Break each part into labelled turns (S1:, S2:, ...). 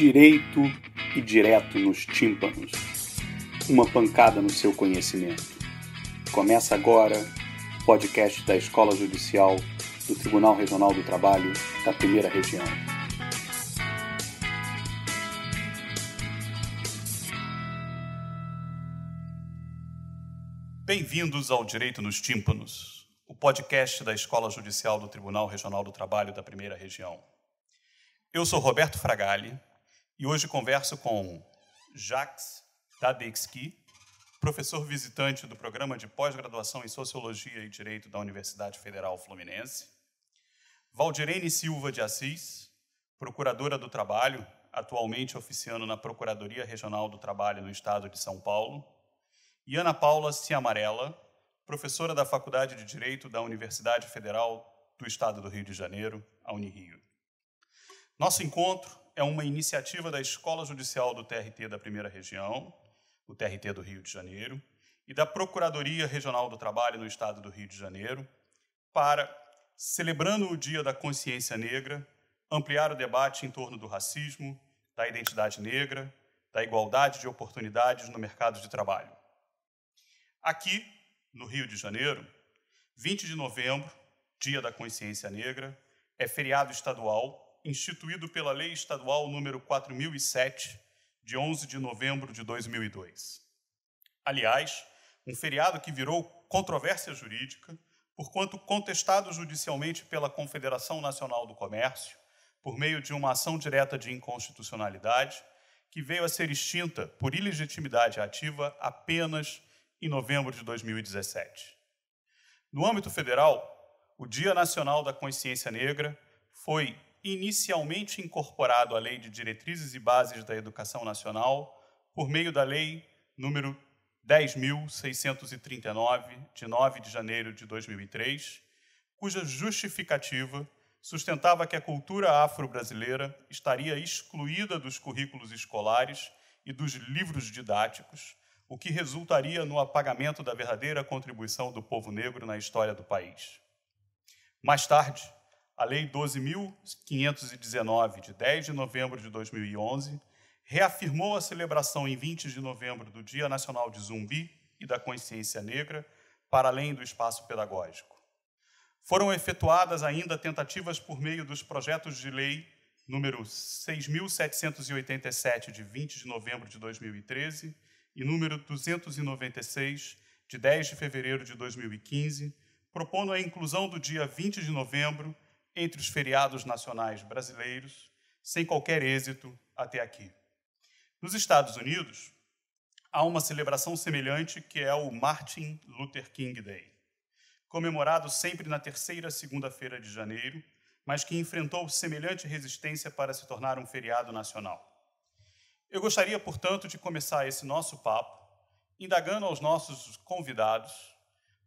S1: Direito e direto nos tímpanos. Uma pancada no seu conhecimento. Começa agora o podcast da Escola Judicial do Tribunal Regional do Trabalho da Primeira Região. Bem-vindos ao Direito nos Tímpanos, o podcast da Escola Judicial do Tribunal Regional do Trabalho da Primeira Região. Eu sou Roberto Fragali e hoje converso com Jacques Dadexki, professor visitante do Programa de Pós-Graduação em Sociologia e Direito da Universidade Federal Fluminense, Valdirene Silva de Assis, procuradora do Trabalho, atualmente oficiando na Procuradoria Regional do Trabalho no Estado de São Paulo, e Ana Paula Ciamarella, professora da Faculdade de Direito da Universidade Federal do Estado do Rio de Janeiro, a Unirio. Nosso encontro é uma iniciativa da Escola Judicial do TRT da Primeira Região, o TRT do Rio de Janeiro, e da Procuradoria Regional do Trabalho no Estado do Rio de Janeiro, para, celebrando o Dia da Consciência Negra, ampliar o debate em torno do racismo, da identidade negra, da igualdade de oportunidades no mercado de trabalho. Aqui, no Rio de Janeiro, 20 de novembro, Dia da Consciência Negra, é feriado estadual instituído pela Lei Estadual número 4007, de 11 de novembro de 2002. Aliás, um feriado que virou controvérsia jurídica, porquanto contestado judicialmente pela Confederação Nacional do Comércio, por meio de uma ação direta de inconstitucionalidade, que veio a ser extinta por ilegitimidade ativa apenas em novembro de 2017. No âmbito federal, o Dia Nacional da Consciência Negra foi inicialmente incorporado à Lei de Diretrizes e Bases da Educação Nacional por meio da Lei número 10.639, de 9 de janeiro de 2003, cuja justificativa sustentava que a cultura afro-brasileira estaria excluída dos currículos escolares e dos livros didáticos, o que resultaria no apagamento da verdadeira contribuição do povo negro na história do país. Mais tarde, a Lei 12.519, de 10 de novembro de 2011, reafirmou a celebração em 20 de novembro do Dia Nacional de Zumbi e da Consciência Negra, para além do espaço pedagógico. Foram efetuadas ainda tentativas por meio dos projetos de lei número 6.787, de 20 de novembro de 2013, e número 296, de 10 de fevereiro de 2015, propondo a inclusão do dia 20 de novembro entre os feriados nacionais brasileiros, sem qualquer êxito até aqui. Nos Estados Unidos, há uma celebração semelhante que é o Martin Luther King Day, comemorado sempre na terceira segunda-feira de janeiro, mas que enfrentou semelhante resistência para se tornar um feriado nacional. Eu gostaria, portanto, de começar esse nosso papo indagando aos nossos convidados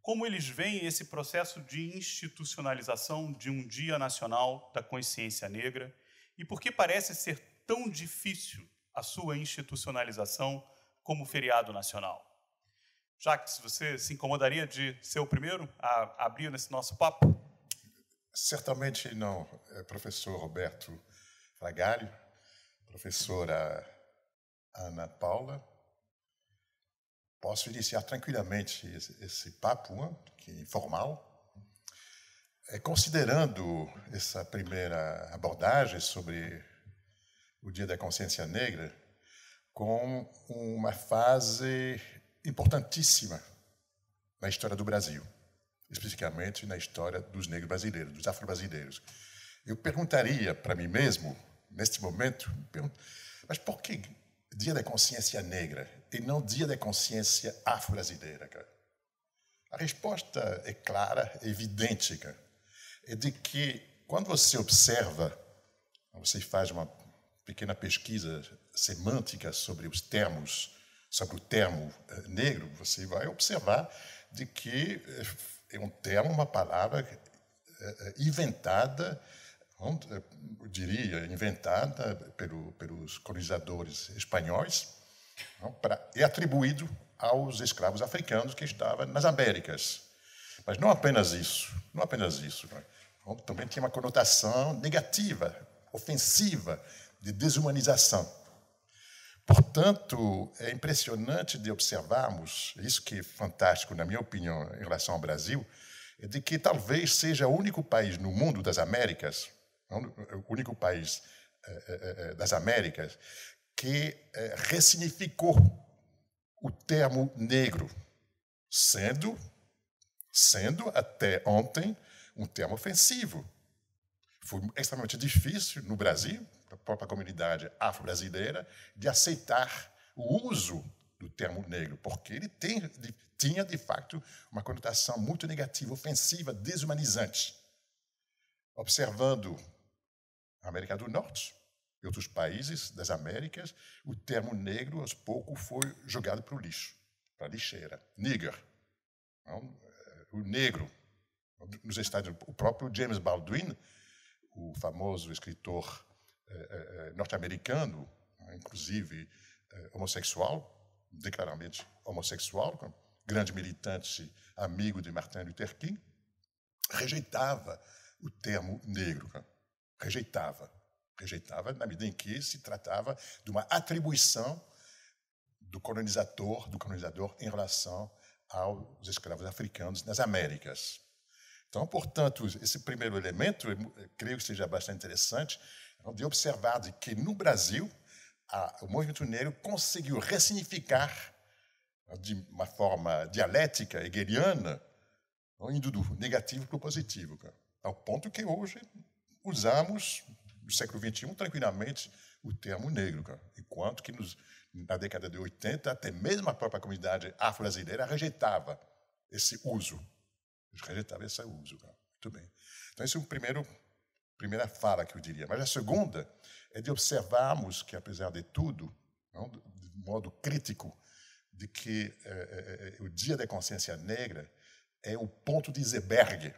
S1: como eles veem esse processo de institucionalização de um Dia Nacional da Consciência Negra e por que parece ser tão difícil a sua institucionalização como feriado nacional. Jacques, você se incomodaria de ser o primeiro a abrir nesse nosso papo?
S2: Certamente não, é, professor Roberto Fragalho, professora Ana Paula, posso iniciar tranquilamente esse, esse papo, que é informal, é, considerando essa primeira abordagem sobre o Dia da Consciência Negra como uma fase importantíssima na história do Brasil, especificamente na história dos negros brasileiros, dos afro-brasileiros. Eu perguntaria para mim mesmo, neste momento, mas por que Dia da Consciência Negra e não Dia da Consciência Afro-Brasileira? A resposta é clara, é evidente. É de que quando você observa, você faz uma pequena pesquisa semântica sobre os termos, sobre o termo eh, negro, você vai observar de que eh, é um termo, uma palavra eh, inventada eu diria, inventada pelo, pelos colonizadores espanhóis e atribuído aos escravos africanos que estavam nas Américas. Mas não apenas isso, não apenas isso. Né? Também tinha uma conotação negativa, ofensiva, de desumanização. Portanto, é impressionante de observarmos, isso que é fantástico, na minha opinião, em relação ao Brasil, é de que talvez seja o único país no mundo das Américas, o único país das Américas, que ressignificou o termo negro, sendo, sendo até ontem um termo ofensivo. Foi extremamente difícil no Brasil, a própria comunidade afro-brasileira, de aceitar o uso do termo negro, porque ele tem, tinha, de fato, uma conotação muito negativa, ofensiva, desumanizante. Observando América do Norte e outros países das Américas, o termo negro, aos poucos, foi jogado para o lixo, para a lixeira. Nigger. Não? O negro. Nos Estados Unidos, o próprio James Baldwin, o famoso escritor eh, eh, norte-americano, inclusive eh, homossexual, declaradamente homossexual, grande militante, amigo de Martin Luther King, rejeitava o termo negro. Rejeitava. Rejeitava na medida em que se tratava de uma atribuição do colonizador, do colonizador em relação aos escravos africanos nas Américas. Então, portanto, esse primeiro elemento, creio que seja bastante interessante, é de observar de que no Brasil a, o movimento negro conseguiu ressignificar de uma forma dialética, hegeliana, indo do negativo para o positivo, ao ponto que hoje usamos no século XXI tranquilamente o termo negro, enquanto que nos, na década de 80 até mesmo a própria comunidade afro-brasileira rejeitava esse uso, rejeitava esse uso. Muito bem. Então esse é o primeiro primeira fala que eu diria. Mas a segunda é de observarmos que, apesar de tudo, não, de modo crítico, de que é, é, o Dia da Consciência Negra é o ponto de iceberg,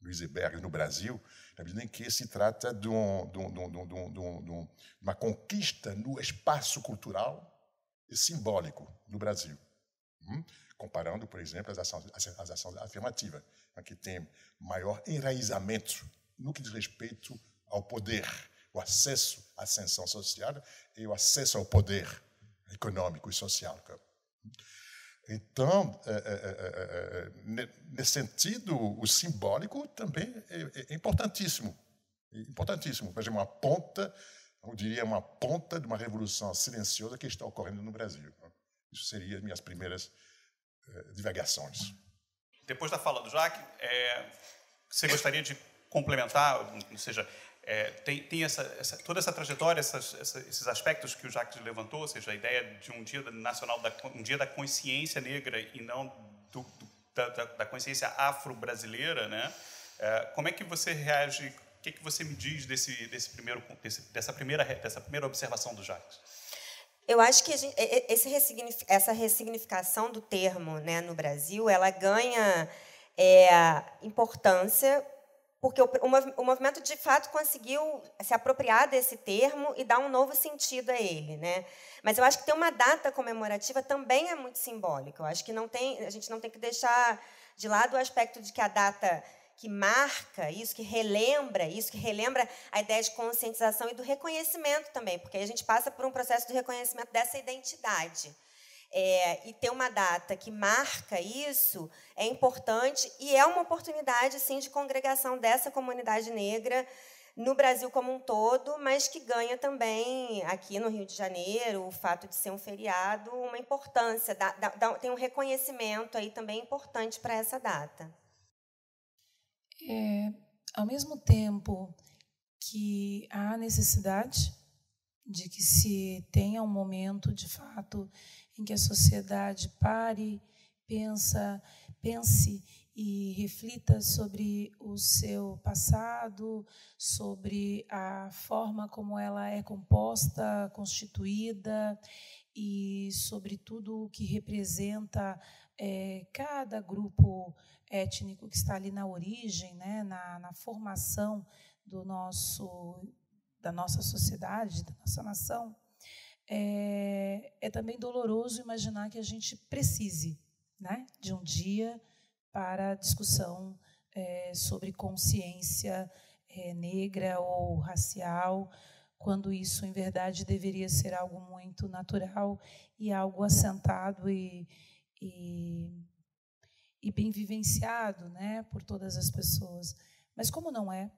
S2: no iceberg no Brasil, na medida em que se trata de, um, de, um, de, um, uma conquista no espaço cultural e simbólico no Brasil. Hum? Comparando, por exemplo, as ações, as ações afirmativas, que tem maior enraizamento no que diz respeito ao poder, o acesso à ascensão social e o acesso ao poder econômico e social. Então, é, é, é, nesse sentido, o simbólico também é, importantíssimo. Importantíssimo. Veja, uma ponta, eu diria, uma ponta de uma revolução silenciosa que está ocorrendo no Brasil. Isso seriam as minhas primeiras divagações.
S1: Depois da fala do Jacques, você gostaria de complementar, ou seja, é, tem, tem essa, essa, toda essa trajetória, essas, essa, esses aspectos que o Jacques levantou, ou seja, a ideia de um dia nacional, da, um dia da consciência negra e não do, do, da, da, consciência afro-brasileira, né? É, como é que você reage? O que, que você me diz desse, desse primeiro, desse, dessa, primeira, dessa primeira observação do Jacques?
S3: Eu acho que gente, esse essa ressignificação do termo né, no Brasil, ela ganha é, importância porque o, movimento de fato conseguiu se apropriar desse termo e dar um novo sentido a ele, né? Mas eu acho que ter uma data comemorativa também é muito simbólica. Eu acho que não tem, a gente não tem que deixar de lado o aspecto de que a data que marca isso, que relembra isso, que relembra a ideia de conscientização e do reconhecimento também, porque a gente passa por um processo de reconhecimento dessa identidade. É, e ter uma data que marca isso é importante e é uma oportunidade, sim, de congregação dessa comunidade negra no Brasil como um todo, mas que ganha também aqui no Rio de Janeiro o fato de ser um feriado uma importância, tem um reconhecimento aí também importante para essa data.
S4: É, ao mesmo tempo que há necessidade de que se tenha um momento de fato em que a sociedade pare, pensa, pense e reflita sobre o seu passado, sobre a forma como ela é composta, constituída e sobre tudo o que representa é, cada grupo étnico que está ali na origem, né, na, na formação do nosso da nossa sociedade, da nossa nação é, é também doloroso imaginar que a gente precise né, de um dia para discussão é, sobre consciência é, negra ou racial, quando isso, em verdade, deveria ser algo muito natural e algo assentado e, e, e bem vivenciado né, por todas as pessoas. Mas, como não é,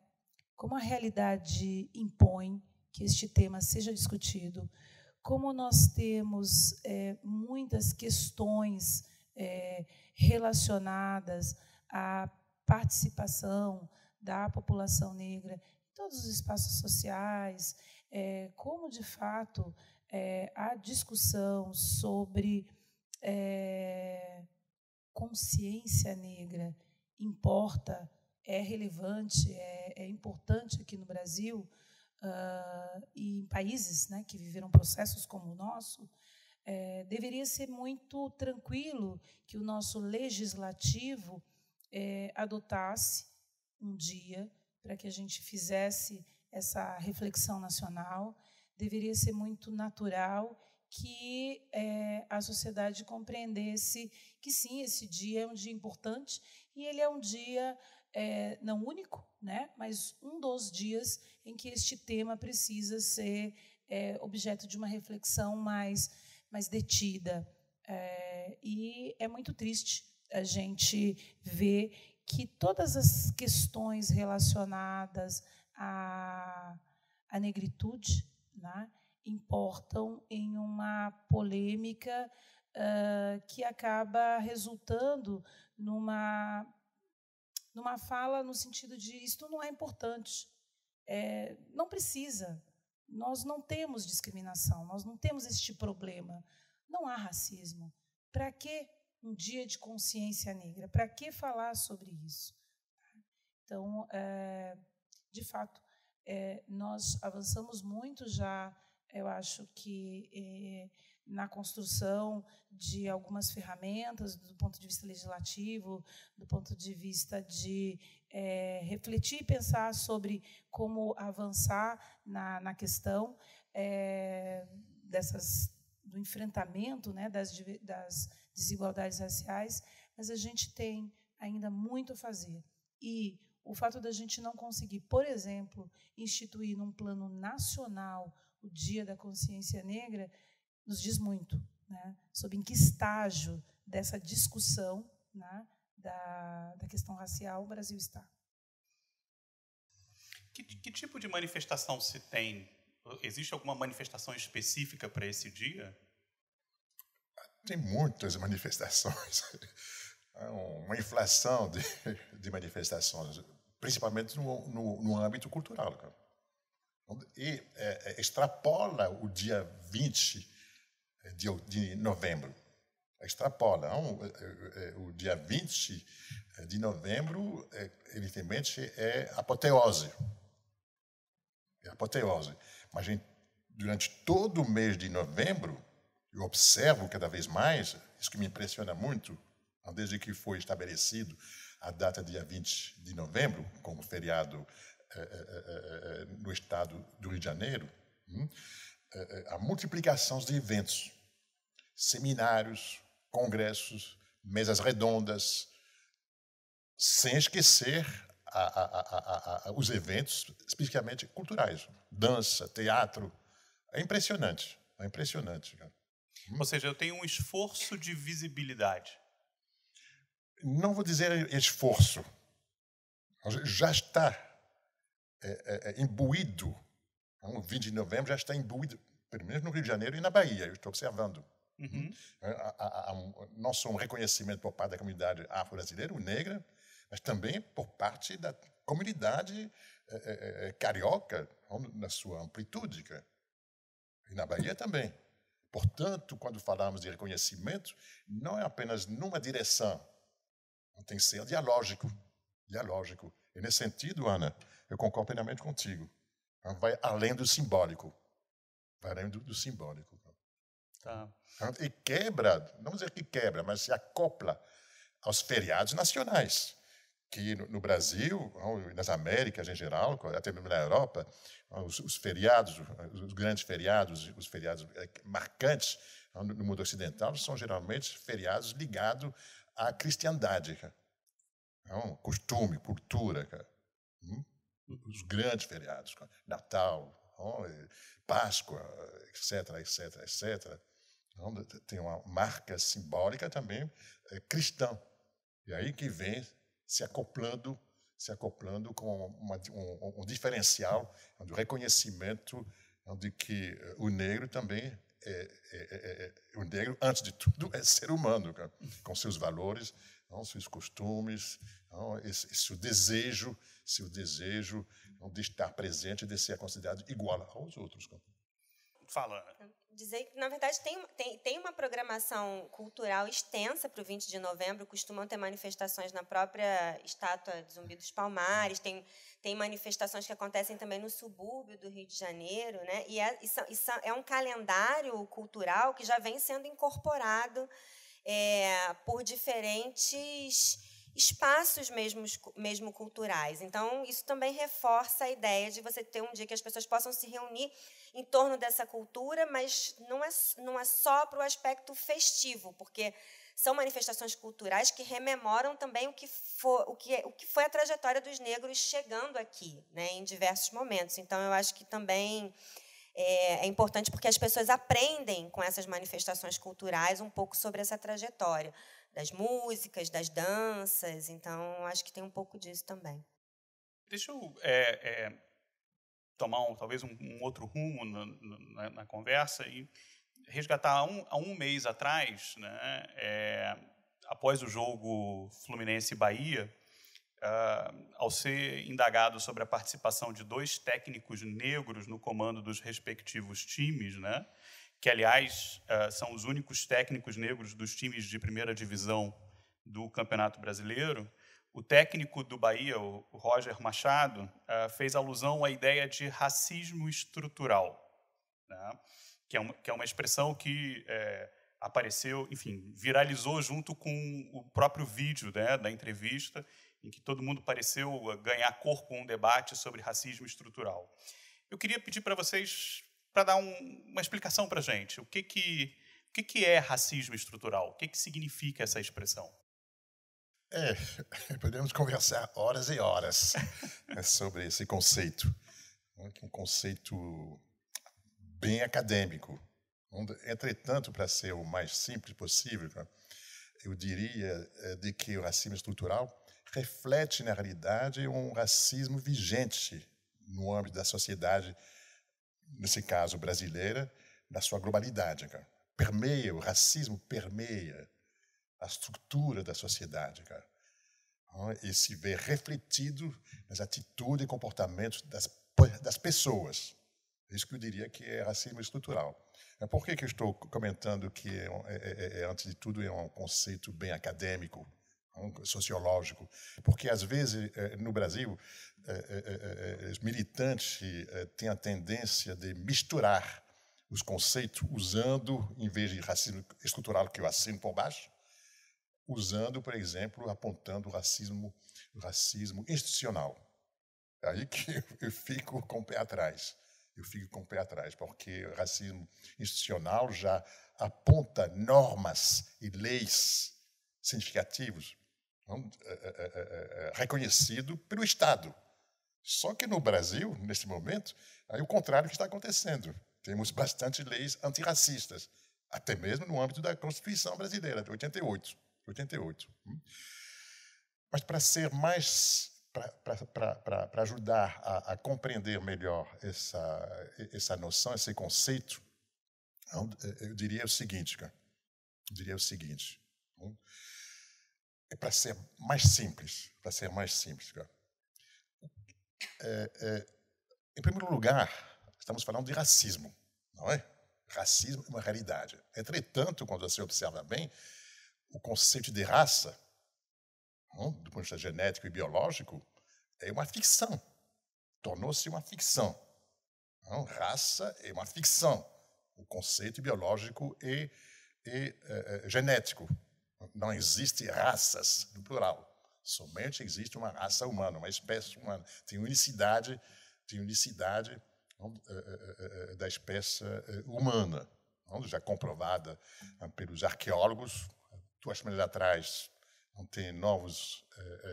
S4: como a realidade impõe que este tema seja discutido, como nós temos é, muitas questões é, relacionadas à participação da população negra em todos os espaços sociais, é, como de fato é, a discussão sobre é, consciência negra importa, é relevante, é, é importante aqui no Brasil uh, e em países né, que viveram processos como o nosso, é, deveria ser muito tranquilo que o nosso legislativo é, adotasse um dia para que a gente fizesse essa reflexão nacional. Deveria ser muito natural que é, a sociedade compreendesse que sim, esse dia é um dia importante e ele é um dia é, não único, né, mas um dos dias em que este tema precisa ser é, objeto de uma reflexão mais, mais detida. É, e é muito triste a gente ver que todas as questões relacionadas à, à negritude né, importam em uma polêmica uh, que acaba resultando numa, numa fala no sentido de isto não é importante, é, não precisa, nós não temos discriminação, nós não temos este problema, não há racismo. Para que um dia de consciência negra. Para que falar sobre isso? Então, é, de fato, é, nós avançamos muito já, eu acho que é, na construção de algumas ferramentas do ponto de vista legislativo, do ponto de vista de é, refletir e pensar sobre como avançar na, na questão é, dessas do enfrentamento né, das, das desigualdades raciais, mas a gente tem ainda muito a fazer. E o fato da gente não conseguir, por exemplo, instituir num plano nacional o Dia da Consciência Negra, nos diz muito né, sobre em que estágio dessa discussão né, da, da questão racial o Brasil está.
S1: Que, que tipo de manifestação se tem? Existe alguma manifestação específica para esse dia?
S2: tem muitas manifestações, uma inflação de, de manifestações, principalmente no, no, no âmbito cultural. E é, é extrapola o dia 20 de, de novembro. Extrapola. Não? É, é, o dia 20 de novembro, evidentemente, é apoteose. É apoteose. Mas gente, durante todo o mês de novembro, eu observo cada vez mais, isso que me impressiona muito, desde que foi estabelecido a data dia 20 de novembro como feriado no estado do Rio de Janeiro, hum, a multiplicação de eventos, seminários, congressos, mesas redondas, sem esquecer a, a, a, os eventos especificamente culturais, dança, teatro. É impressionante, é impressionante. Cara.
S1: Ou seja, eu tenho um esforço de visibilidade.
S2: Não vou dizer esforço. Já está é, é imbuído. O 20 de novembro já está imbuído, pelo menos no Rio de Janeiro e na Bahia, eu estou observando. Uhum. Há, um, não só um reconhecimento por parte da comunidade afro-brasileira, negra, mas também por parte da comunidade é, é, é carioca, na sua amplitude. E na Bahia também. Portanto, quando falamos de reconhecimento, não é apenas numa direção, tem que ser dialógico. Dialógico. E nesse sentido, Ana, eu concordo plenamente contigo. Vai além do simbólico. Vai além do, do simbólico. Tá. E quebra, não dizer que quebra, mas se acopla aos feriados nacionais que no Brasil, nas Américas em geral, até mesmo na Europa, os, os feriados, os grandes feriados, os feriados eh, marcantes no mundo ocidental são geralmente feriados ligados à cristiandade. É um costume, cultura. Hum? Os grandes feriados, Natal, Páscoa, etc, etc, etc. Tem uma marca simbólica também é, cristã. E aí que vem se acoplando, se acoplando com uma, um, um, diferencial do reconhecimento de que o negro também é, é, é, é, o negro antes de tudo é ser humano, com seus valores, não, seus costumes, não, esse, esse desejo, seu desejo de estar presente, de ser considerado igual aos outros.
S1: Fala.
S3: Dizer que, na verdade, tem, tem, tem uma programação cultural extensa para o 20 de novembro. Costumam ter manifestações na própria estátua de Zumbi dos Palmares, tem, tem manifestações que acontecem também no subúrbio do Rio de Janeiro. Né? E, é, e, são, e são, é um calendário cultural que já vem sendo incorporado é, por diferentes espaços mesmo, mesmo culturais. Então, isso também reforça a ideia de você ter um dia que as pessoas possam se reunir em torno dessa cultura, mas não é, não é só para o aspecto festivo, porque são manifestações culturais que rememoram também o que, for, o que, o que foi a trajetória dos negros chegando aqui, né, em diversos momentos. Então, eu acho que também é, é importante porque as pessoas aprendem com essas manifestações culturais um pouco sobre essa trajetória das músicas, das danças. Então, acho que tem um pouco disso também.
S1: Deixa eu é, é, tomar um, talvez um, um outro rumo na, na, na, conversa e resgatar há um, há um mês atrás, né, é, após o jogo Fluminense-Bahia, uh, ao ser indagado sobre a participação de dois técnicos negros no comando dos respectivos times, né, que, aliás, uh, são os únicos técnicos negros dos times de primeira divisão do Campeonato Brasileiro, o técnico do Bahia, o Roger Machado, uh, fez alusão à ideia de racismo estrutural, né? que, é uma, que, é uma, expressão que é, apareceu, enfim, viralizou junto com o próprio vídeo né, da entrevista, em que todo mundo pareceu ganhar corpo um debate sobre racismo estrutural. Eu queria pedir para vocês para dar um, uma explicação para a gente. O que, que, o que, que é racismo estrutural? O que, que significa essa expressão?
S2: É, podemos conversar horas e horas né, sobre esse conceito. Né, um conceito bem acadêmico. Entretanto, para ser o mais simples possível, né, eu diria é, de que o racismo estrutural reflete, na realidade, um racismo vigente no âmbito da sociedade nesse caso brasileira, na sua globalidade. Permeia, o racismo permeia a estrutura da sociedade. Cara. E se vê refletido nas atitudes e comportamentos das, das pessoas. Isso que eu diria que é racismo estrutural. Por que, que eu estou comentando que, é, é, é, antes de tudo, é um conceito bem acadêmico, sociológico? Porque, às vezes, no Brasil, é, é, os militantes têm a tendência de misturar os conceitos, usando, em vez de racismo estrutural que eu assino por baixo, usando, por exemplo, apontando o racismo, racismo institucional. É aí que eu fico com o pé atrás. Eu fico com o pé atrás, porque o racismo institucional já aponta normas e leis significativos reconhecido pelo Estado. Só que no Brasil, nesse momento, aí o contrário que está acontecendo. Temos bastante leis antirracistas, até mesmo no âmbito da Constituição brasileira, de 88. 88. Hum. Mas para ser mais. para ajudar a, a, compreender melhor essa, essa noção, esse conceito, eu diria o seguinte, cara. Diria o seguinte. Hum. É para ser mais simples, para ser mais simples, é, é, em primeiro lugar, estamos falando de racismo, não é? Racismo é uma realidade. Entretanto, quando você observa bem, o conceito de raça, não, do ponto de vista genético e biológico, é uma ficção. Tornou-se uma ficção. Não? Raça é uma ficção. O conceito biológico e, e é, é, genético. Não existe raças, no plural. Somente existe uma raça humana, uma espécie humana. Tem unicidade, tem unicidade eh, eh, eh, da espécie humana, já comprovada pelos arqueólogos. Duas semanas atrás, tem novas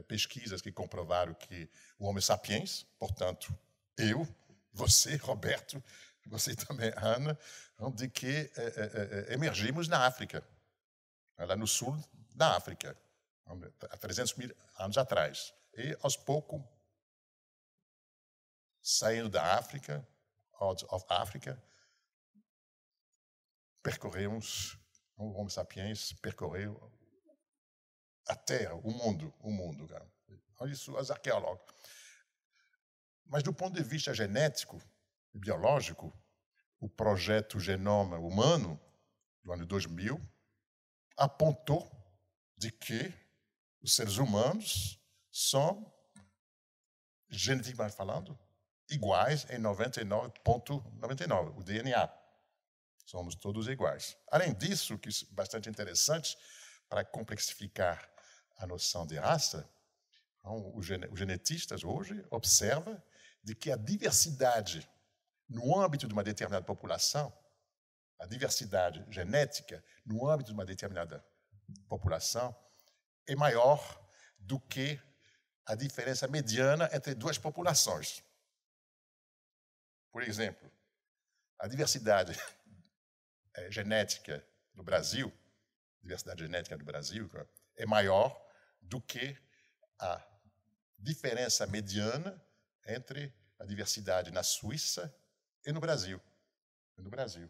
S2: pesquisas que comprovaram que o Homo sapiens, portanto, eu, você, Roberto, você também, Ana, de que emergimos na África, lá no sul da África, há 300 mil anos atrás. E, aos poucos, saindo da África, out of África, percorremos, o Homo sapiens percorreu a Terra, o mundo, o mundo. Isso, os arqueólogos. Mas do ponto de vista genético e biológico, o projeto Genoma Humano, do ano 2000, apontou de que os seres humanos são, geneticamente falando, iguais em 99,99, ,99, o DNA. Somos todos iguais. Além disso, que é bastante interessante para complexificar a noção de raça, então, os genetistas hoje observam de que a diversidade no âmbito de uma determinada população, a diversidade genética no âmbito de uma determinada população é maior do que a diferença mediana entre duas populações. Por exemplo, a diversidade eh, genética no Brasil, diversidade genética do Brasil é maior do que a diferença mediana entre a diversidade na Suíça e no Brasil. E no Brasil.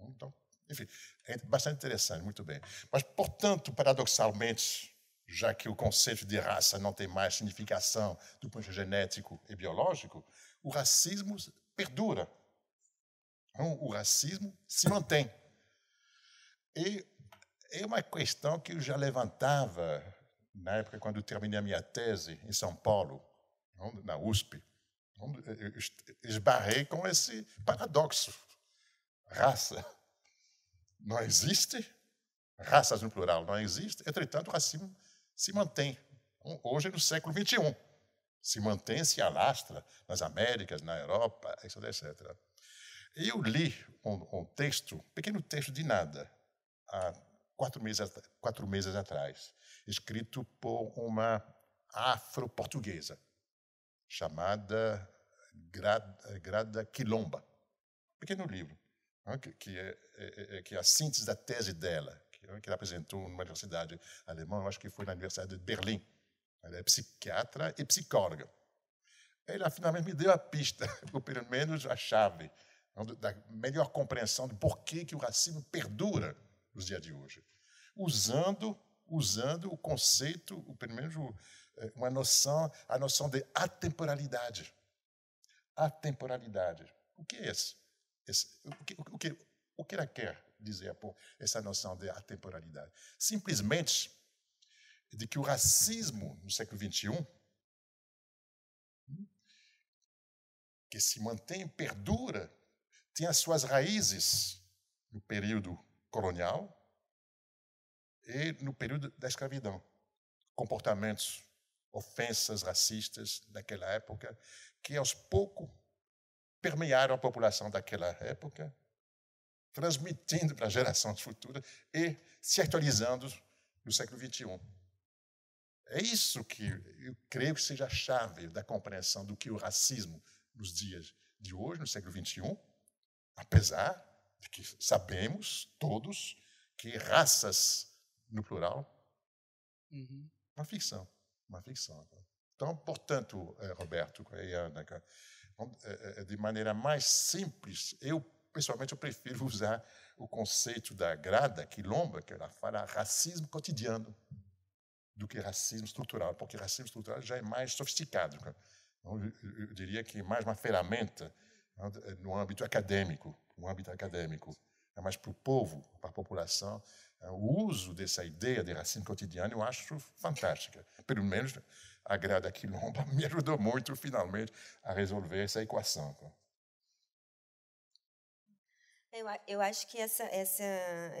S2: Então, enfim, é bastante interessante, muito bem. Mas, portanto, paradoxalmente, já que o conceito de raça não tem mais significação do ponto de vista genético e biológico, o racismo perdura. Então, o racismo se mantém. E é uma questão que eu já levantava na época quando terminei a minha tese em São Paulo, na USP. Esbarrei com esse paradoxo. Raça não existe, raças no plural não existe, entretanto, o racismo se mantém. Hoje, no século XXI, se mantém, se alastra nas Américas, na Europa, etc. etc. Eu li um, um texto, um pequeno texto de nada, há quatro meses, quatro meses atrás, escrito por uma afro-portuguesa, chamada Grada, Grada Quilomba. Pequeno livro, né, que é, é, é, que é a síntese da tese dela, que ela apresentou numa universidade alemã, acho que foi na Universidade de Berlim. Ela é psiquiatra e psicóloga. Ela finalmente me deu a pista, ou pelo menos a chave, da melhor compreensão do porquê que o racismo perdura nos dias de hoje. Usando, usando o conceito, pelo menos é, uma noção, a noção de atemporalidade. Atemporalidade. O que é isso? Esse, o, que, o, que, o que ela quer? dizer por essa noção de atemporalidade. Simplesmente de que o racismo no século XXI, que se mantém, perdura, tem as suas raízes no período colonial e no período da escravidão. Comportamentos, ofensas racistas daquela época, que aos poucos permearam a população daquela época transmitindo para gerações futuras e se atualizando no século XXI. É isso que eu creio que seja a chave da compreensão do que o racismo nos dias de hoje, no século XXI, apesar de que sabemos todos que raças, no plural, uhum. uma ficção, uma ficção. Então, portanto, eh, Roberto e Ana, eh, eh, de maneira mais simples, eu pessoalmente, eu prefiro usar o conceito da Grada Quilomba, que ela fala racismo cotidiano, do que racismo estrutural, porque racismo estrutural já é mais sofisticado. Então, eu diria que é mais uma ferramenta no âmbito acadêmico, no âmbito acadêmico, é mais para o povo, para a população. O uso dessa ideia de racismo cotidiano eu acho fantástica. Pelo menos a Grada Quilomba me ajudou muito, finalmente, a resolver essa equação.
S3: Eu, eu acho que essa, essa,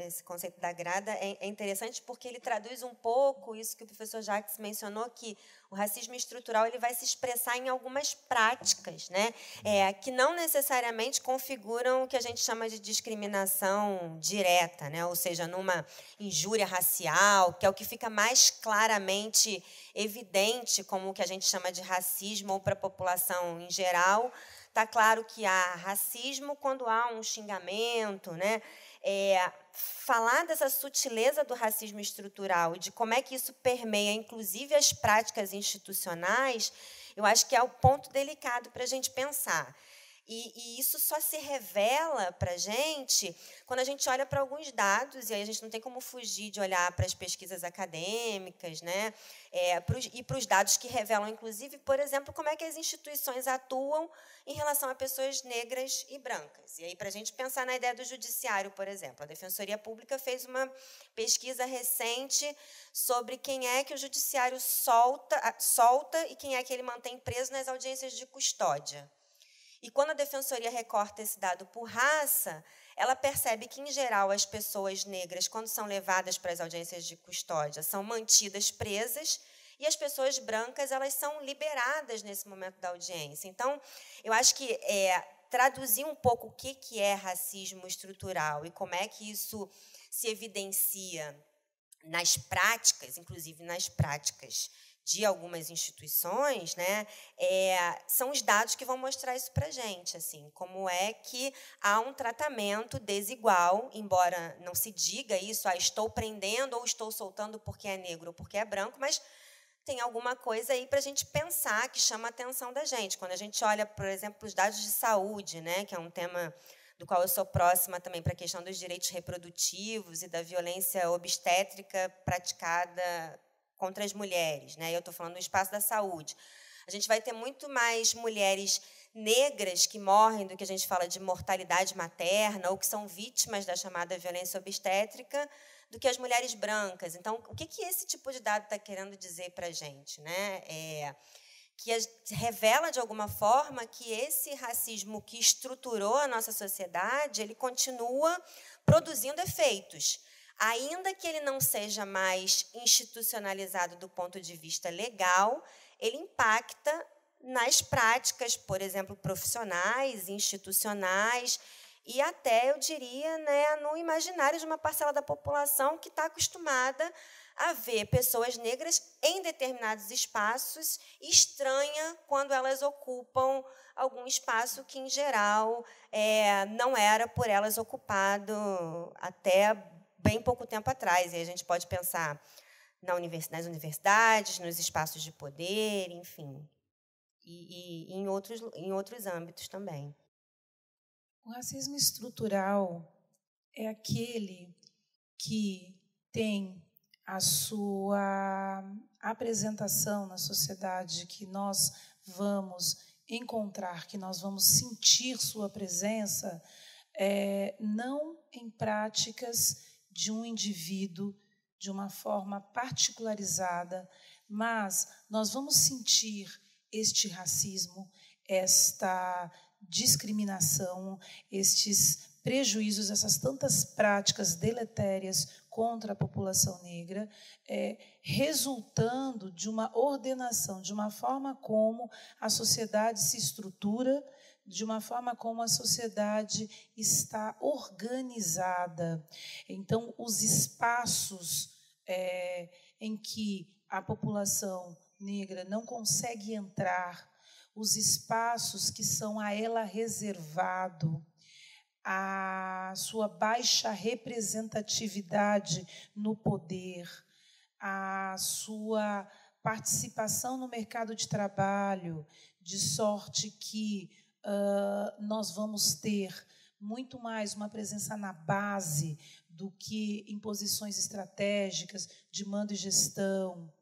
S3: esse conceito da grada é, é, interessante porque ele traduz um pouco isso que o professor Jacques mencionou, que o racismo estrutural ele vai se expressar em algumas práticas, né? É, que não necessariamente configuram o que a gente chama de discriminação direta, né? ou seja, numa injúria racial, que é o que fica mais claramente evidente como o que a gente chama de racismo ou para a população em geral, Tá claro que há racismo quando há um xingamento, né? É, falar dessa sutileza do racismo estrutural e de como é que isso permeia, inclusive, as práticas institucionais, eu acho que é o ponto delicado para a gente pensar. E, e, isso só se revela para a gente quando a gente olha para alguns dados, e aí a gente não tem como fugir de olhar para as pesquisas acadêmicas, né? É, pros, e para os dados que revelam, inclusive, por exemplo, como é que as instituições atuam em relação a pessoas negras e brancas. E aí, para a gente pensar na ideia do judiciário, por exemplo, a Defensoria Pública fez uma pesquisa recente sobre quem é que o judiciário solta, solta e quem é que ele mantém preso nas audiências de custódia. E quando a defensoria recorta esse dado por raça, ela percebe que, em geral, as pessoas negras, quando são levadas para as audiências de custódia, são mantidas presas e as pessoas brancas elas são liberadas nesse momento da audiência. Então, eu acho que é, traduzir um pouco o que, que é racismo estrutural e como é que isso se evidencia nas práticas, inclusive nas práticas de algumas instituições, né, é, são os dados que vão mostrar isso para a gente, assim, como é que há um tratamento desigual, embora não se diga isso, ah, estou prendendo ou estou soltando porque é negro ou porque é branco, mas tem alguma coisa aí para a gente pensar que chama a atenção da gente. Quando a gente olha, por exemplo, os dados de saúde, né, que é um tema do qual eu sou próxima também para a questão dos direitos reprodutivos e da violência obstétrica praticada contra as mulheres, né? Eu estou falando do espaço da saúde. A gente vai ter muito mais mulheres negras que morrem do que a gente fala de mortalidade materna ou que são vítimas da chamada violência obstétrica do que as mulheres brancas. Então, o que, que esse tipo de dado está querendo dizer para a gente? Né? É, que revela, de alguma forma, que esse racismo que estruturou a nossa sociedade, ele continua produzindo efeitos ainda que ele não seja mais institucionalizado do ponto de vista legal, ele impacta nas práticas, por exemplo, profissionais, institucionais e até, eu diria, né, no imaginário de uma parcela da população que está acostumada a ver pessoas negras em determinados espaços estranha quando elas ocupam algum espaço que, em geral, é, não era por elas ocupado até bem pouco tempo atrás. E a gente pode pensar na univers, nas universidades, nos espaços de poder, enfim, e, e, em, outros, em outros âmbitos também.
S4: O racismo estrutural é aquele que tem a sua apresentação na sociedade, que nós vamos encontrar, que nós vamos sentir sua presença, é, não em práticas de um indivíduo de uma forma particularizada, mas nós vamos sentir este racismo, esta discriminação, estes prejuízos, essas tantas práticas deletérias contra a população negra, é, resultando de uma ordenação, de uma forma como a sociedade se estrutura de uma forma como a sociedade está organizada. Então, os espaços é, em que a população negra não consegue entrar, os espaços que são a ela reservado, a sua baixa representatividade no poder, a sua participação no mercado de trabalho, de sorte que nós vamos ter muito mais uma presença na base do que em posições estratégicas de mando e gestão.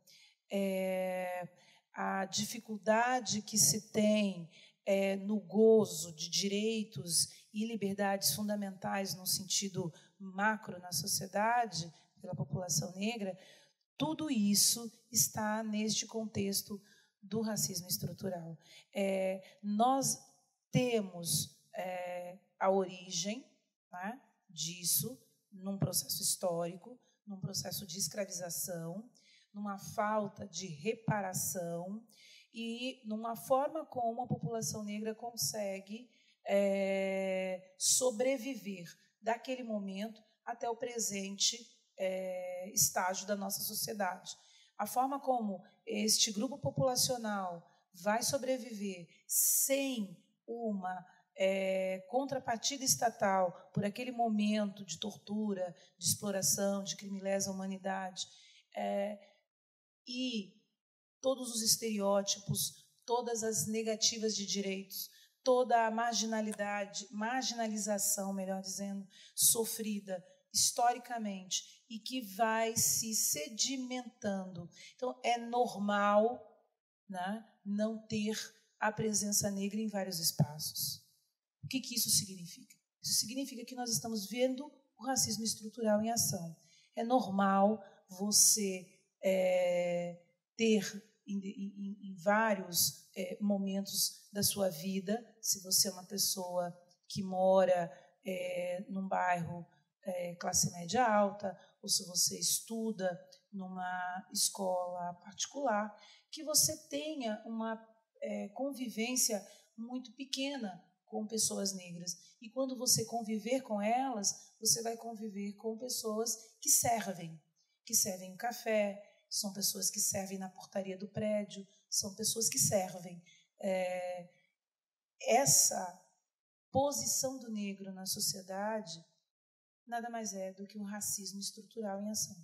S4: É, a dificuldade que se tem é, no gozo de direitos e liberdades fundamentais no sentido macro na sociedade, pela população negra, tudo isso está neste contexto do racismo estrutural. É, nós temos é, a origem né, disso num processo histórico, num processo de escravização, numa falta de reparação e numa forma como a população negra consegue é, sobreviver daquele momento até o presente é, estágio da nossa sociedade. A forma como este grupo populacional vai sobreviver sem uma é, contrapartida estatal por aquele momento de tortura, de exploração, de crime lesa humanidade, é, e todos os estereótipos, todas as negativas de direitos, toda a marginalidade, marginalização, melhor dizendo, sofrida historicamente e que vai se sedimentando. Então, é normal né, não ter a presença negra em vários espaços. O que, que isso significa? Isso significa que nós estamos vendo o racismo estrutural em ação. É normal você é, ter em, em, em vários é, momentos da sua vida, se você é uma pessoa que mora é, num bairro é, classe média alta, ou se você estuda numa escola particular, que você tenha uma é, convivência muito pequena com pessoas negras. E quando você conviver com elas, você vai conviver com pessoas que servem, que servem o café, são pessoas que servem na portaria do prédio, são pessoas que servem. É, essa posição do negro na sociedade nada mais é do que um racismo estrutural em ação.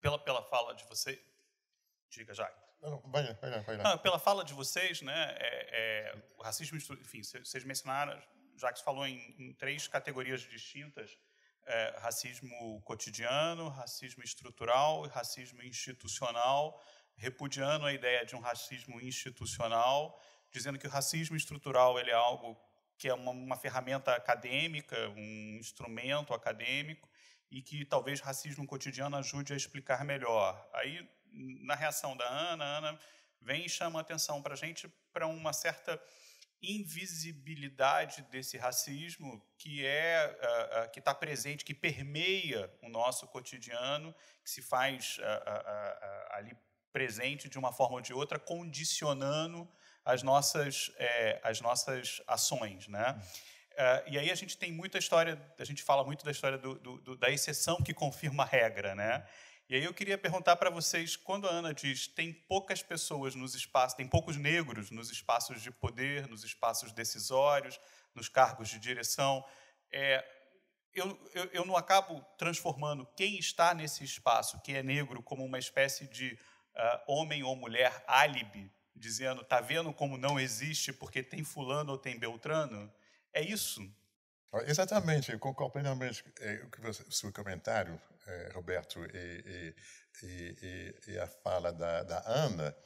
S1: Pela, pela fala de você, diga, Jaque.
S2: Não, vai, vai, vai, vai.
S1: pela fala de vocês, né, é, é, o racismo, enfim, vocês mencionaram, Jacques falou em, em três categorias distintas, é, racismo cotidiano, racismo estrutural e racismo institucional, repudiando a ideia de um racismo institucional, dizendo que o racismo estrutural ele é algo que é uma, uma ferramenta acadêmica, um instrumento acadêmico, e que talvez racismo cotidiano ajude a explicar melhor. Aí, na reação da Ana, a Ana vem e chama a atenção para a gente para uma certa invisibilidade desse racismo que é uh, uh, que está presente, que permeia o nosso cotidiano, que se faz uh, ali presente de uma forma ou de outra, condicionando as nossas, é, as nossas ações. Né? Uh, e aí a gente tem muita história, a gente fala muito da história do, do, do, da exceção que confirma a regra. Né? E aí eu queria perguntar para vocês, quando a Ana diz tem poucas pessoas nos espaços, tem poucos negros nos espaços de poder, nos espaços decisórios, nos cargos de direção, é, eu, eu, eu não acabo transformando quem está nesse espaço, que é negro, como uma espécie de uh, homem ou mulher álibi dizendo, tá vendo como não existe porque tem fulano ou tem beltrano? É isso?
S2: Exatamente, eu concordo plenamente com o seu comentário, eh, Roberto, e, e, e, e, a fala da, da, Ana,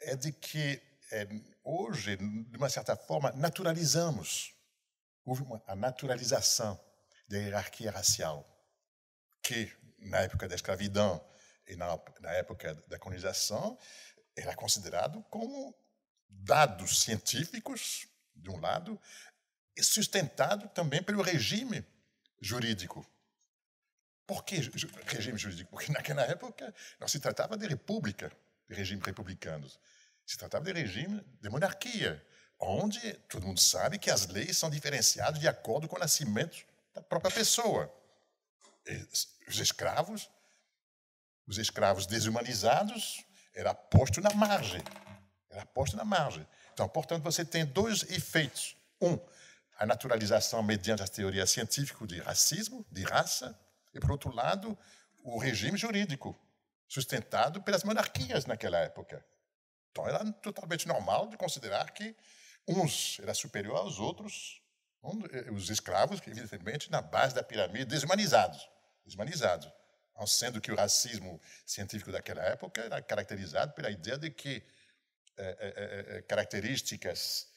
S2: é de que é, hoje, de uma certa forma, naturalizamos, houve uma, a naturalização da hierarquia racial, que na época da escravidão e na, na época da colonização era considerado como dados científicos, de um lado, sustentado também pelo regime jurídico. Por que regime jurídico? Porque naquela época não se tratava de república, de regime republicanos. Se tratava de regime de monarquia, onde todo mundo sabe que as leis são diferenciadas de acordo com o nascimento da própria pessoa. E os escravos, os escravos desumanizados, era posto na margem. Era posto na margem. Então, portanto, você tem dois efeitos. Um, a naturalização mediante as teorias científicas de racismo, de raça, e, por outro lado, o regime jurídico, sustentado pelas monarquias naquela época. Então, era totalmente normal de considerar que uns eram superiores aos outros, os escravos, evidentemente, na base da pirâmide, desumanizados. desumanizados sendo que o racismo científico daquela época era caracterizado pela ideia de que é, é, é, características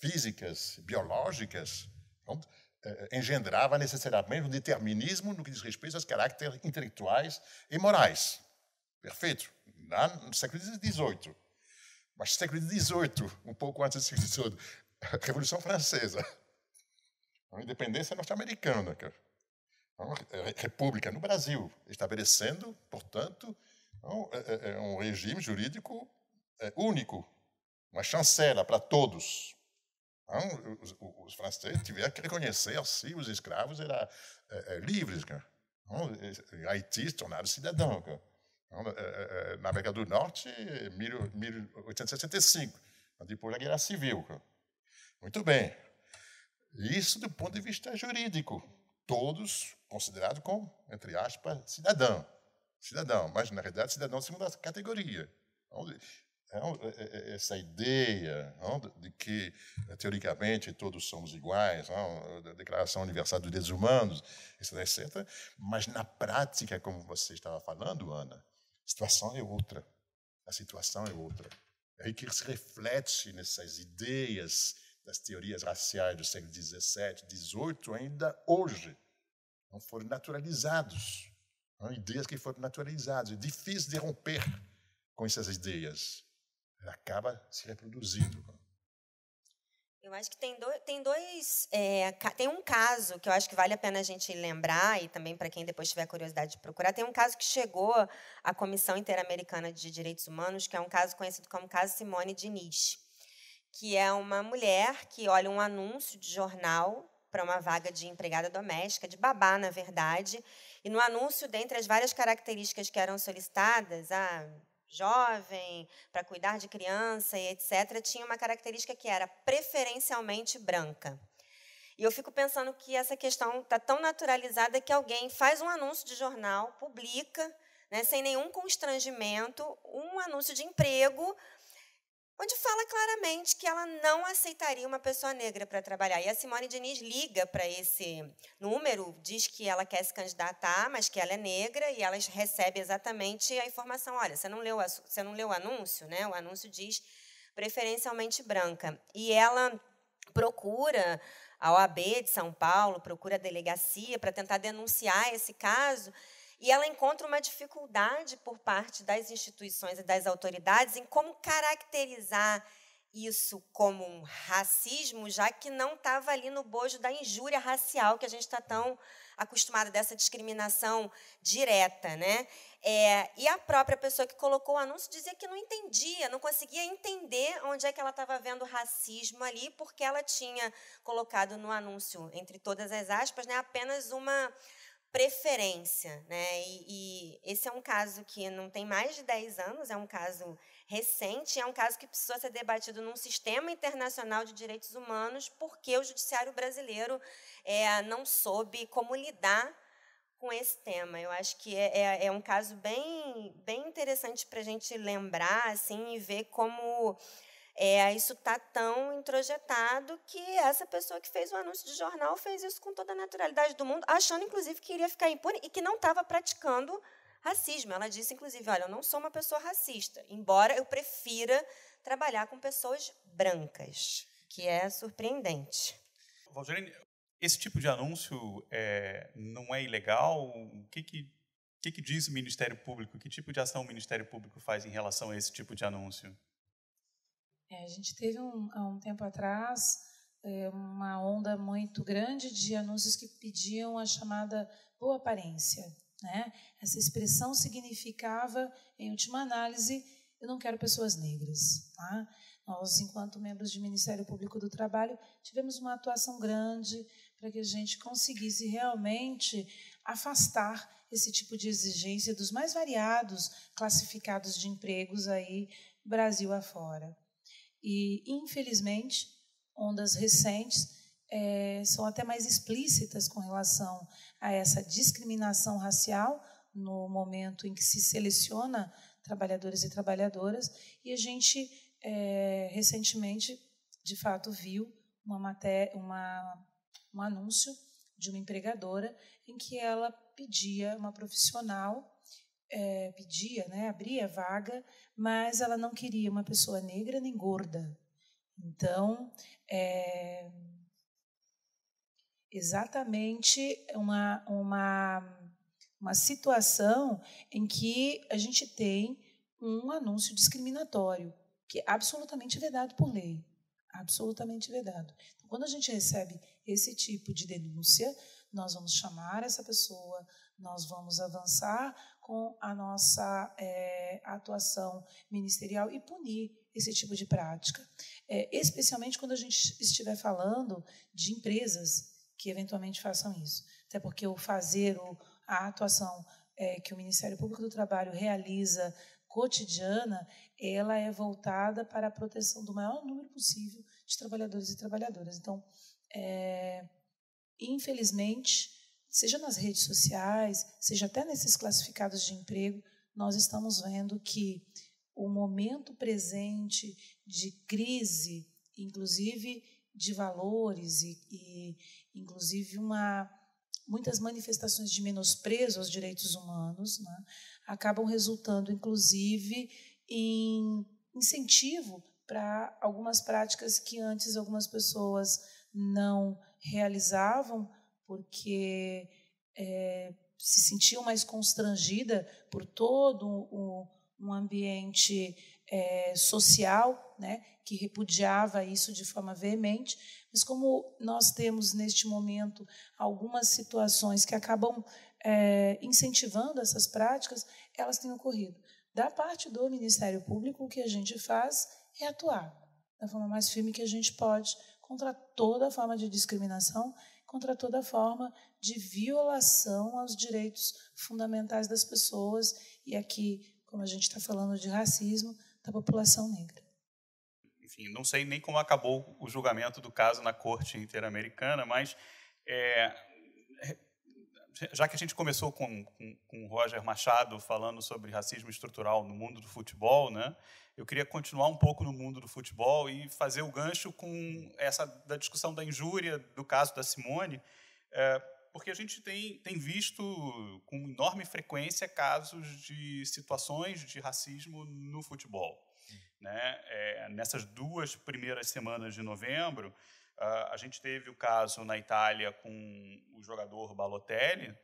S2: físicas, biológicas, pronto, engendrava necessariamente um determinismo no que diz respeito aos caracteres intelectuais e morais. Perfeito. Lá no século XVIII. Mas século XVIII, um pouco antes do século XVIII, a Revolução Francesa, a independência norte-americana, república no Brasil, estabelecendo, portanto, é, é, é um regime jurídico único, uma chancela para todos. Então, os, os, franceses tiveram que reconhecer assim os escravos eram é, é, livres. Então, Haiti se tornaram cidadão. Então, na América do Norte, 1865. depois da Guerra Civil. Muito bem. Isso do ponto de vista jurídico. Todos considerados como, entre aspas, cidadão. Cidadão, mas na realidade cidadão de segunda categoria. É é, é, essa ideia de que, teoricamente, todos somos iguais, a Declaração Universal dos Direitos Humanos, etc. Mas, na prática, como você estava falando, Ana, a situação é outra. A situação é outra. É que se reflete nessas ideias das teorias raciais do século XVII, XVIII, ainda hoje. Não foram naturalizados. São ideias que foram naturalizadas. É difícil de romper com essas ideias acaba se reproduzindo.
S3: Eu acho que tem dois, tem, dois é, tem um caso que eu acho que vale a pena a gente lembrar e também para quem depois tiver curiosidade de procurar. Tem um caso que chegou à Comissão Interamericana de Direitos Humanos, que é um caso conhecido como caso Simone Diniz, que é uma mulher que olha um anúncio de jornal para uma vaga de empregada doméstica, de babá, na verdade, e no anúncio, dentre as várias características que eram solicitadas, ah, jovem, para cuidar de criança e etc., tinha uma característica que era preferencialmente branca. E eu fico pensando que essa questão está tão naturalizada que alguém faz um anúncio de jornal, publica, né, sem nenhum constrangimento, um anúncio de emprego onde fala claramente que ela não aceitaria uma pessoa negra para trabalhar. E a Simone Diniz liga para esse número, diz que ela quer se candidatar, mas que ela é negra, e ela recebe exatamente a informação: olha, você não leu, você não leu o anúncio? Né? O anúncio diz preferencialmente branca. E ela procura a OAB de São Paulo, procura a delegacia para tentar denunciar esse caso. E ela encontra uma dificuldade por parte das instituições e das autoridades em como caracterizar isso como um racismo, já que não estava ali no bojo da injúria racial que a gente está tão acostumado dessa discriminação direta, né? É, e a própria pessoa que colocou o anúncio dizia que não entendia, não conseguia entender onde é que ela estava vendo racismo ali, porque ela tinha colocado no anúncio, entre todas as aspas, né, apenas uma preferência. Né? E, e, esse é um caso que não tem mais de 10 anos, é um caso recente, é um caso que precisou ser debatido num sistema internacional de direitos humanos, porque o judiciário brasileiro é, não soube como lidar com esse tema. Eu acho que é, é, é um caso bem, bem interessante para a gente lembrar assim, e ver como é, isso está tão introjetado que essa pessoa que fez o anúncio de jornal fez isso com toda a naturalidade do mundo, achando, inclusive, que iria ficar impune e que não estava praticando racismo. Ela disse, inclusive, olha, eu não sou uma pessoa racista, embora eu prefira trabalhar com pessoas brancas, que é surpreendente.
S1: Valdirene, esse tipo de anúncio é, não é ilegal? O que, que, que, que diz o Ministério Público? Que tipo de ação o Ministério Público faz em relação a esse tipo de anúncio?
S4: É, a gente teve um, há um tempo atrás é, uma onda muito grande de anúncios que pediam a chamada boa aparência. Né? Essa expressão significava, em última análise, eu não quero pessoas negras. Tá? Nós, enquanto membros do Ministério Público do Trabalho, tivemos uma atuação grande para que a gente conseguisse realmente afastar esse tipo de exigência dos mais variados classificados de empregos aí Brasil afora. E, infelizmente, ondas recentes é, são até mais explícitas com relação a essa discriminação racial no momento em que se seleciona trabalhadores e trabalhadoras. E a gente, é, recentemente, de fato, viu uma matéria, uma, um anúncio de uma empregadora em que ela pedia uma profissional é, pedia, né, abria vaga, mas ela não queria uma pessoa negra nem gorda. Então, é exatamente uma, uma, uma situação em que a gente tem um anúncio discriminatório, que é absolutamente vedado por lei. Absolutamente vedado. Então, quando a gente recebe esse tipo de denúncia, nós vamos chamar essa pessoa, nós vamos avançar com a nossa é, atuação ministerial e punir esse tipo de prática. É, especialmente quando a gente estiver falando de empresas que eventualmente façam isso. Até porque o fazer, o, a atuação é, que o Ministério Público do Trabalho realiza cotidiana, ela é voltada para a proteção do maior número possível de trabalhadores e trabalhadoras. Então, é, infelizmente, seja nas redes sociais, seja até nesses classificados de emprego, nós estamos vendo que o momento presente de crise, inclusive de valores e, e inclusive uma muitas manifestações de menosprezo aos direitos humanos, né, acabam resultando, inclusive, em incentivo para algumas práticas que antes algumas pessoas não realizavam porque é, se sentiam mais constrangida por todo o, um ambiente é, social, né, que repudiava isso de forma veemente, mas como nós temos neste momento algumas situações que acabam é, incentivando essas práticas, elas têm ocorrido. Da parte do Ministério Público, o que a gente faz é atuar da forma mais firme que a gente pode contra toda forma de discriminação, contra toda forma de violação aos direitos fundamentais das pessoas e aqui, como a gente está falando de racismo, da população negra.
S1: Enfim, não sei nem como acabou o julgamento do caso na Corte Interamericana, mas é, já que a gente começou com, com, com o Roger Machado falando sobre racismo estrutural no mundo do futebol, né? eu queria continuar um pouco no mundo do futebol e fazer o gancho com essa da discussão da injúria do caso da Simone, é, porque a gente tem, tem visto com enorme frequência casos de situações de racismo no futebol. Né? É, nessas duas primeiras semanas de novembro, uh, a gente teve o caso na Itália com o jogador Balotelli,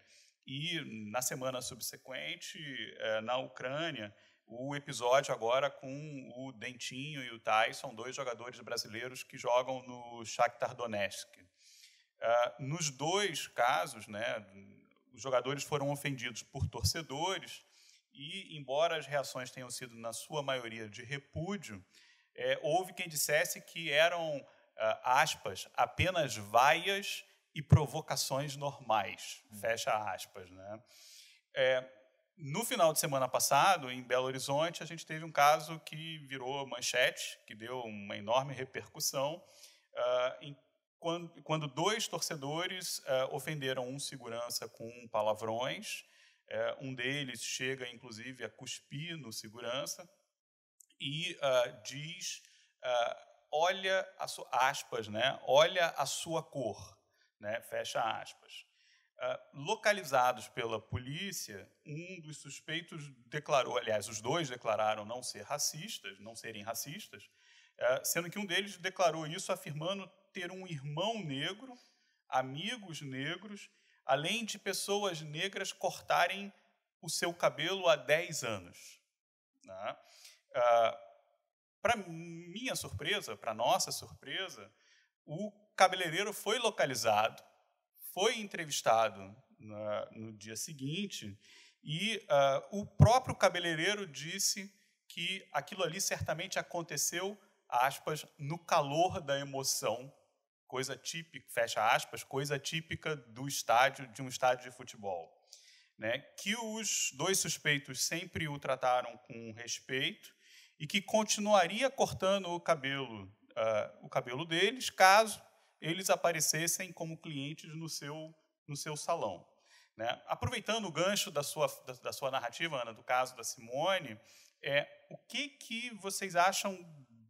S1: e na semana subsequente, uh, na Ucrânia, o episódio agora com o Dentinho e o Tyson, dois jogadores brasileiros que jogam no Shakhtar Donetsk. Uh, nos dois casos, né, os jogadores foram ofendidos por torcedores e, embora as reações tenham sido, na sua maioria, de repúdio, é, houve quem dissesse que eram, aspas, apenas vaias e provocações normais, fecha aspas. Né? É, no final de semana passado, em Belo Horizonte, a gente teve um caso que virou manchete, que deu uma enorme repercussão, uh, em, quando, quando, dois torcedores uh, ofenderam um segurança com palavrões. Uh, um deles chega, inclusive, a cuspir no segurança e diz: olha, a aspas, né? Olha a sua cor, né? Fecha aspas. Ah, localizados pela polícia, um dos suspeitos declarou, aliás, os dois declararam não ser racistas, não serem racistas, uh, sendo que um deles declarou isso afirmando ter um irmão negro, amigos negros, além de pessoas negras cortarem o seu cabelo há 10 anos. Né? Uh, para minha surpresa, para nossa surpresa, o cabeleireiro foi localizado foi entrevistado na, no dia seguinte e uh, o próprio cabeleireiro disse que aquilo ali certamente aconteceu, aspas, no calor da emoção, coisa típica, fecha aspas, coisa típica do estádio, de um estádio de futebol. Né? Que os dois suspeitos sempre o trataram com respeito e que continuaria cortando o cabelo, uh, o cabelo deles, caso eles aparecessem como clientes no seu, no seu salão. Né? Aproveitando o gancho da sua, da, da, sua narrativa, Ana, do caso da Simone, é, o que, que vocês acham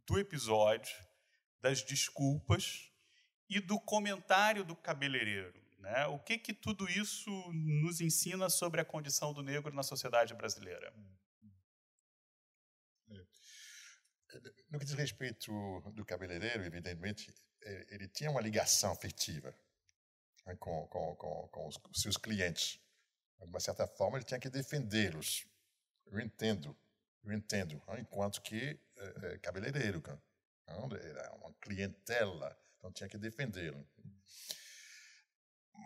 S1: do episódio, das desculpas e do comentário do cabeleireiro? Né? O que, que tudo isso nos ensina sobre a condição do negro na sociedade brasileira?
S2: É. No que diz respeito do cabeleireiro, evidentemente, é, ele tinha uma ligação afetiva né, com, com, com, com os seus clientes. De uma certa forma, ele tinha que defendê-los. Eu entendo, eu entendo. Né, enquanto que é, é, cabeleireiro, era uma clientela, então tinha que defendê-lo.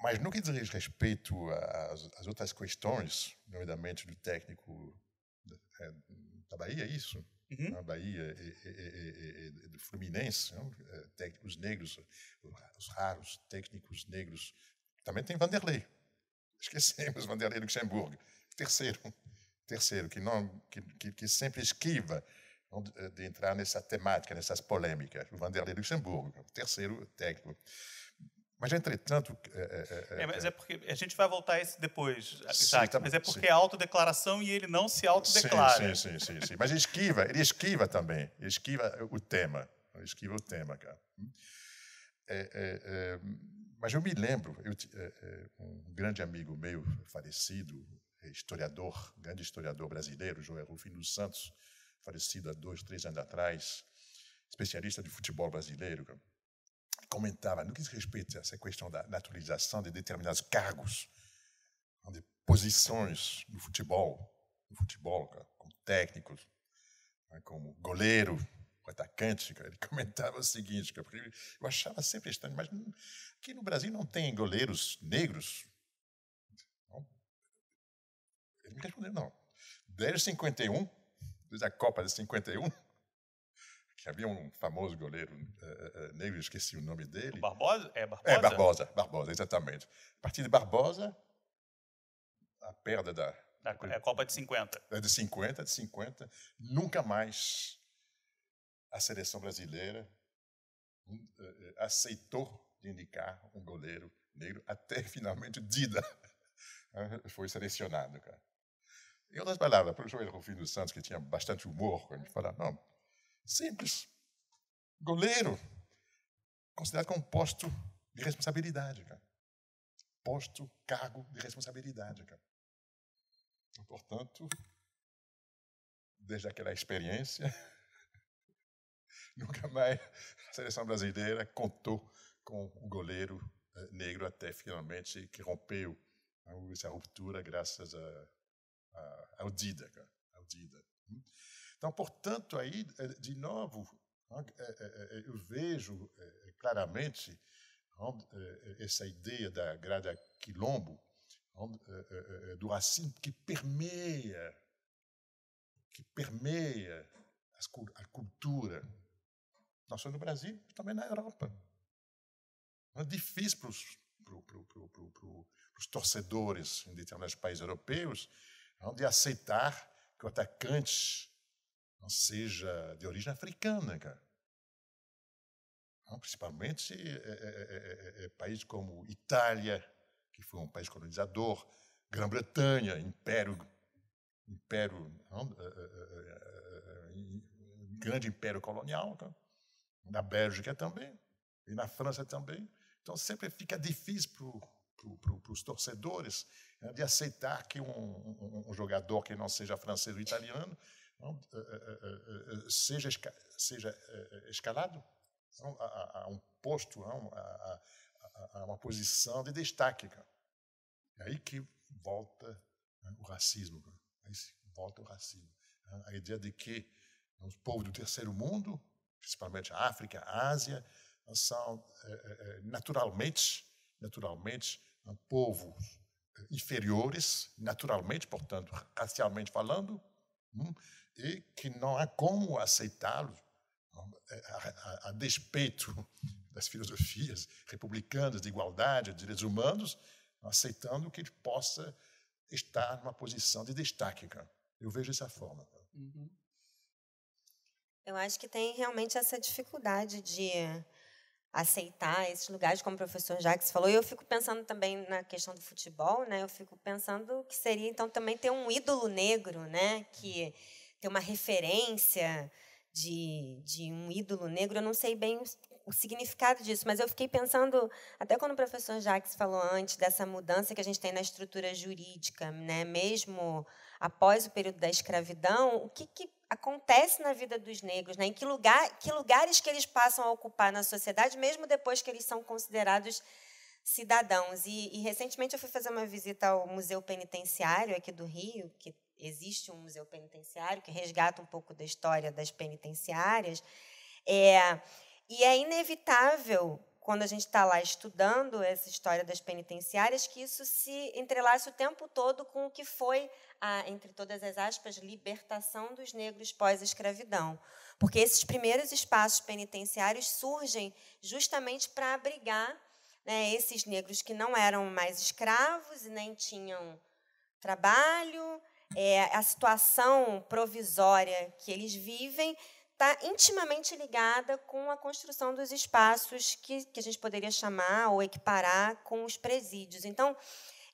S2: Mas no que diz respeito às, às outras questões, nomeadamente do técnico da, da Bahia, é isso? Uhum. Bahia do Fluminense, não? É, técnicos negros, os raros técnicos negros. Também tem Vanderlei. Esquecemos Vanderlei Luxemburgo, terceiro. terceiro, que, não, que, que, que sempre esquiva de entrar nessa temática, nessas polêmicas, o Vanderlei Luxemburgo, terceiro técnico. Mas, entretanto.
S1: É, é, é, é, mas é porque. A gente vai voltar a esse depois, Isaac, sim, mas é porque sim. é autodeclaração e ele não se autodeclara.
S2: Sim, sim, sim, sim, sim. Mas esquiva, ele esquiva também. Ele esquiva o tema. Ele esquiva o tema, cara. É, mas eu me lembro, eu, um grande amigo meu, falecido, historiador, grande historiador brasileiro, Joel Rufino dos Santos, falecido há dois, três anos atrás, especialista de futebol brasileiro, comentava, no que diz respeito a essa questão da naturalização de determinados cargos, de posições no futebol, no futebol, como técnicos, né, como goleiro, atacante, ele comentava o seguinte, eu achava sempre estranho, mas aqui no Brasil não tem goleiros negros. Ele me respondeu, não. Desde 51, desde a Copa de 51, que havia um famoso goleiro uh, uh, negro, esqueci o nome dele.
S1: O Barbosa? É Barbosa?
S2: É, Barbosa, Barbosa, exatamente. A partir de Barbosa, a perda da...
S1: da é a Copa de 50.
S2: É de 50, de 50. Nunca mais a seleção brasileira uh, aceitou de indicar um goleiro negro, até finalmente Dida foi selecionado, cara. Em outras palavras, para o Joel Rufino Santos, que tinha bastante humor, ele falava, não, simples, goleiro, considerado como posto de responsabilidade, cara. Posto, cargo de responsabilidade, cara. Portanto, desde aquela experiência, nunca mais a seleção brasileira contou com o goleiro eh, negro até finalmente que rompeu né, essa ruptura graças a ao Dida, ao Dida. Então, portanto, aí, é, de novo, é, é, eu vejo claramente essa ideia da grada quilombo, do racismo que permeia, que permeia a cultura, não só no Brasil, também na Europa. É difícil para os, para, para, para, os torcedores em determinados países europeus de aceitar que o atacante seja de origem africana, cara. Não, principalmente é, é, é, é, países como Itália, que foi um país colonizador, Grã-Bretanha, Império, Império, não, grande império colonial, na Bélgica também, e na França também. Então sempre fica difícil para os torcedores né, de aceitar que um, um, um, jogador que não seja francês ou italiano não, uh, uh, uh, seja, seja escalado não, a, a, um posto, não, a, a, uma posição de destaque. É aí que volta né, o racismo. Cara. Aí volta o racismo. Né. A ideia de que os povos do terceiro mundo, principalmente a África, a Ásia, são naturalmente, naturalmente, povos inferiores, naturalmente, portanto, racialmente falando, hum, e que não há como aceitá-los a, a, a, despeito das filosofias republicanas de igualdade, de direitos humanos, aceitando que ele possa estar numa posição de destaque. Eu vejo dessa forma. Uhum.
S3: Eu acho que tem realmente essa dificuldade de aceitar esses lugares, como o professor Jacques falou. E eu fico pensando também na questão do futebol, né? Eu fico pensando que seria então também ter um ídolo negro, né? Que ter uma referência de, de um ídolo negro. Eu não sei bem o, significado disso, mas eu fiquei pensando até quando o professor Jacques falou antes dessa mudança que a gente tem na estrutura jurídica, né? Mesmo após o período da escravidão, o que, que acontece na vida dos negros, né? em que, lugar, que lugares que eles passam a ocupar na sociedade, mesmo depois que eles são considerados cidadãos. E, e, recentemente eu fui fazer uma visita ao Museu Penitenciário aqui do Rio, que existe um museu penitenciário que resgata um pouco da história das penitenciárias. É, e é inevitável quando a gente está lá estudando essa história das penitenciárias, que isso se entrelaça o tempo todo com o que foi a, entre todas as aspas, libertação dos negros pós-escravidão. Porque esses primeiros espaços penitenciários surgem justamente para abrigar né, esses negros que não eram mais escravos e nem tinham trabalho, é, a situação provisória que eles vivem está intimamente ligada com a construção dos espaços que, que a gente poderia chamar ou equiparar com os presídios. Então,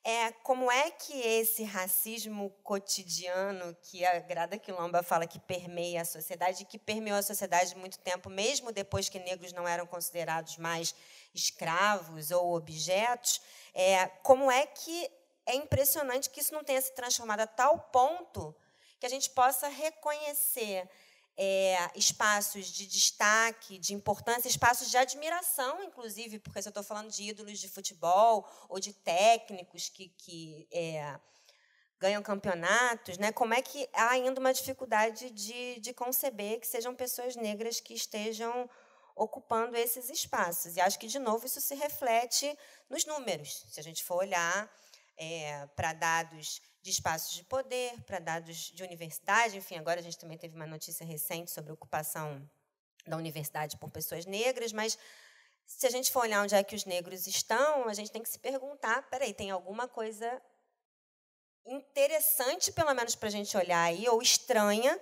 S3: é, como é que esse racismo cotidiano que a Grada Quilomba fala que permeia a sociedade, que permeou a sociedade muito tempo, mesmo depois que negros não eram considerados mais escravos ou objetos, é, como é que é impressionante que isso não tenha se transformado a tal ponto que a gente possa reconhecer é, espaços de destaque, de importância, espaços de admiração, inclusive, porque se eu estou falando de ídolos de futebol ou de técnicos que, que é, ganham campeonatos, né? como é que há ainda uma dificuldade de, de conceber que sejam pessoas negras que estejam ocupando esses espaços? E acho que, de novo, isso se reflete nos números. Se a gente for olhar é, para dados de espaços de poder, para dados de universidade. Enfim, agora a gente também teve uma notícia recente sobre a ocupação da universidade por pessoas negras, mas se a gente for olhar onde é que os negros estão, a gente tem que se perguntar, peraí, tem alguma coisa interessante, pelo menos, para a gente olhar aí, ou estranha,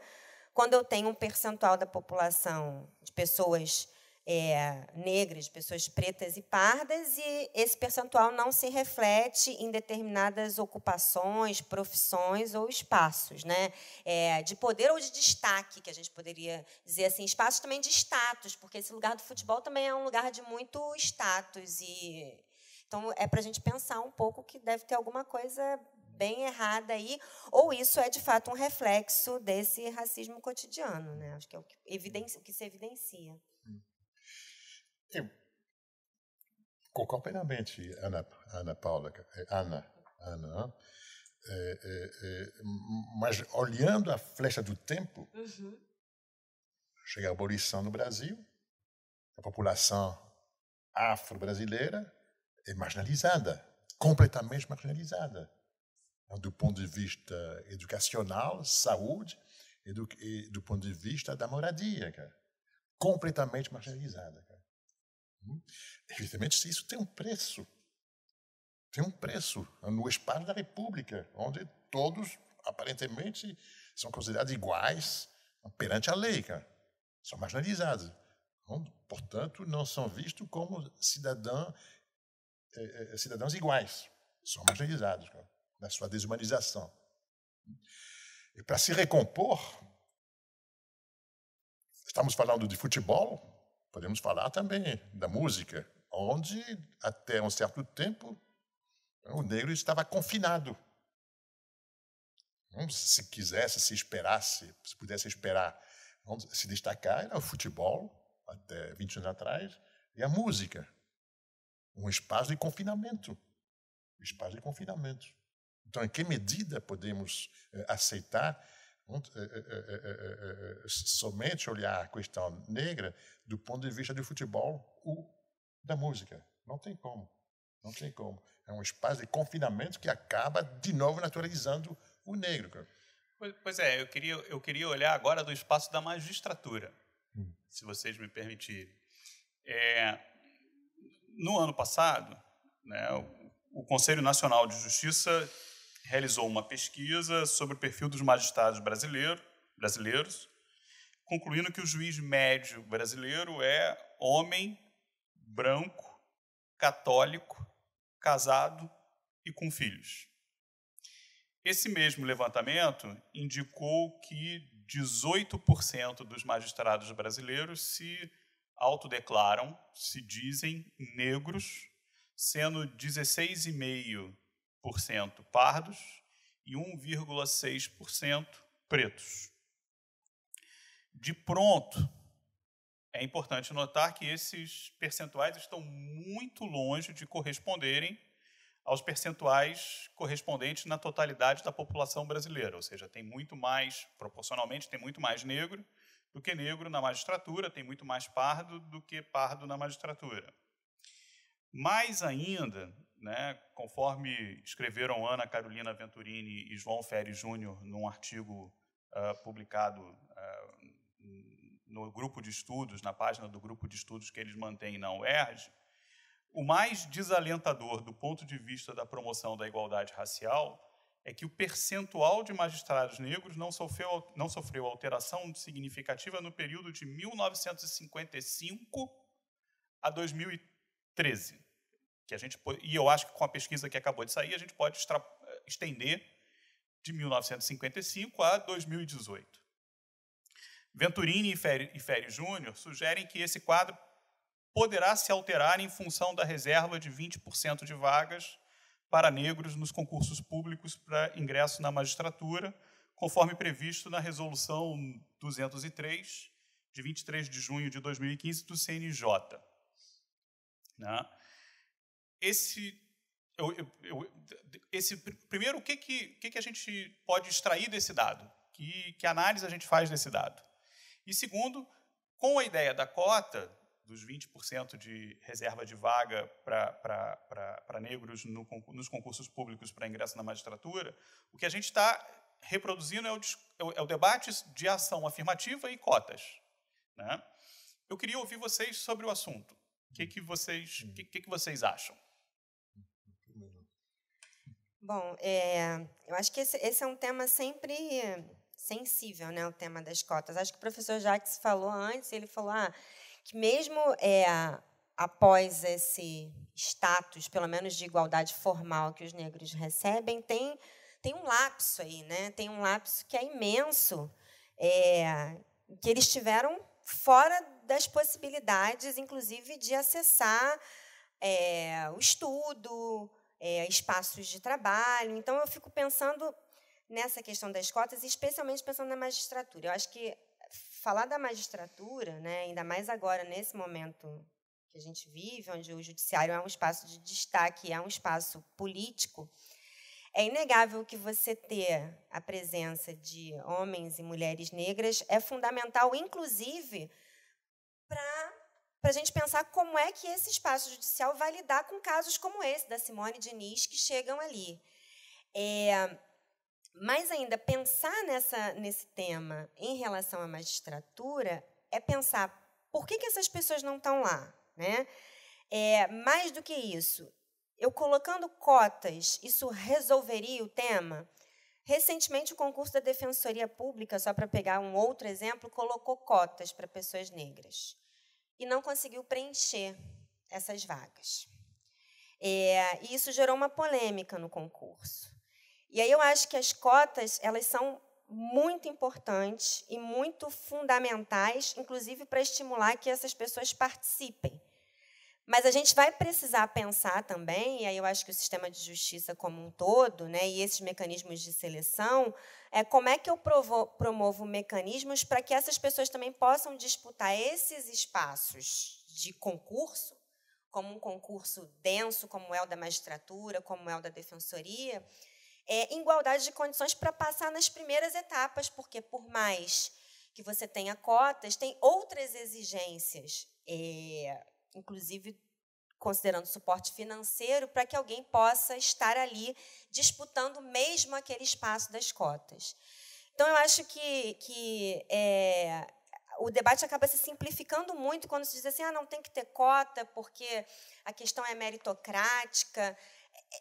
S3: quando eu tenho um percentual da população de pessoas é, negras, pessoas pretas e pardas, e esse percentual não se reflete em determinadas ocupações, profissões ou espaços né? É, de poder ou de destaque, que a gente poderia dizer assim, espaços também de status, porque esse lugar do futebol também é um lugar de muito status. e Então, é para a gente pensar um pouco que deve ter alguma coisa bem errada aí, ou isso é de fato um reflexo desse racismo cotidiano, né? Acho que é o que, evidencia, o que se evidencia.
S2: Eu concordo plenamente, Ana, Ana Paula, Ana, Ana, é, é, é, mas olhando a flecha do tempo, uhum. chega a abolição no Brasil, a população afro-brasileira é marginalizada, completamente marginalizada, do ponto de vista educacional, saúde, e do, e do ponto de vista da moradia, cara. completamente marginalizada. Cara. Hum? Evidentemente, isso tem um preço. Tem um preço no espaço da República, onde todos, aparentemente, são considerados iguais perante a lei. São marginalizados. Portanto, não são vistos como cidadão, eh, cidadãos iguais. São marginalizados na sua desumanização. E para se recompor, estamos falando de futebol, Podemos falar também da música, onde até um certo tempo o negro estava confinado. Se quisesse, se esperasse, se pudesse esperar, se destacar, era o futebol, até 20 anos atrás, e a música. Um espaço de confinamento. Um espaço de confinamento. Então, em que medida podemos eh, aceitar somente olhar a questão negra do ponto de vista do futebol ou da música. Não tem como. Não tem como. É um espaço de confinamento que acaba, de novo, naturalizando o negro.
S1: Pois é, eu queria, eu queria olhar agora do espaço da magistratura, hum. se vocês me permitirem. É, no ano passado, né, o, o Conselho Nacional de Justiça realizou uma pesquisa sobre o perfil dos magistrados brasileiro, brasileiros, concluindo que o juiz médio brasileiro é homem, branco, católico, casado e com filhos. Esse mesmo levantamento indicou que 18% dos magistrados brasileiros se autodeclaram, se dizem negros, sendo 16,5% pardos e 1,6% pretos. De pronto, é importante notar que esses percentuais estão muito longe de corresponderem aos percentuais correspondentes na totalidade da população brasileira, ou seja, tem muito mais, proporcionalmente, tem muito mais negro do que negro na magistratura, tem muito mais pardo do que pardo na magistratura. Mais ainda, né, conforme escreveram Ana Carolina Venturini e João Ferri Júnior num artigo uh, publicado uh, no grupo de estudos, na página do grupo de estudos que eles mantêm na UERJ, o mais desalentador do ponto de vista da promoção da igualdade racial é que o percentual de magistrados negros não sofreu, não sofreu alteração significativa no período de 1955 a 2013. Que a gente, e eu acho que com a pesquisa que acabou de sair, a gente pode estender de 1955 a 2018. Venturini e Ferri, e Ferri Júnior sugerem que esse quadro poderá se alterar em função da reserva de 20% de vagas para negros nos concursos públicos para ingresso na magistratura, conforme previsto na Resolução 203, de 23 de junho de 2015, do CNJ. Né? Esse, eu, eu, esse, primeiro, o que, que, que, a gente pode extrair desse dado? Que, que análise a gente faz desse dado? E segundo, com a ideia da cota, dos 20% de reserva de vaga para negros no, nos concursos públicos para ingresso na magistratura, o que a gente está reproduzindo é o, é o, debate de ação afirmativa e cotas. Né? Eu queria ouvir vocês sobre o assunto. O que, que, vocês, que, que, que vocês acham?
S3: Bom, é, eu acho que esse, esse, é um tema sempre sensível, né, o tema das cotas. Acho que o professor Jacques falou antes, ele falou, ah, que mesmo é, após esse status, pelo menos de igualdade formal que os negros recebem, tem, tem um lapso aí, né? tem um lapso que é imenso, é, que eles tiveram fora das possibilidades, inclusive, de acessar é, o estudo, é, espaços de trabalho. Então, eu fico pensando nessa questão das cotas, especialmente pensando na magistratura. Eu acho que falar da magistratura, né, ainda mais agora, nesse momento que a gente vive, onde o judiciário é um espaço de destaque, é um espaço político, é inegável que você ter a presença de homens e mulheres negras é fundamental, inclusive, para a gente pensar como é que esse espaço judicial vai lidar com casos como esse da Simone Diniz, que chegam ali. É, mais ainda, pensar nessa, nesse tema em relação à magistratura é pensar por que, que essas pessoas não estão lá. Né? É, mais do que isso, eu colocando cotas, isso resolveria o tema? Recentemente, o concurso da Defensoria Pública, só para pegar um outro exemplo, colocou cotas para pessoas negras e não conseguiu preencher essas vagas. É, e isso gerou uma polêmica no concurso. E aí eu acho que as cotas, elas são muito importantes e muito fundamentais, inclusive para estimular que essas pessoas participem. Mas a gente vai precisar pensar também, e aí eu acho que o sistema de justiça como um todo, né, e esses mecanismos de seleção, é como é que eu provo, promovo mecanismos para que essas pessoas também possam disputar esses espaços de concurso, como um concurso denso, como é o da magistratura, como é o da defensoria, é, igualdade de condições para passar nas primeiras etapas, porque por mais que você tenha cotas, tem outras exigências, é, inclusive considerando suporte financeiro, para que alguém possa estar ali disputando mesmo aquele espaço das cotas. Então, eu acho que, que é, o debate acaba se simplificando muito quando se diz assim, ah, não tem que ter cota porque a questão é meritocrática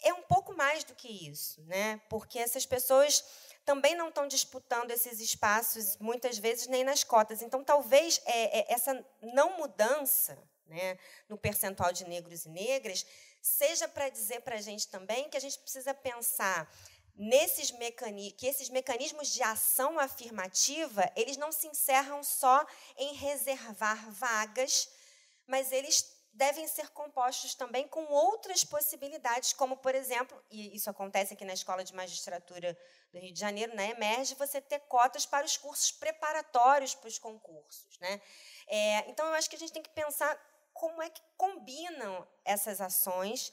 S3: é um pouco mais do que isso, né? porque essas pessoas também não estão disputando esses espaços, muitas vezes, nem nas cotas. Então, talvez é, é, essa não mudança né, no percentual de negros e negras seja para dizer para a gente também que a gente precisa pensar nesses mecanismos, que esses mecanismos de ação afirmativa, eles não se encerram só em reservar vagas, mas eles devem ser compostos também com outras possibilidades, como, por exemplo, e isso acontece aqui na Escola de Magistratura do Rio de Janeiro, na EMERGE, você ter cotas para os cursos preparatórios para os concursos. Né? É, então, eu acho que a gente tem que pensar como é que combinam essas ações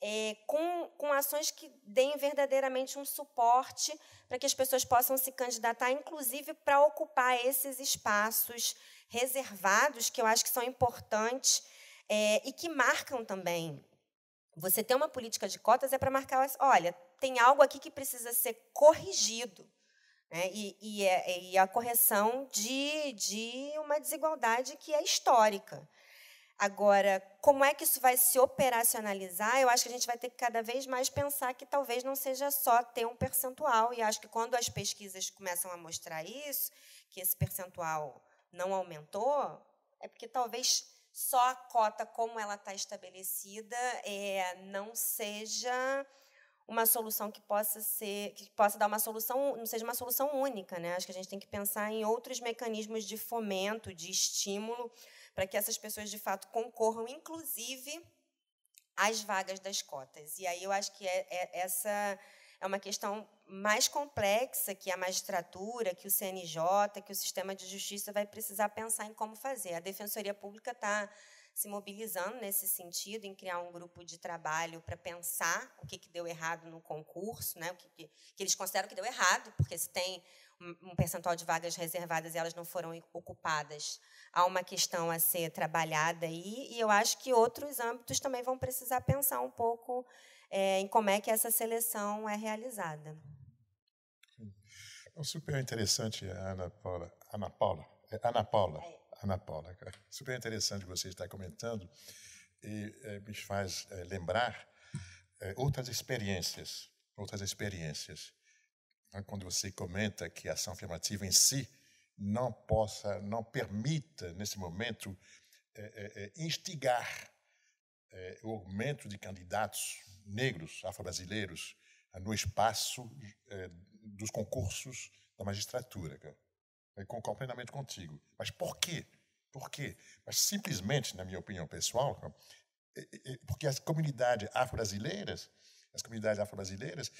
S3: é, com, com ações que deem verdadeiramente um suporte para que as pessoas possam se candidatar, inclusive para ocupar esses espaços reservados, que eu acho que são importantes é, e que marcam também. Você ter uma política de cotas é para marcar, olha, tem algo aqui que precisa ser corrigido. Né? E, e, é, e a correção de, de uma desigualdade que é histórica. Agora, como é que isso vai se operacionalizar? Eu acho que a gente vai ter que cada vez mais pensar que talvez não seja só ter um percentual. E acho que quando as pesquisas começam a mostrar isso, que esse percentual não aumentou, é porque talvez só a cota como ela está estabelecida é, não seja uma solução que possa ser que possa dar uma solução não seja uma solução única né acho que a gente tem que pensar em outros mecanismos de fomento de estímulo para que essas pessoas de fato concorram, inclusive, às vagas das cotas. E aí eu acho que é, é, essa é uma questão mais complexa que a magistratura, que o CNJ, que o sistema de justiça vai precisar pensar em como fazer. A Defensoria Pública está se mobilizando nesse sentido, em criar um grupo de trabalho para pensar o que, que deu errado no concurso, né? o que, que, que eles consideram que deu errado, porque se tem um percentual de vagas reservadas e elas não foram ocupadas, há uma questão a ser trabalhada aí, e eu acho que outros âmbitos também vão precisar pensar um pouco é, em como é que essa seleção é realizada.
S2: É super interessante, Ana Paula. Ana Paula. É Ana Paula. É. Ana Paula. Super interessante o que você está comentando e é, me faz é, lembrar é, outras experiências, outras experiências. Quando você comenta que a ação afirmativa em si não possa, não permita, nesse momento, é, é, é instigar o aumento de candidatos negros, afro-brasileiros, no espaço dos concursos da magistratura. Eu concordo plenamente contigo. Mas por quê? Por quê? Mas simplesmente, na minha opinião pessoal, porque as comunidades afro-brasileiras, as comunidades afro-brasileiras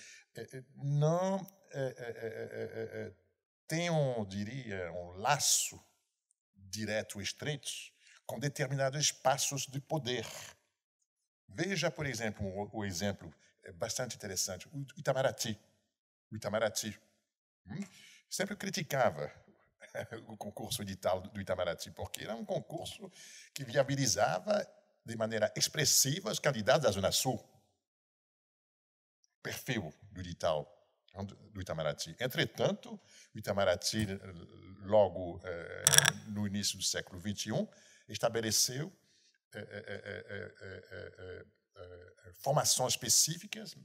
S2: não tem um, diria, um laço direto estreito com determinados espaços de poder. Veja, por exemplo, o, o exemplo é bastante interessante, o Itamaraty. O Itamaraty. Hum? Sempre criticava o concurso edital do Itamaraty, porque era um concurso que viabilizava de maneira expressiva os candidatos da Zona Sul. Perfil do edital do Itamaraty. Entretanto, o Itamaraty, logo eh, no início do século XXI, estabeleceu eh, eh, formações específicas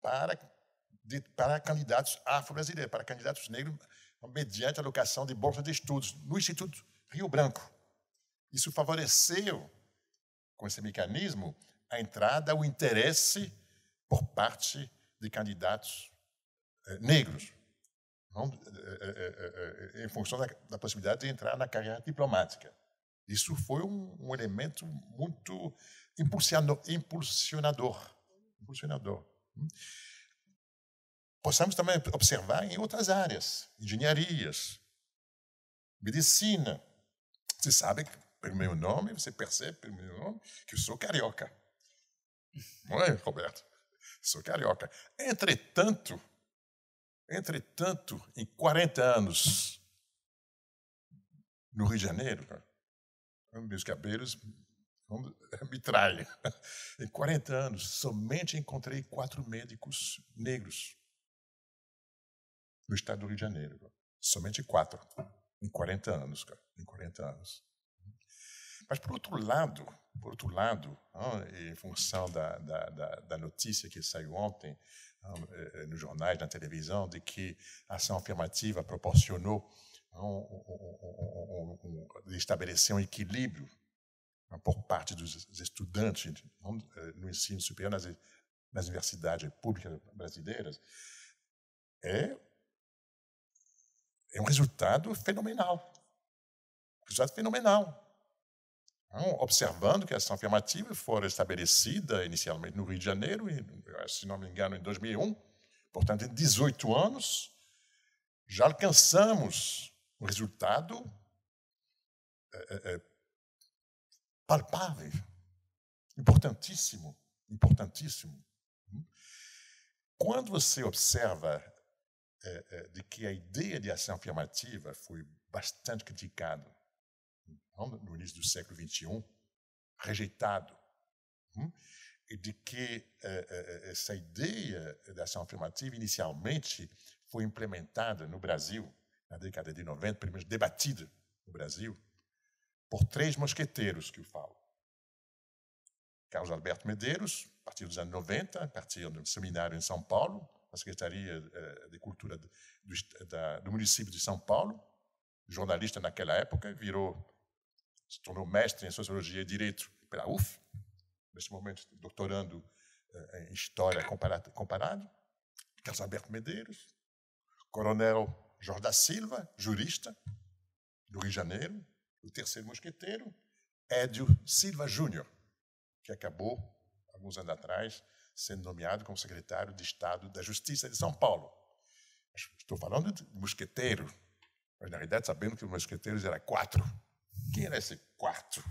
S2: para, de, para candidatos afro-brasileiros, para candidatos negros, mediante a alocação de bolsas de estudos no Instituto Rio Branco. Isso favoreceu, com esse mecanismo, a entrada, o interesse por parte de candidatos eh, negros, não, eh, eh, em função da, da, possibilidade de entrar na carreira diplomática. Isso foi um, um elemento muito impulsionador, impulsionador. impulsionador. Possamos também observar em outras áreas, engenharias, medicina. Você sabe, pelo meu nome, você percebe pelo meu nome, que eu sou carioca. Não é, Roberto? Sou carioca. Entretanto, Entretanto, em 40 anos no Rio de Janeiro, meus cabelos me traem. Em 40 anos, somente encontrei quatro médicos negros no estado do Rio de Janeiro. Somente quatro. Em 40 anos, cara. Em 40 anos. Mas, por outro lado, por outro lado, em função da, da, da notícia que saiu ontem eh, nos jornais, na televisão, de que a ação afirmativa proporcionou um, um, um, estabelecer um equilíbrio por parte dos estudantes eh, no ensino superior nas, nas universidades públicas brasileiras, é, é um resultado fenomenal. Um resultado fenomenal. Então, observando que a ação afirmativa foi estabelecida inicialmente no Rio de Janeiro, se não me engano, em 2001, portanto, em 18 anos, já alcançamos um resultado é, é, palpável, importantíssimo, importantíssimo. Quando você observa é, é, de que a ideia de ação afirmativa foi bastante criticada no início do século XXI, rejeitado. Hum? E de que eh, eh, eh, essa ideia da ação afirmativa inicialmente foi implementada no Brasil, na década de 90, pelo menos debatida no Brasil, por três mosqueteiros que eu falo. Carlos Alberto Medeiros, a partir dos anos 90, a partir do seminário em São Paulo, na Secretaria de Cultura do, do município de São Paulo, jornalista naquela época, virou, se tornou mestre em Sociologia e Direito pela UF, nesse momento doutorando eh, em História comparado, comparado. Carlos Alberto Medeiros, Coronel Jorge da Silva, jurista do Rio de Janeiro, o terceiro mosqueteiro, Édio Silva Júnior, que acabou, alguns anos atrás, sendo nomeado como secretário de Estado da Justiça de São Paulo. Estou falando de mosqueteiro, mas na realidade sabendo que os mosqueteiros eram quatro. Quem era esse quarto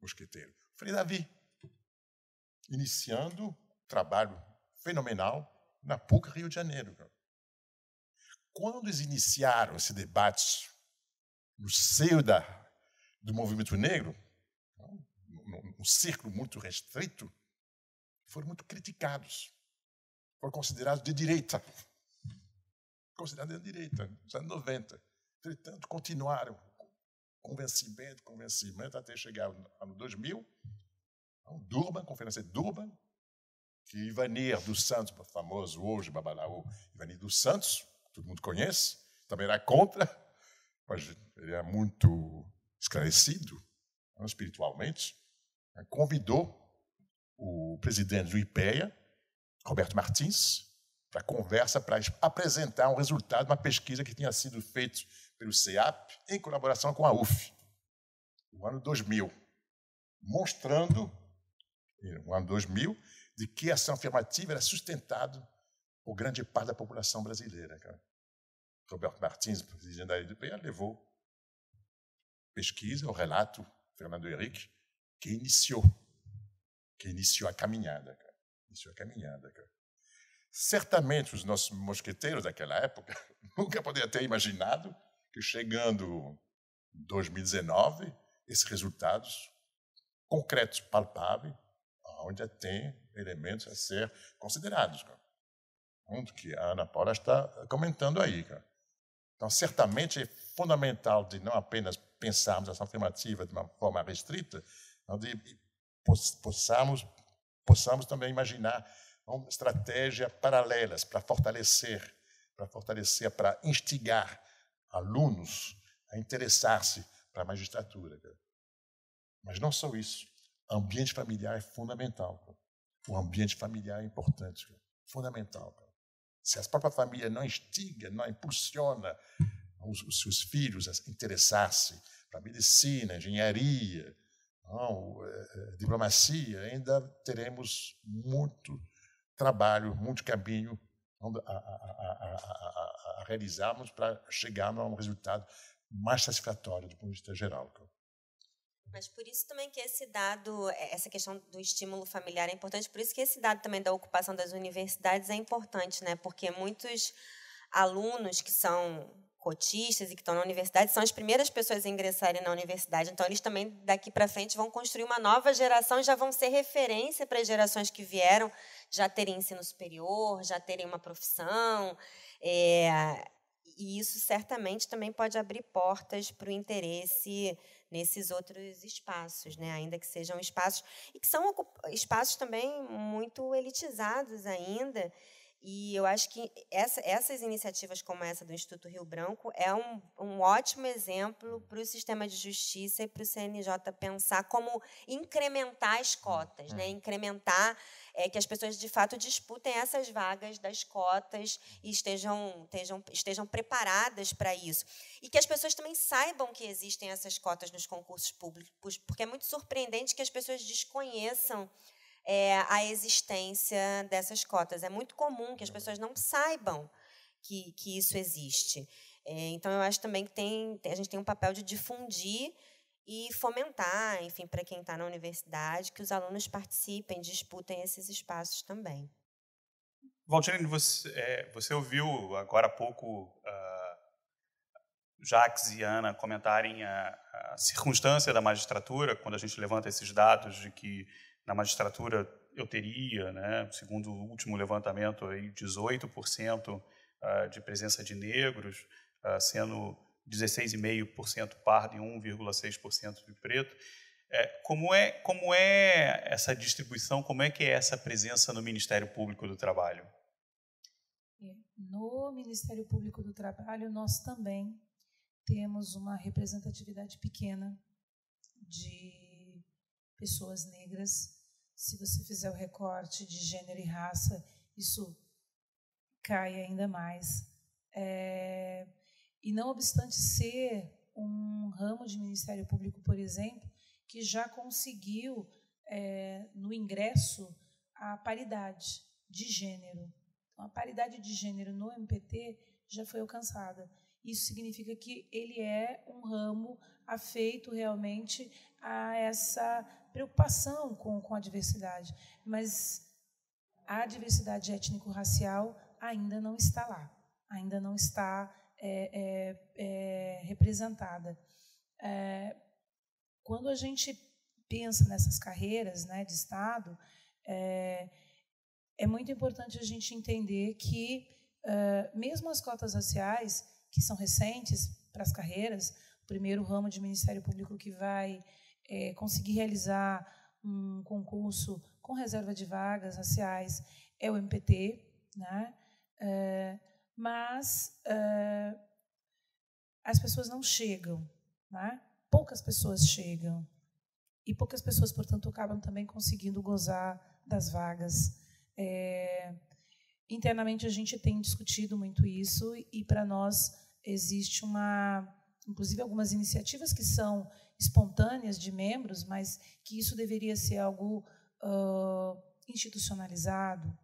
S2: mosqueteiro? Frei Davi, iniciando trabalho fenomenal na PUC Rio de Janeiro. Quando eles iniciaram esse debate no seio da, do movimento negro, um círculo muito restrito, foram muito criticados. Foram considerados de direita. Considerados de direita, nos anos 90. Entretanto, continuaram convencimento, convencimento, até chegar no ano 2000, Durban, conferência de Durban, que Ivanir dos Santos, famoso hoje, Babalaú, Ivanir dos Santos, todo mundo conhece, também era contra, mas ele é muito esclarecido espiritualmente, convidou o presidente do IPEA, Roberto Martins, para conversa, para apresentar um resultado de uma pesquisa que tinha sido feita pelo CEAP em colaboração com a UF, no ano 2000, mostrando, no ano 2000, de que a ação afirmativa era sustentada por grande parte da população brasileira. Roberto Martins, presidente da IPEA, levou pesquisa, o relato, Fernando Henrique, que iniciou, que iniciou a caminhada. Iniciou a caminhada. Certamente os nossos mosqueteiros daquela época nunca poderiam ter imaginado que chegando em 2019, esses resultados concretos, palpáveis, onde tem elementos a ser considerados. Cara. Onde que a Ana Paula está comentando aí. Então, certamente é fundamental de não apenas pensarmos essa afirmativa de uma forma restrita, onde possamos, possamos também imaginar estratégias paralelas para fortalecer, para fortalecer, para instigar alunos a interessar-se para a magistratura. Mas não só isso. O ambiente familiar é fundamental. O ambiente familiar é importante, fundamental. Se a própria família não instiga, não impulsiona os, os seus filhos a interessar-se para medicina, engenharia, não, é, é, diplomacia, ainda teremos muito trabalho, muito caminho a, a, a, a realizarmos para chegarmos a um resultado mais satisfatório do ponto de vista geral.
S3: Mas por isso também que esse dado, é, essa questão do estímulo familiar é importante, por isso que esse dado também da ocupação das universidades é importante, né? Porque muitos alunos que são cotistas e que estão na universidade são as primeiras pessoas a ingressarem na universidade. Então, eles também, daqui para frente, vão construir uma nova geração e já vão ser referência para as gerações que vieram já terem ensino superior, já terem uma profissão. É, e isso certamente também pode abrir portas para o interesse nesses outros espaços, né? ainda que sejam espaços e que são espaços também muito elitizados ainda e eu acho que essa, essas iniciativas como essa do Instituto Rio Branco é um, um ótimo exemplo para o sistema de justiça e para o CNJ pensar como incrementar as cotas, né? Uhum. incrementar é, que as pessoas de fato disputem essas vagas das cotas e estejam, estejam, estejam preparadas para isso. E que as pessoas também saibam que existem essas cotas nos concursos públicos, porque é muito surpreendente que as pessoas desconheçam é, a existência dessas cotas. É muito comum que as pessoas não saibam que, que isso existe. É, então, eu acho também que tem, a gente tem um papel de difundir e fomentar, enfim, para quem está na universidade, que os alunos participem, disputem esses espaços também.
S1: Valdirene, você, é, você ouviu agora há pouco uh, Jacques e Ana comentarem a, a circunstância da magistratura, quando a gente levanta esses dados de que na magistratura eu teria, né, segundo o último levantamento, aí 18% ah, de presença de negros, ah, sendo 16,5% pardo e 1,6% de preto. É, como, é, como é essa distribuição, como é que é essa presença no Ministério Público do Trabalho?
S4: É, no Ministério Público do Trabalho, nós também temos uma representatividade pequena de pessoas negras. Se você fizer o recorte de gênero e raça, isso cai ainda mais. É, e não obstante ser um ramo de Ministério Público, por exemplo, que já conseguiu, é, no ingresso, a paridade de gênero. Então, a paridade de gênero no MPT já foi alcançada. Isso significa que ele é um ramo afeito realmente a essa preocupação com, com a diversidade. Mas a diversidade étnico-racial ainda não está lá, ainda não está é, é, é, representada. É, quando a gente pensa nessas carreiras né, de Estado, é, é muito importante a gente entender que, mesmo as cotas raciais, que são recentes para as carreiras, o primeiro ramo de Ministério Público que vai é, conseguir realizar um concurso com reserva de vagas raciais é o MPT, né? Mas é, as pessoas não chegam, né? poucas pessoas chegam. E poucas pessoas, portanto, acabam também conseguindo gozar das vagas. É, internamente, a gente tem discutido muito isso, e para nós existe uma. Inclusive, algumas iniciativas que são espontâneas de membros, mas que isso deveria ser algo uh, institucionalizado.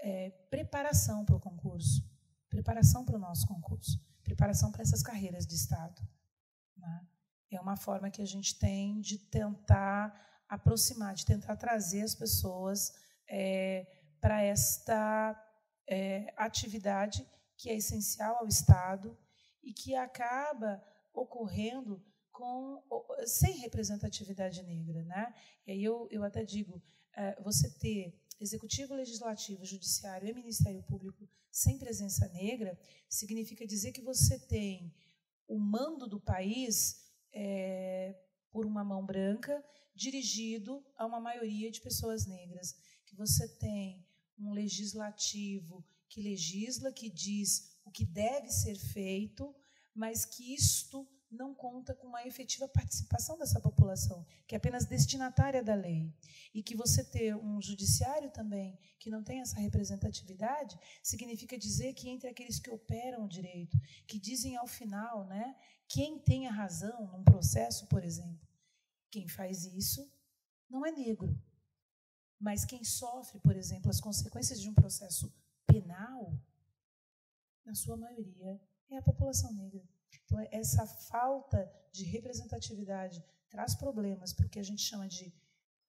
S4: É, preparação para o concurso, preparação para o nosso concurso, preparação para essas carreiras de Estado. Né? É uma forma que a gente tem de tentar aproximar, de tentar trazer as pessoas é, para esta é, atividade que é essencial ao Estado e que acaba ocorrendo com sem representatividade negra, né? E aí eu, eu até digo, é, você ter executivo, legislativo, judiciário e Ministério Público sem presença negra significa dizer que você tem o mando do país é, por uma mão branca, dirigido a uma maioria de pessoas negras. Que você tem um legislativo que legisla, que diz o que deve ser feito, mas que isto não conta com uma efetiva participação dessa população, que é apenas destinatária da lei. E que você ter um judiciário também que não tem essa representatividade, significa dizer que entre aqueles que operam o direito, que dizem ao final, né, quem tem a razão num processo, por exemplo, quem faz isso não é negro. Mas quem sofre, por exemplo, as consequências de um processo penal, na sua maioria, é a população negra. Então, essa falta de representatividade traz problemas para o que a gente chama de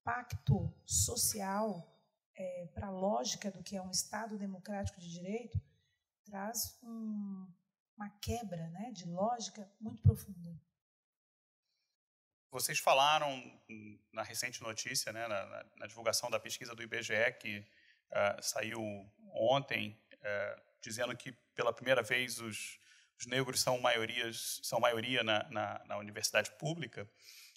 S4: pacto social, é, para a lógica do que é um Estado democrático de direito, traz um, uma quebra né, de lógica muito profunda.
S1: Vocês falaram na recente notícia, né, na, na, divulgação da pesquisa do IBGE, que uh, saiu ontem, uh, dizendo que pela primeira vez os, os negros são, maiorias, são maioria na, na, na universidade pública,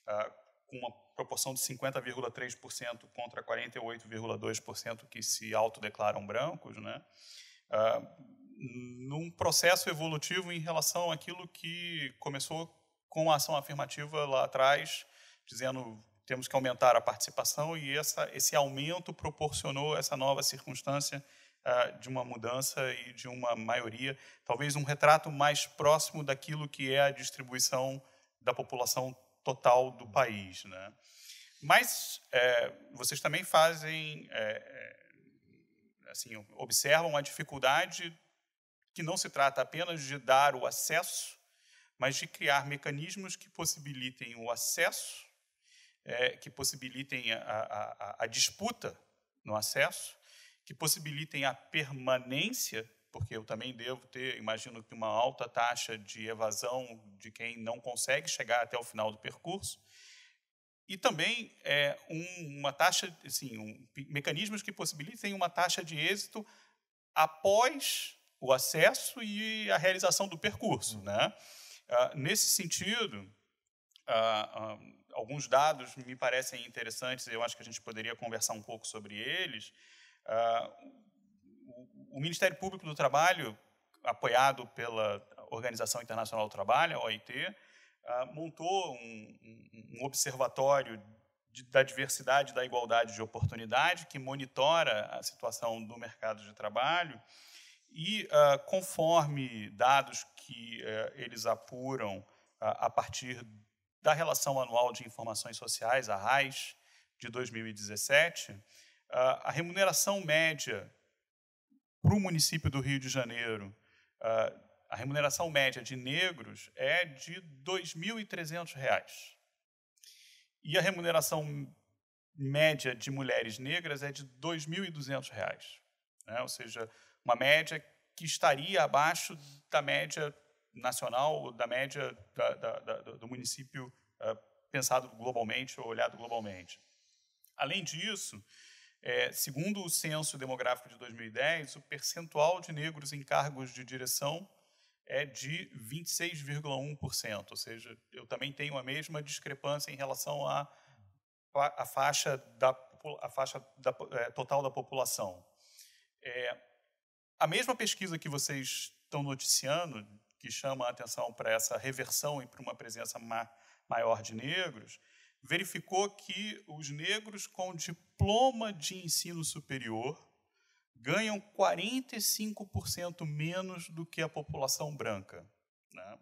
S1: uh, com uma proporção de 50,3% contra 48,2% que se autodeclaram brancos, né? Uh, num processo evolutivo em relação àquilo que começou com a ação afirmativa lá atrás, dizendo temos que aumentar a participação e essa, esse aumento proporcionou essa nova circunstância uh, de uma mudança e de uma maioria, talvez um retrato mais próximo daquilo que é a distribuição da população total do país, né? Mas é, vocês também fazem, é, assim, observam a dificuldade que não se trata apenas de dar o acesso, mas de criar mecanismos que possibilitem o acesso, é, que possibilitem a, a, a, disputa no acesso, que possibilitem a permanência, porque eu também devo ter, imagino que uma alta taxa de evasão de quem não consegue chegar até o final do percurso, e também é, um, uma taxa, assim, um, mecanismos que possibilitem uma taxa de êxito após o acesso e a realização do percurso. Né? Uh, nesse sentido, uh, uh, alguns dados me parecem interessantes, eu acho que a gente poderia conversar um pouco sobre eles. Uh, o, Ministério Público do Trabalho, apoiado pela Organização Internacional do Trabalho, a OIT, ah, montou um, um observatório de, da diversidade e da igualdade de oportunidade, que monitora a situação do mercado de trabalho e, uh, conforme dados que uh, eles apuram uh, a partir da Relação Anual de Informações Sociais, a RAIS, de 2017, a remuneração média para o município do Rio de Janeiro, a remuneração média de negros é de R$ 2.300 e a remuneração média de mulheres negras é de R$ 2.200, né? ou seja, uma média que estaria abaixo da média nacional, da média da, da, da, do município uh, pensado globalmente ou olhado globalmente. Além disso, é, segundo o censo demográfico de 2010, o percentual de negros em cargos de direção é de 26,1%, ou seja, eu também tenho a mesma discrepância em relação à a, faixa, da, a faixa da, é, total da população. É, a mesma pesquisa que vocês estão noticiando, que chama a atenção para essa reversão e para uma presença ma, maior de negros, verificou que os negros com diploma de ensino superior ganham 45% menos do que a população branca. Né?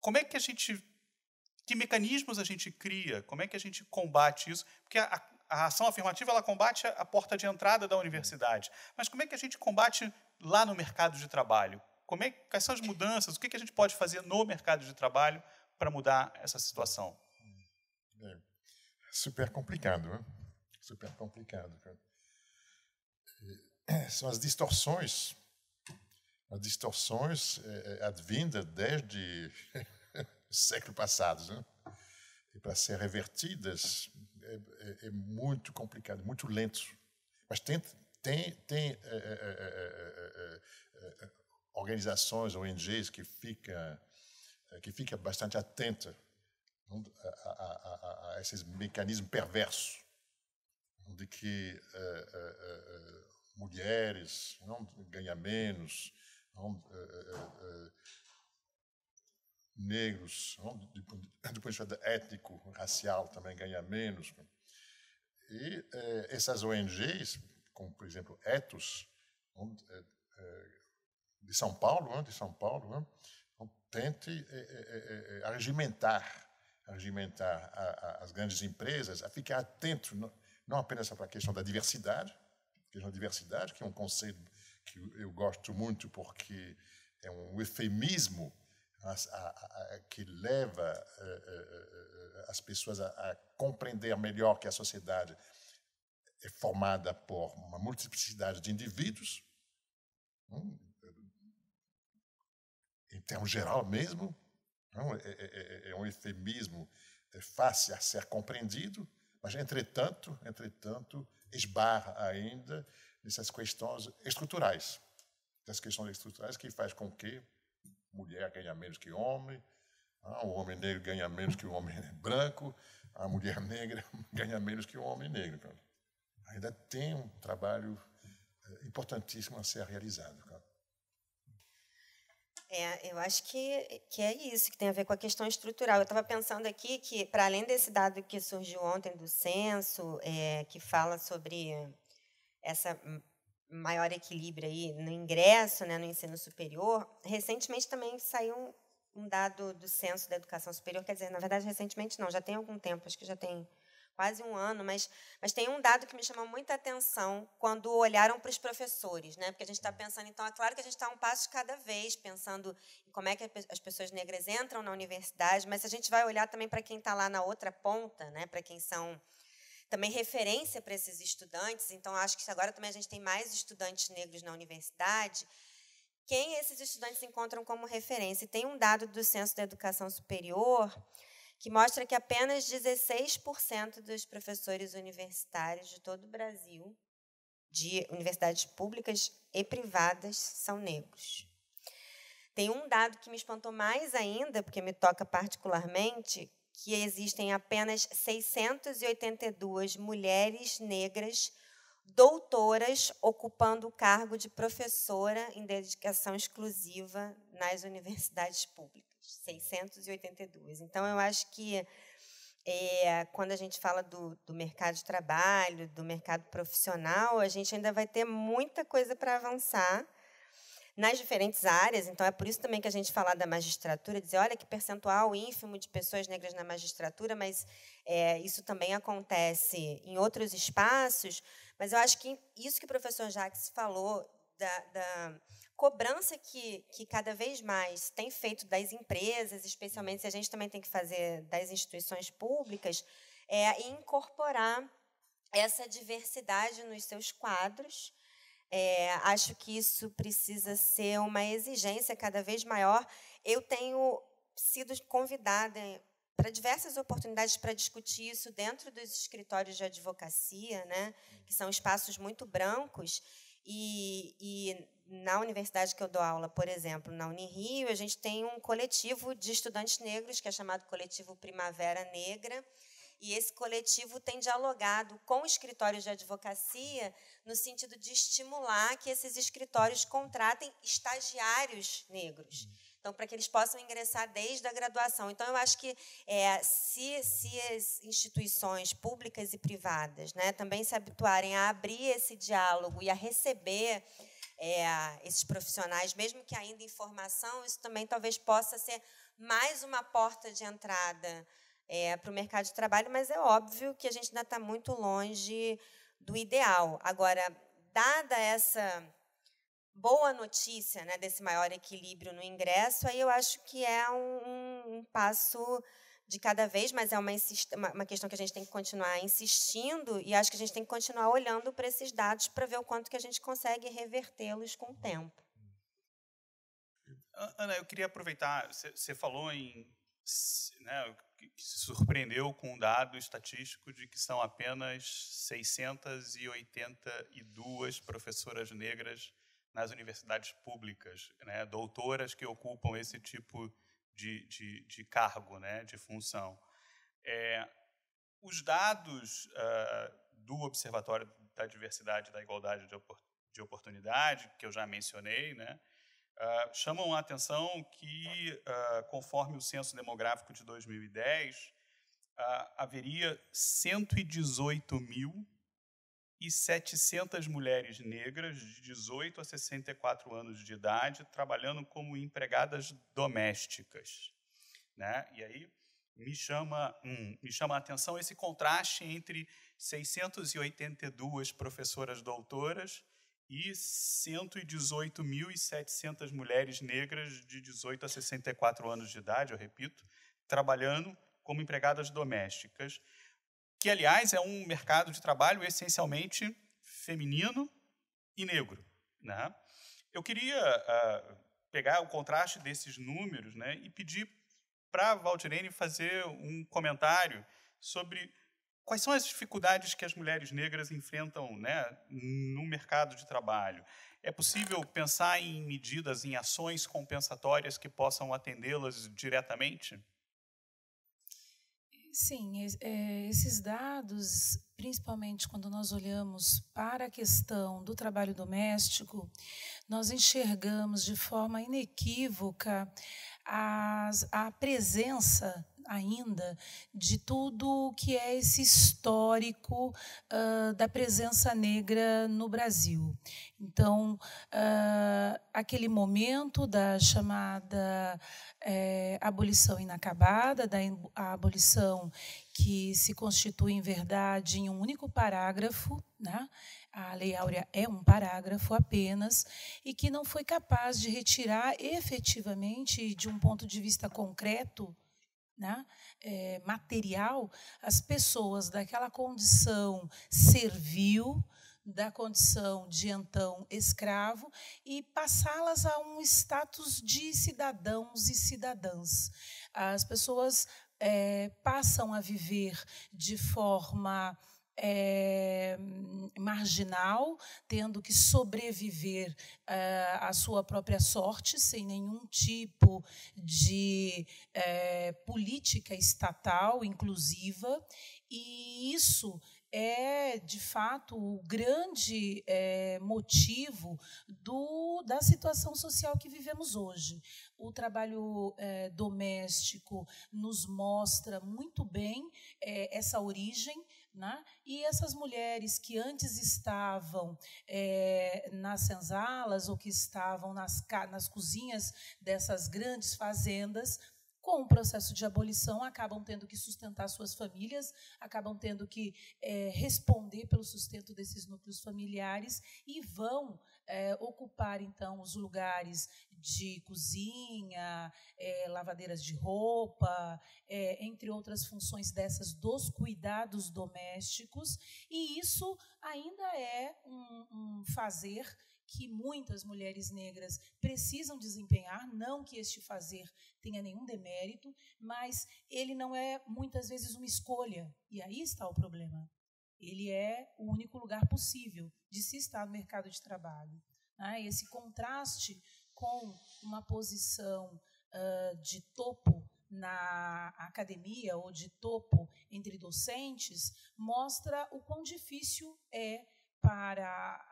S1: Como é que a gente. Que mecanismos a gente cria? Como é que a gente combate isso? Porque a, a ação afirmativa ela combate a porta de entrada da universidade. Mas como é que a gente combate lá no mercado de trabalho? Como é, quais são as mudanças? O que, que a gente pode fazer no mercado de trabalho para mudar essa situação?
S2: É super complicado, né? Super complicado. Cara. são as distorções, as distorções é, é advindas desde século passado, né? e para ser revertidas é, é, é, muito complicado, muito lento. Mas tem, tem, tem é, é, é organizações, ONGs que fica que fica bastante atenta a, a, a, a esses mecanismos perversos de que mulheres, não ganha menos, não, uh, uh, uh, negros, não, do, do ponto de vista étnico, racial, também ganha menos. E essas ONGs, como por exemplo Etos, de São Paulo, de São Paulo, tente arregimentar, arregimentar as grandes empresas a ficar atento não apenas para a questão da diversidade, questão da diversidade, que é um conceito que eu gosto muito porque é um eufemismo a, a, a, que leva eh, eh, eh, as pessoas a, compreender melhor que a sociedade é formada por uma multiplicidade de indivíduos, hum, em termos geral mesmo, é, é, é um eufemismo é fácil a ser compreendido, mas entretanto, entretanto, esbarra ainda nessas questões estruturais. Essas questões estruturais que faz com que mulher ganhe menos que homem, ah, o homem negro ganha menos que o homem branco, a mulher negra ganha menos que o homem negro. Ainda tem um trabalho eh, importantíssimo a ser realizado.
S3: É, eu acho que, que é isso, que tem a ver com a questão estrutural. Eu estava pensando aqui que, para além desse dado que surgiu ontem do censo, é, que fala sobre essa maior equilíbrio aí no ingresso, né, no ensino superior, recentemente também saiu um, um dado do censo da educação superior, quer dizer, na verdade, recentemente não, já tem algum tempo, acho que já tem quase um ano, mas, mas tem um dado que me chamou muita atenção quando olharam para os professores, né? Porque a gente está pensando, então, é claro que a gente está um passo de cada vez, pensando em como é que as pessoas negras entram na universidade, mas a gente vai olhar também para quem está lá na outra ponta, né? Para quem são também referência para esses estudantes. Então, acho que agora também a gente tem mais estudantes negros na universidade. Quem esses estudantes encontram como referência? E tem um dado do Censo da Educação Superior que mostra que apenas 16% dos professores universitários de todo o Brasil, de universidades públicas e privadas, são negros. Tem um dado que me espantou mais ainda, porque me toca particularmente, que existem apenas 682 mulheres negras doutoras ocupando o cargo de professora em dedicação exclusiva nas universidades públicas. 682. Então, eu acho que é, quando a gente fala do, do, mercado de trabalho, do mercado profissional, a gente ainda vai ter muita coisa para avançar nas diferentes áreas. Então, é por isso também que a gente fala da magistratura, dizer, olha que percentual ínfimo de pessoas negras na magistratura, mas é, isso também acontece em outros espaços. Mas eu acho que isso que o professor Jacques falou da, da cobrança que, que cada vez mais tem feito das empresas, especialmente se a gente também tem que fazer das instituições públicas, é incorporar essa diversidade nos seus quadros. É, acho que isso precisa ser uma exigência cada vez maior. Eu tenho sido convidada para diversas oportunidades para discutir isso dentro dos escritórios de advocacia, né, que são espaços muito brancos, e, e na universidade que eu dou aula, por exemplo, na Unirio, a gente tem um coletivo de estudantes negros, que é chamado Coletivo Primavera Negra, e esse coletivo tem dialogado com escritórios de advocacia no sentido de estimular que esses escritórios contratem estagiários negros. Então, para que eles possam ingressar desde a graduação. Então, eu acho que é, se, se as instituições públicas e privadas né, também se habituarem a abrir esse diálogo e a receber é, esses profissionais, mesmo que ainda em formação, isso também talvez possa ser mais uma porta de entrada é, para o mercado de trabalho, mas é óbvio que a gente ainda está muito longe do ideal. Agora, dada essa boa notícia né, desse maior equilíbrio no ingresso, aí eu acho que é um, um passo de cada vez, mas é uma, uma questão que a gente tem que continuar insistindo e acho que a gente tem que continuar olhando para esses dados para ver o quanto que a gente consegue revertê-los com o tempo.
S1: Ana, eu queria aproveitar, você falou em né, que se surpreendeu com um dado estatístico de que são apenas 682 professoras negras nas universidades públicas, né, doutoras que ocupam esse tipo de, de, de cargo, né, de função. É, os dados uh, do Observatório da Diversidade e da Igualdade de, opor de Oportunidade, que eu já mencionei, né, uh, chamam a atenção que, uh, conforme o Censo Demográfico de 2010, haveria 118 mil e 700 mulheres negras de 18 a 64 anos de idade trabalhando como empregadas domésticas. Né? E aí me chama, hum, me chama a atenção esse contraste entre 682 professoras doutoras e 118.700 mulheres negras de 18 a 64 anos de idade, eu repito, trabalhando como empregadas domésticas que, aliás, é um mercado de trabalho essencialmente feminino e negro. Né? Eu queria uh, pegar o contraste desses números né, e pedir para a Valdirene fazer um comentário sobre quais são as dificuldades que as mulheres negras enfrentam né, no mercado de trabalho. É possível pensar em medidas, em ações compensatórias que possam atendê-las diretamente?
S4: Sim, é, esses dados, principalmente quando nós olhamos para a questão do trabalho doméstico, nós enxergamos de forma inequívoca as, a presença ainda de tudo que é esse histórico uh, da presença negra no Brasil. Então, uh, aquele momento da chamada é, abolição inacabada, da abolição que se constitui em verdade em um único parágrafo, né? a Lei Áurea é um parágrafo apenas, e que não foi capaz de retirar efetivamente, de um ponto de vista concreto, né, é, material, as pessoas daquela condição servil, da condição de então escravo, e passá-las a um status de cidadãos e cidadãs. As pessoas é, passam a viver de forma é, marginal, tendo que sobreviver é, à sua própria sorte, sem nenhum tipo de é, política estatal inclusiva, e isso é, de fato, o grande é, motivo do, da situação social que vivemos hoje. O trabalho é, doméstico nos mostra muito bem é, essa origem. Né? E essas mulheres que antes estavam é, nas senzalas ou que estavam nas, nas cozinhas dessas grandes fazendas com o processo de abolição, acabam tendo que sustentar suas famílias, acabam tendo que é, responder pelo sustento desses núcleos familiares e vão é, ocupar, então, os lugares de cozinha, é, lavadeiras de roupa, é, entre outras funções dessas dos cuidados domésticos, e isso ainda é um, um fazer que muitas mulheres negras precisam desempenhar, não que este fazer tenha nenhum demérito, mas ele não é muitas vezes uma escolha, e aí está o problema. Ele é o único lugar possível de se estar no mercado de trabalho. Né? Esse contraste com uma posição uh, de topo na academia ou de topo entre docentes mostra o quão difícil é para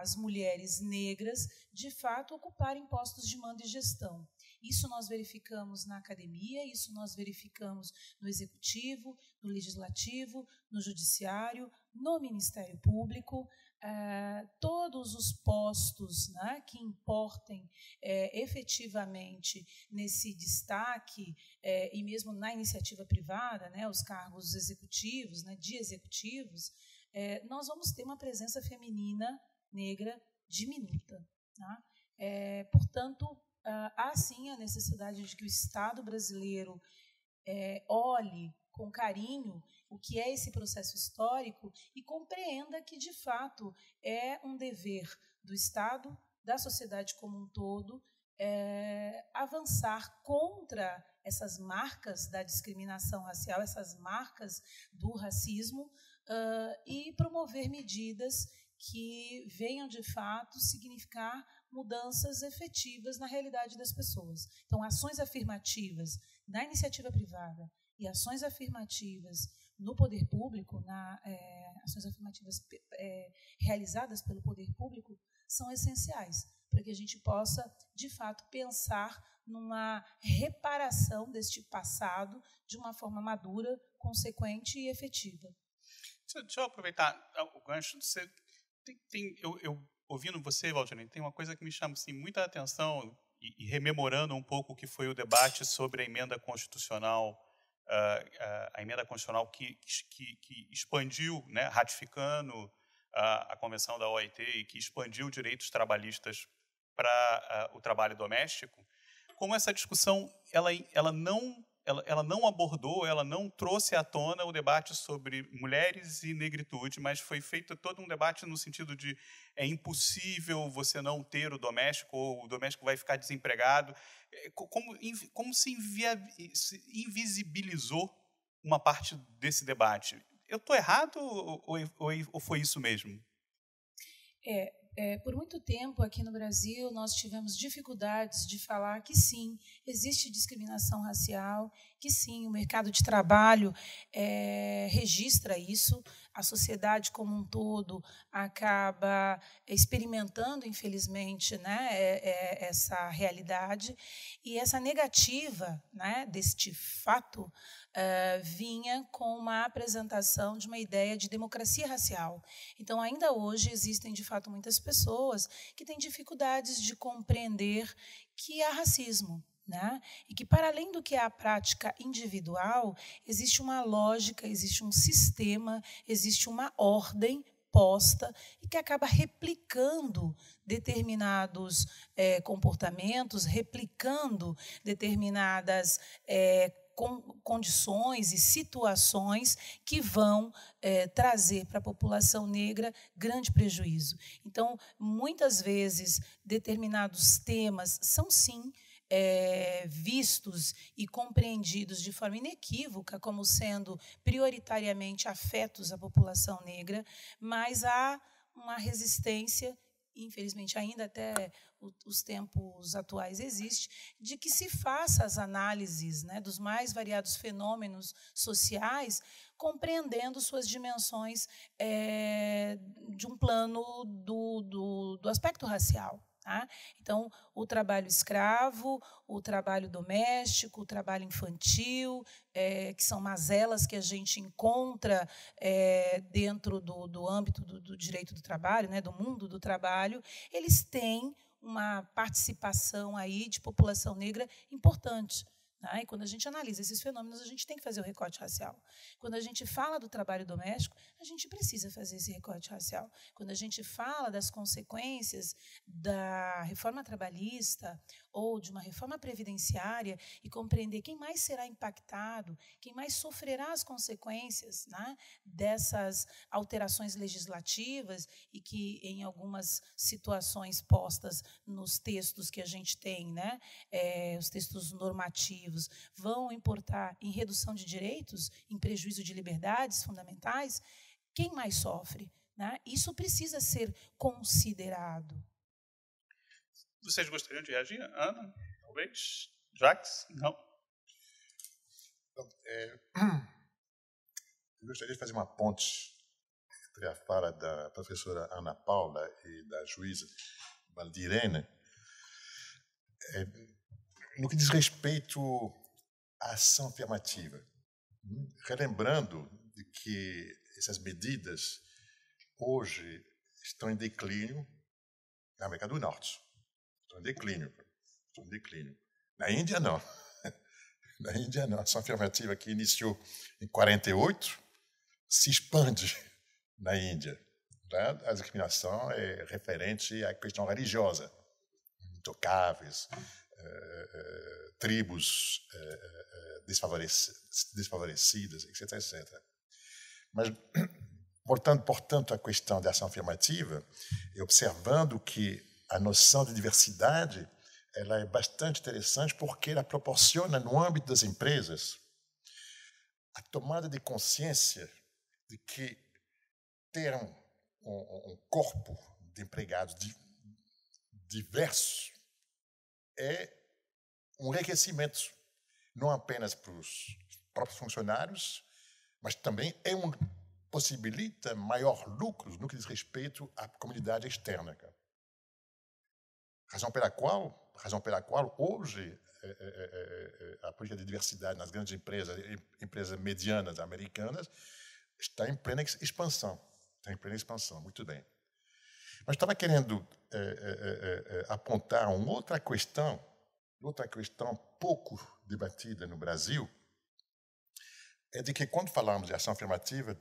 S4: as mulheres negras, de fato, ocuparem postos de mando e gestão. Isso nós verificamos na academia, isso nós verificamos no executivo, no legislativo, no judiciário, no Ministério Público. Eh, todos os postos né, que importem eh, efetivamente nesse destaque, eh, e mesmo na iniciativa privada, né, os cargos executivos, né, de executivos, é, nós vamos ter uma presença feminina negra diminuta. Tá? É, portanto, há sim a necessidade de que o Estado brasileiro é, olhe com carinho o que é esse processo histórico e compreenda que, de fato, é um dever do Estado, da sociedade como um todo, é, avançar contra essas marcas da discriminação racial, essas marcas do racismo, uh, e promover medidas que venham de fato significar mudanças efetivas na realidade das pessoas. Então, ações afirmativas na iniciativa privada e ações afirmativas no poder público, na, é, ações afirmativas é, realizadas pelo poder público, são essenciais para que a gente possa, de fato, pensar numa reparação deste passado de uma forma madura, consequente e efetiva.
S1: Deixa, deixa eu aproveitar ah, o gancho. Você tem, tem eu, eu, ouvindo você, Valdirene, tem uma coisa que me chama assim, muita atenção e, e, rememorando um pouco o que foi o debate sobre a emenda constitucional, a emenda constitucional que, que, que expandiu, né, ratificando a, a convenção da OIT e que expandiu direitos trabalhistas para o trabalho doméstico, como essa discussão ela, ela não ela, ela não abordou, ela não trouxe à tona o debate sobre mulheres e negritude, mas foi feito todo um debate no sentido de é impossível você não ter o doméstico, ou o doméstico vai ficar desempregado. É, como, como se, se invisibilizou uma parte desse debate? Eu estou errado ou, ou, ou foi isso mesmo?
S4: É, é, por muito tempo aqui no Brasil nós tivemos dificuldades de falar que sim, existe discriminação racial, que sim, o mercado de trabalho é, registra isso, a sociedade como um todo acaba experimentando, infelizmente, né, é, é, essa realidade, e essa negativa né, deste fato uh, vinha com uma apresentação de uma ideia de democracia racial. Então, ainda hoje, existem, de fato, muitas pessoas que têm dificuldades de compreender que há racismo. Né? E que, para além do que é a prática individual, existe uma lógica, existe um sistema, existe uma ordem posta e que acaba replicando determinados é, comportamentos, replicando determinadas é, com, condições e situações que vão é, trazer para a população negra grande prejuízo. Então, muitas vezes, determinados temas são, sim, é, vistos e compreendidos de forma inequívoca como sendo prioritariamente afetos à população negra, mas há uma resistência infelizmente ainda até os tempos atuais existe, de que se faça as análises né, dos mais variados fenômenos sociais, compreendendo suas dimensões é, de um plano do, do, do aspecto racial. Tá? Então, o trabalho escravo, o trabalho doméstico, o trabalho infantil, é, que são mazelas que a gente encontra é, dentro do, do âmbito do, do, direito do trabalho, né, do mundo do trabalho, eles têm uma participação aí de população negra importante. Tá? E quando a gente analisa esses fenômenos, a gente tem que fazer o recorte racial. Quando a gente fala do trabalho doméstico, a gente precisa fazer esse recorte racial. Quando a gente fala das consequências da reforma trabalhista ou de uma reforma previdenciária e compreender quem mais será impactado, quem mais sofrerá as consequências né, dessas alterações legislativas e que, em algumas situações postas nos textos que a gente tem, né, é, os textos normativos, vão importar em redução de direitos, em prejuízo de liberdades fundamentais, quem mais sofre? Né? Isso precisa ser considerado.
S1: Vocês gostariam de reagir? Ana? Talvez? Jax? Não?
S2: É, eu gostaria de fazer uma ponte entre a fala da professora Ana Paula e da juíza Valdirene. É, no que diz respeito à ação afirmativa. Relembrando de que essas medidas hoje estão em declínio na América do Norte. Estão em declínio. Estão em declínio. Na Índia, não. Na Índia, não. A ação afirmativa que iniciou em 48 se expande na Índia. Tá? A discriminação é referente à questão religiosa. Intocáveis, eh, eh, tribos eh, desfavorecidas, etc, etc. Mas, portanto, portanto, a questão da ação afirmativa, observando que a noção de diversidade ela é bastante interessante porque ela proporciona, no âmbito das empresas, a tomada de consciência de que ter um, um, um corpo de empregados diverso é um enriquecimento, não apenas para os próprios funcionários, mas também é um, possibilita maior lucros no que diz respeito à comunidade externa. Razão pela qual, razão pela qual hoje é, é, é, a política de diversidade nas grandes empresas, empresas medianas americanas, está em plena expansão. Está em plena expansão, muito bem. Mas estava querendo é, é, é, apontar uma outra questão, outra questão pouco debatida no Brasil, é de que quando falamos de ação afirmativa,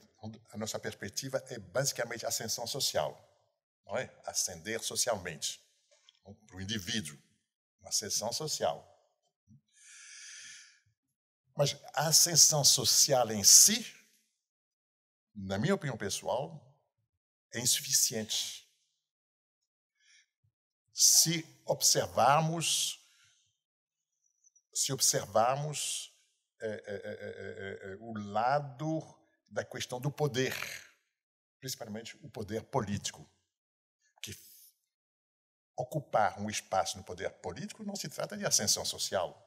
S2: a nossa perspectiva é basicamente ascensão social, não é? Ascender socialmente para o indivíduo, uma ascensão social. Mas a ascensão social em si, na minha opinião pessoal, é insuficiente. Se observarmos, se observarmos é é é, é, é, o lado da questão do poder, principalmente o poder político ocupar um espaço no poder político não se trata de ascensão social,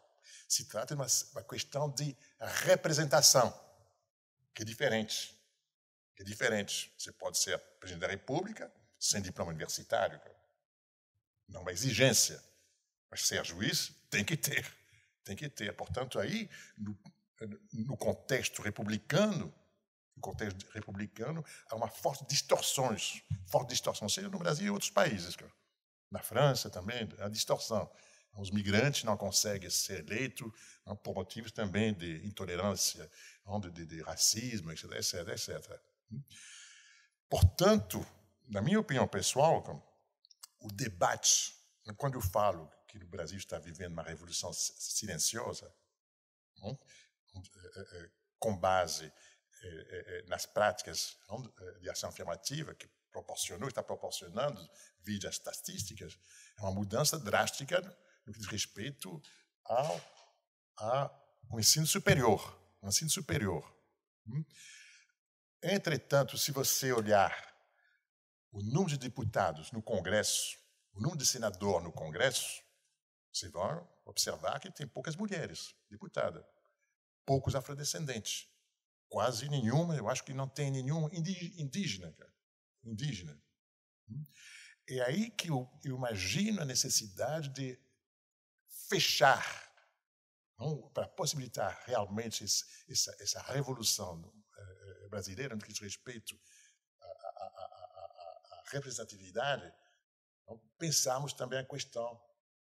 S2: se trata de uma, uma questão de representação, que é diferente. Que é diferente. Você pode ser presidente da República sem diploma universitário, não é uma exigência, mas ser juiz tem que ter, tem que ter. Portanto, aí no, no contexto republicano, no contexto republicano, há uma forte distorções, forte distorção, seja no Brasil e em outros países. Cara. Na França também, a distorção. Os migrantes não conseguem ser eleitos por motivos também de intolerância, de, de, racismo, etc, etc, etc. Portanto, na minha opinião pessoal, o debate, quando eu falo que o Brasil está vivendo uma revolução silenciosa, eh, eh, eh, com base nas práticas de ação afirmativa, que proporcionou, está proporcionando, via as estatísticas, é uma mudança drástica no que diz respeito ao, ao ensino superior. Ao ensino superior. Hum? Entretanto, se você olhar o número de deputados no Congresso, o número de senadores no Congresso, você vai observar que tem poucas mulheres deputadas, poucos afrodescendentes, quase nenhuma, eu acho que não tem nenhum indígena. Indígena. Hum? É aí que eu, eu imagino a necessidade de fechar, para possibilitar realmente esse, essa, essa, revolução eh, brasileira no que diz respeito à, à, à, à representatividade, então, pensarmos também a questão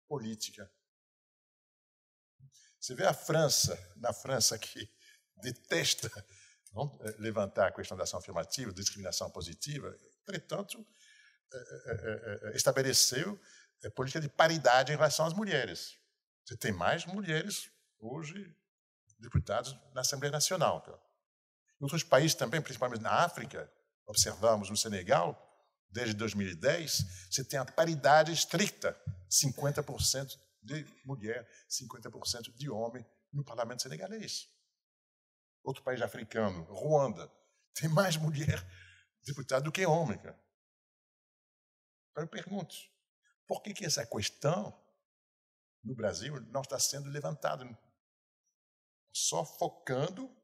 S2: política. Você vê a França, na França que detesta não, eh, levantar a questão da ação afirmativa, discriminação positiva, entretanto, é, estabeleceu política de paridade em relação às mulheres. Você tem mais mulheres hoje deputados na Assembleia Nacional. Tá? Em outros países também, principalmente na África, observamos no Senegal, desde 2010, você tem a paridade estricta, 50% de mulher, 50% de homem no parlamento senegalês. Outro país africano, Ruanda, tem mais mulher deputada do que homem. Cara. Então eu pergunto, por que, que essa questão no Brasil não está sendo levantada? Só focando,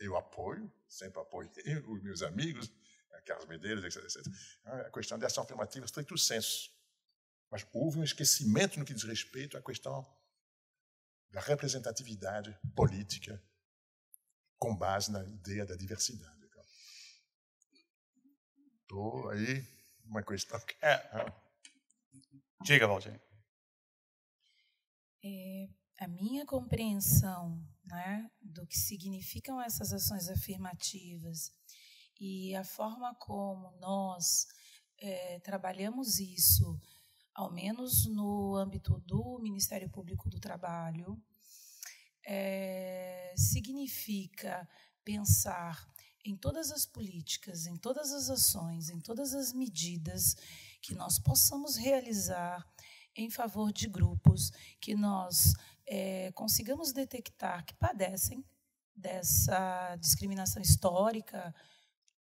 S2: eu apoio, sempre apoiei os meus amigos, Carlos Medeiros, etc, etc, a questão de ação afirmativa estrito senso. Mas houve um esquecimento no que diz respeito à questão da representatividade política com base na ideia da diversidade. Estou aí uma questão.
S1: É. Ah. Diga, Valdir.
S4: É, a minha compreensão né, do que significam essas ações afirmativas e a forma como nós é, trabalhamos isso, ao menos no âmbito do Ministério Público do Trabalho, é, significa pensar em todas as políticas, em todas as ações, em todas as medidas que nós possamos realizar em favor de grupos que nós é, consigamos detectar que padecem dessa discriminação histórica,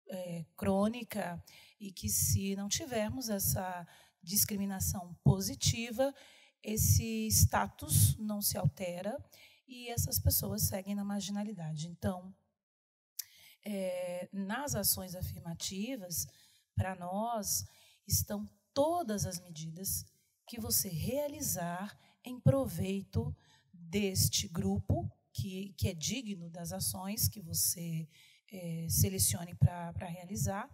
S4: é, crônica, e que se não tivermos essa discriminação positiva, esse status não se altera e essas pessoas seguem na marginalidade. Então, é, nas ações afirmativas, para nós, estão todas as medidas que você realizar em proveito deste grupo, que, que é digno das ações que você é, selecione para realizar.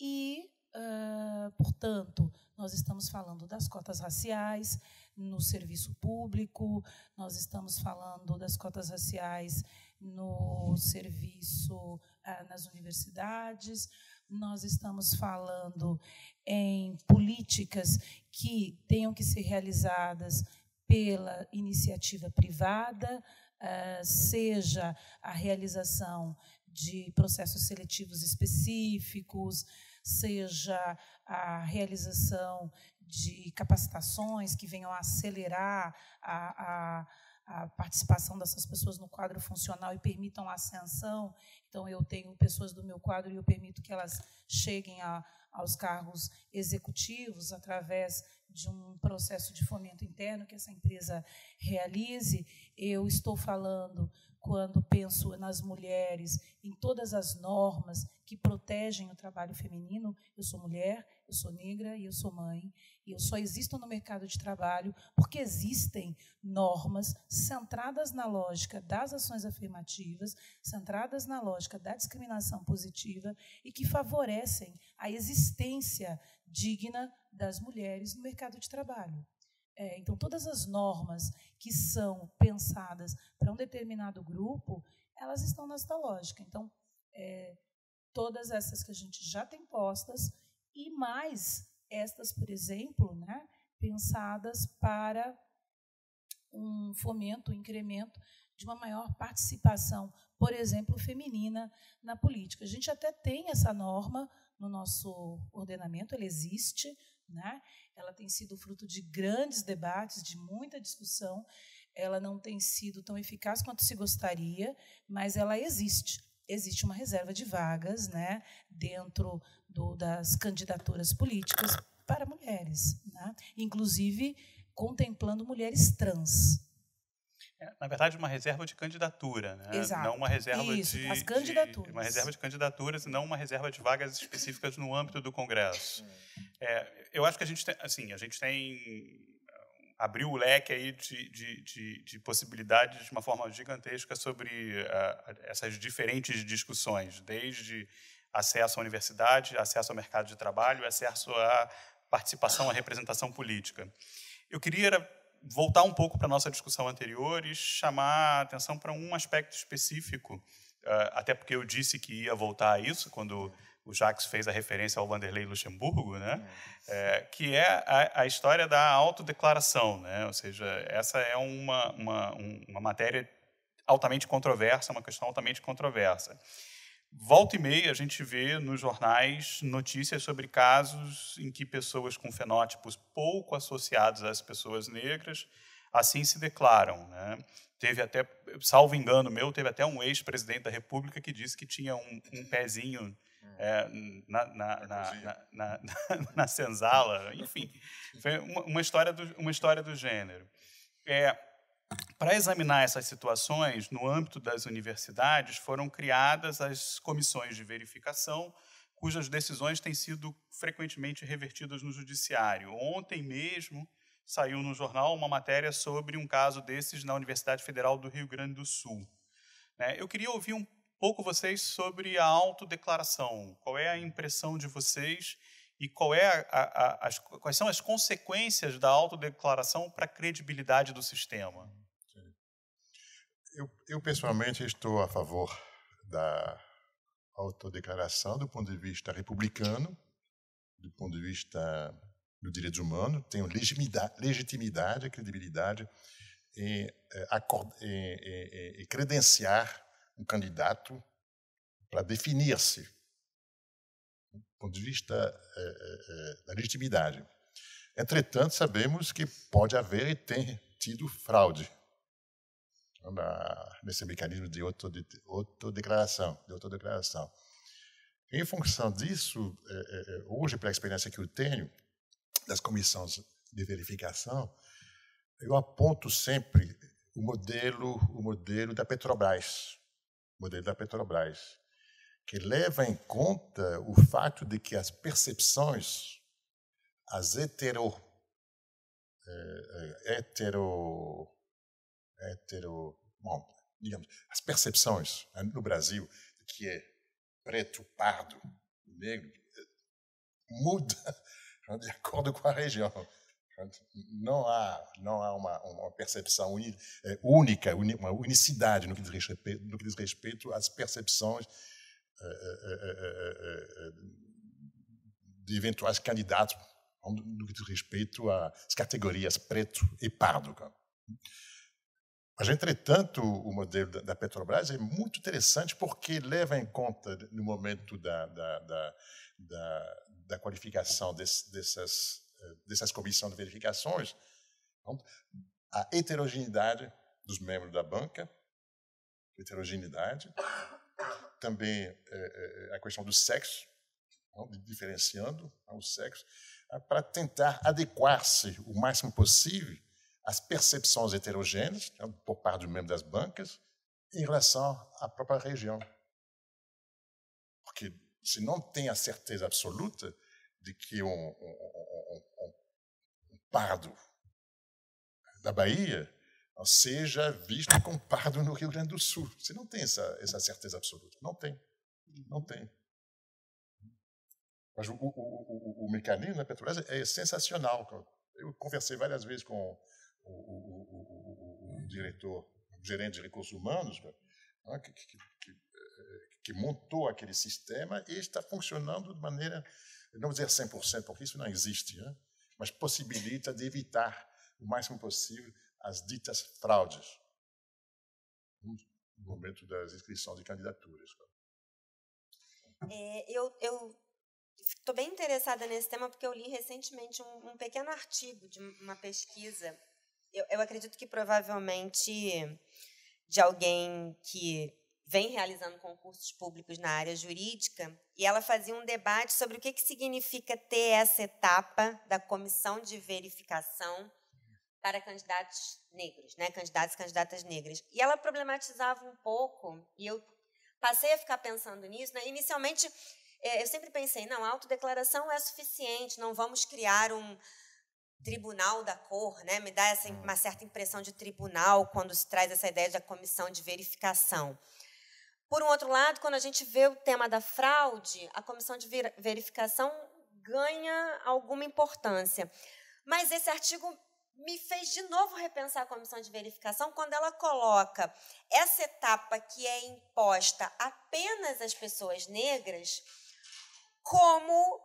S4: E, uh, portanto, nós estamos falando das cotas raciais no serviço público, nós estamos falando das cotas raciais no serviço ah, nas universidades, nós estamos falando em políticas que tenham que ser realizadas pela iniciativa privada, ah, seja a realização de processos seletivos específicos, seja a realização de capacitações que venham a acelerar a, a a participação dessas pessoas no quadro funcional e permitam a ascensão. Então, eu tenho pessoas do meu quadro e eu permito que elas cheguem a, aos cargos executivos através de um processo de fomento interno que essa empresa realize. Eu estou falando quando penso nas mulheres, em todas as normas que protegem o trabalho feminino. Eu sou mulher, eu sou negra e eu sou mãe. E eu só existo no mercado de trabalho porque existem normas centradas na lógica das ações afirmativas, centradas na lógica da discriminação positiva e que favorecem a existência digna das mulheres no mercado de trabalho. É, então, todas as normas que são pensadas para um determinado grupo, elas estão nesta lógica. Então, é, todas essas que a gente já tem postas e mais estas, por exemplo, né, pensadas para um fomento, um incremento de uma maior participação, por exemplo, feminina na política. A gente até tem essa norma no nosso ordenamento, ela existe, Né? Ela tem sido fruto de grandes debates, de muita discussão. Ela não tem sido tão eficaz quanto se gostaria, mas ela existe. Existe uma reserva de vagas né, dentro do, das candidaturas políticas para mulheres, né? inclusive contemplando mulheres trans.
S1: É, na verdade, uma reserva de candidatura, né?
S4: Exato.
S1: não uma reserva
S4: Isso,
S1: de,
S4: as candidaturas.
S1: de uma reserva de candidaturas e não uma reserva de vagas específicas no âmbito do Congresso. É, eu acho que a gente tem, assim, a gente tem abriu o leque aí de, de, de, de possibilidades de uma forma gigantesca sobre uh, essas diferentes discussões, desde acesso à universidade, acesso ao mercado de trabalho, acesso à participação, à representação política. Eu queria voltar um pouco para a nossa discussão anterior e chamar a atenção para um aspecto específico, ah, até porque eu disse que ia voltar a isso quando o Jacques fez a referência ao Vanderlei Luxemburgo, né? É, que é a, a, história da autodeclaração, né? ou seja, essa é uma, uma, uma matéria altamente controversa, uma questão altamente controversa. Volta e meia a gente vê nos jornais notícias sobre casos em que pessoas com fenótipos pouco associados às pessoas negras assim se declaram. Né? Teve até, salvo engano meu, teve até um ex-presidente da República que disse que tinha um, um pezinho é, na, na, na, na, senzala, enfim, foi uma, uma, história do, uma história do gênero. É, para examinar essas situações, no âmbito das universidades, foram criadas as comissões de verificação, cujas decisões têm sido frequentemente revertidas no judiciário. Ontem mesmo saiu no jornal uma matéria sobre um caso desses na Universidade Federal do Rio Grande do Sul. Né? Eu queria ouvir um pouco vocês sobre a autodeclaração. Qual é a impressão de vocês e qual é a, a, as, quais são as consequências da autodeclaração para a credibilidade do sistema?
S2: Eu, eu, pessoalmente, estou a favor da autodeclaração do ponto de vista republicano, do ponto de vista dos direitos humanos, tenho legitimidade, legitimidade credibilidade em, em, em credenciar um candidato para definir-se do ponto de vista é, é, da legitimidade. Entretanto, sabemos que pode haver e tem tido fraude na, nesse mecanismo de autodeclaração. De autodeclaração. Em função disso, é, hoje, pela experiência que eu tenho das comissões de verificação, eu aponto sempre o modelo, o modelo da Petrobras, modelo da Petrobras que leva em conta o fato de que as percepções, as hetero, é, é, hetero, hetero, bom, digamos, as percepções né, no Brasil que é preto, pardo, negro, muda de acordo com a região. Não há, não há uma, uma percepção é, única, uma unicidade no que diz respeito, no que diz respeito às percepções de eventuais candidatos no que diz respeito às categorias preto e pardo. Mas, entretanto, o modelo da Petrobras é muito interessante porque leva em conta, no momento da, da, da, da, da qualificação desse, dessas, dessas comissões de verificações, a heterogeneidade dos membros da banca, heterogeneidade, também é, é, a questão do sexo, diferenciando o sexo, ah, para tentar adequar-se o máximo possível às percepções heterogêneas não, por parte do membro das bancas em relação à própria região. Porque se não tem a certeza absoluta de que um, um pardo da Bahia seja visto como pardo no Rio Grande do Sul. Você não tem essa, essa certeza absoluta. Não tem. Não tem. Mas o, o, o, o mecanismo da Petrobras é sensacional. Eu conversei várias vezes com o, diretor, o gerente de recursos humanos, né, que, que, que, eh, que, montou aquele sistema e está funcionando de maneira, não dizer 100%, porque isso não existe, né, mas possibilita de evitar o máximo possível as ditas fraudes no momento das inscrições de candidaturas.
S3: É, eu, eu estou bem interessada nesse tema porque eu li recentemente um, um pequeno artigo de uma pesquisa. Eu, eu acredito que provavelmente de alguém que vem realizando concursos públicos na área jurídica, e ela fazia um debate sobre o que, que significa ter essa etapa da comissão de verificação para candidatos negros, né, candidatos e candidatas negras. E ela problematizava um pouco, e eu passei a ficar pensando nisso. Né? Inicialmente, é, eu sempre pensei, não, a autodeclaração é suficiente, não vamos criar um tribunal da cor, né? Me dá essa, uma certa impressão de tribunal quando se traz essa ideia da comissão de verificação. Por um outro lado, quando a gente vê o tema da fraude, a comissão de verificação ganha alguma importância. Mas esse artigo me fez de novo repensar a comissão de verificação quando ela coloca essa etapa que é imposta apenas às pessoas negras como,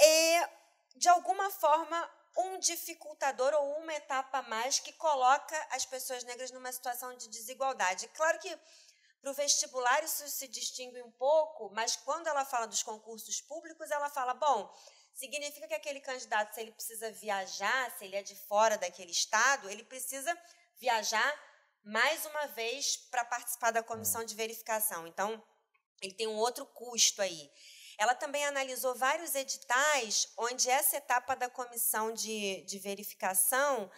S3: é, de alguma forma, um dificultador ou uma etapa a mais que coloca as pessoas negras numa situação de desigualdade. Claro que para o vestibular isso se distingue um pouco, mas quando ela fala dos concursos públicos, ela fala, bom, significa que aquele candidato, se ele precisa viajar, se ele é de fora daquele estado, ele precisa viajar mais uma vez para participar da comissão de verificação. Então, ele tem um outro custo aí. Ela também analisou vários editais onde essa etapa da comissão de, de verificação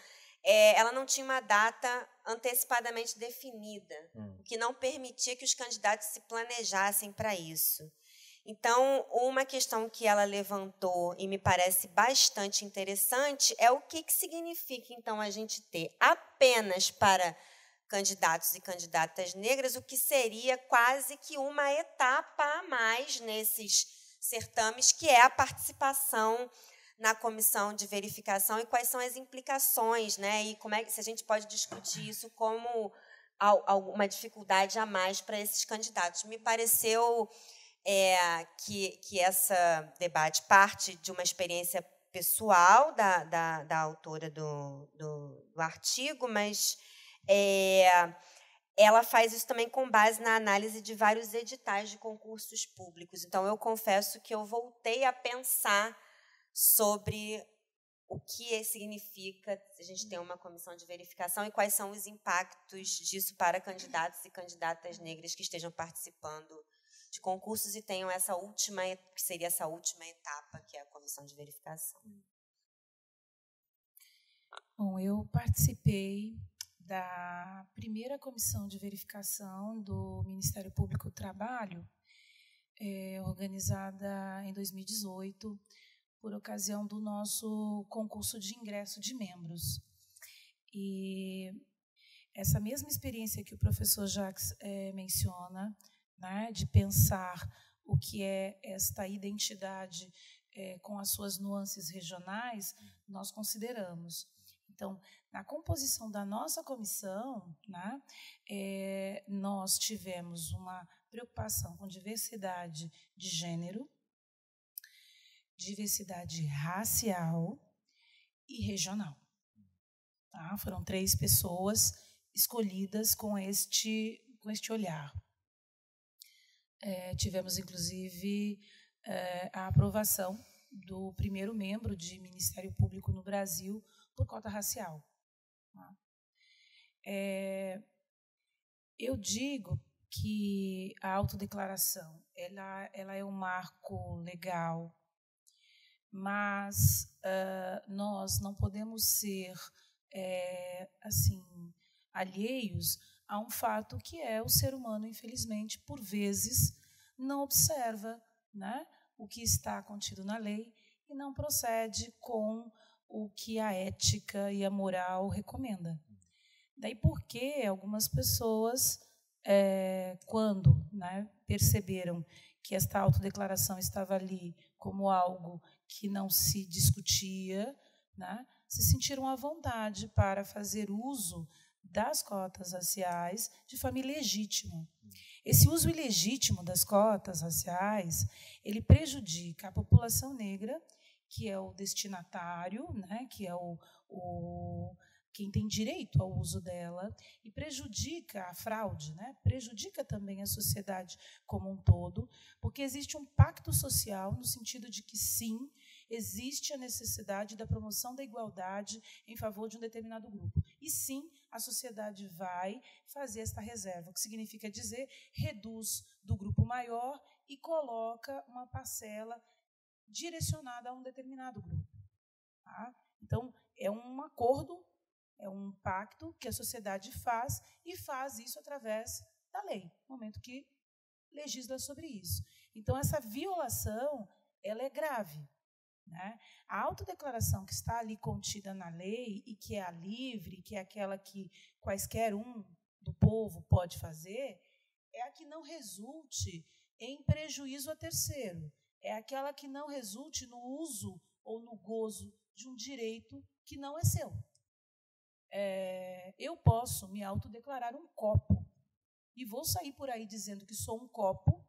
S3: é, ela não tinha uma data antecipadamente definida, hum. o que não permitia que os candidatos se planejassem para isso. Então, uma questão que ela levantou e me parece bastante interessante é o que, que significa, então, a gente ter apenas para candidatos e candidatas negras, o que seria quase que uma etapa a mais nesses certames, que é a participação na comissão de verificação e quais são as implicações, né? E como é que se a gente pode discutir isso como alguma dificuldade a mais para esses candidatos. Me pareceu é, que, que essa debate parte de uma experiência pessoal da, da, da autora do, do, do, artigo, mas é, ela faz isso também com base na análise de vários editais de concursos públicos. Então, eu confesso que eu voltei a pensar sobre o que significa a gente ter uma comissão de verificação e quais são os impactos disso para candidatos e candidatas negras que estejam participando de concursos e tenham essa última, que seria essa última etapa, que é a comissão de verificação.
S4: Bom, eu participei da primeira comissão de verificação do Ministério Público do Trabalho, é, organizada em 2018 por ocasião do nosso concurso de ingresso de membros. E essa mesma experiência que o professor Jacques é, menciona, né, de pensar o que é esta identidade é, com as suas nuances regionais, nós consideramos. Então, na composição da nossa comissão, né, é, nós tivemos uma preocupação com diversidade de gênero, diversidade racial e regional. Tá? Foram três pessoas escolhidas com este, com este olhar. É, tivemos, inclusive, é, a aprovação do primeiro membro de Ministério Público no Brasil por cota racial. Tá? É, eu digo que a autodeclaração ela, ela é um marco legal mas uh, nós não podemos ser é, assim alheios a um fato que é o ser humano, infelizmente, por vezes não observa né, o que está contido na lei e não procede com o que a ética e a moral recomenda. Daí porque algumas pessoas, é, quando né, perceberam que esta autodeclaração estava ali como algo que não se discutia, né, se sentiram à vontade para fazer uso das cotas raciais de forma ilegítima. Esse uso ilegítimo das cotas raciais, ele prejudica a população negra, que é o destinatário, né, que é o, o quem tem direito ao uso dela e prejudica a fraude, né? prejudica também a sociedade como um todo, porque existe um pacto social no sentido de que, sim, existe a necessidade da promoção da igualdade em favor de um determinado grupo. E, sim, a sociedade vai fazer esta reserva, o que significa dizer reduz do grupo maior e coloca uma parcela direcionada a um determinado grupo. Tá? Então, é um acordo é um pacto que a sociedade faz e faz isso através da lei, no momento que legisla sobre isso. Então, essa violação ela é grave. Né? A autodeclaração que está ali contida na lei e que é a livre, que é aquela que quaisquer um do povo pode fazer, é a que não resulte em prejuízo a terceiro. É aquela que não resulte no uso ou no gozo de um direito que não é seu é, eu posso me autodeclarar um copo e vou sair por aí dizendo que sou um copo,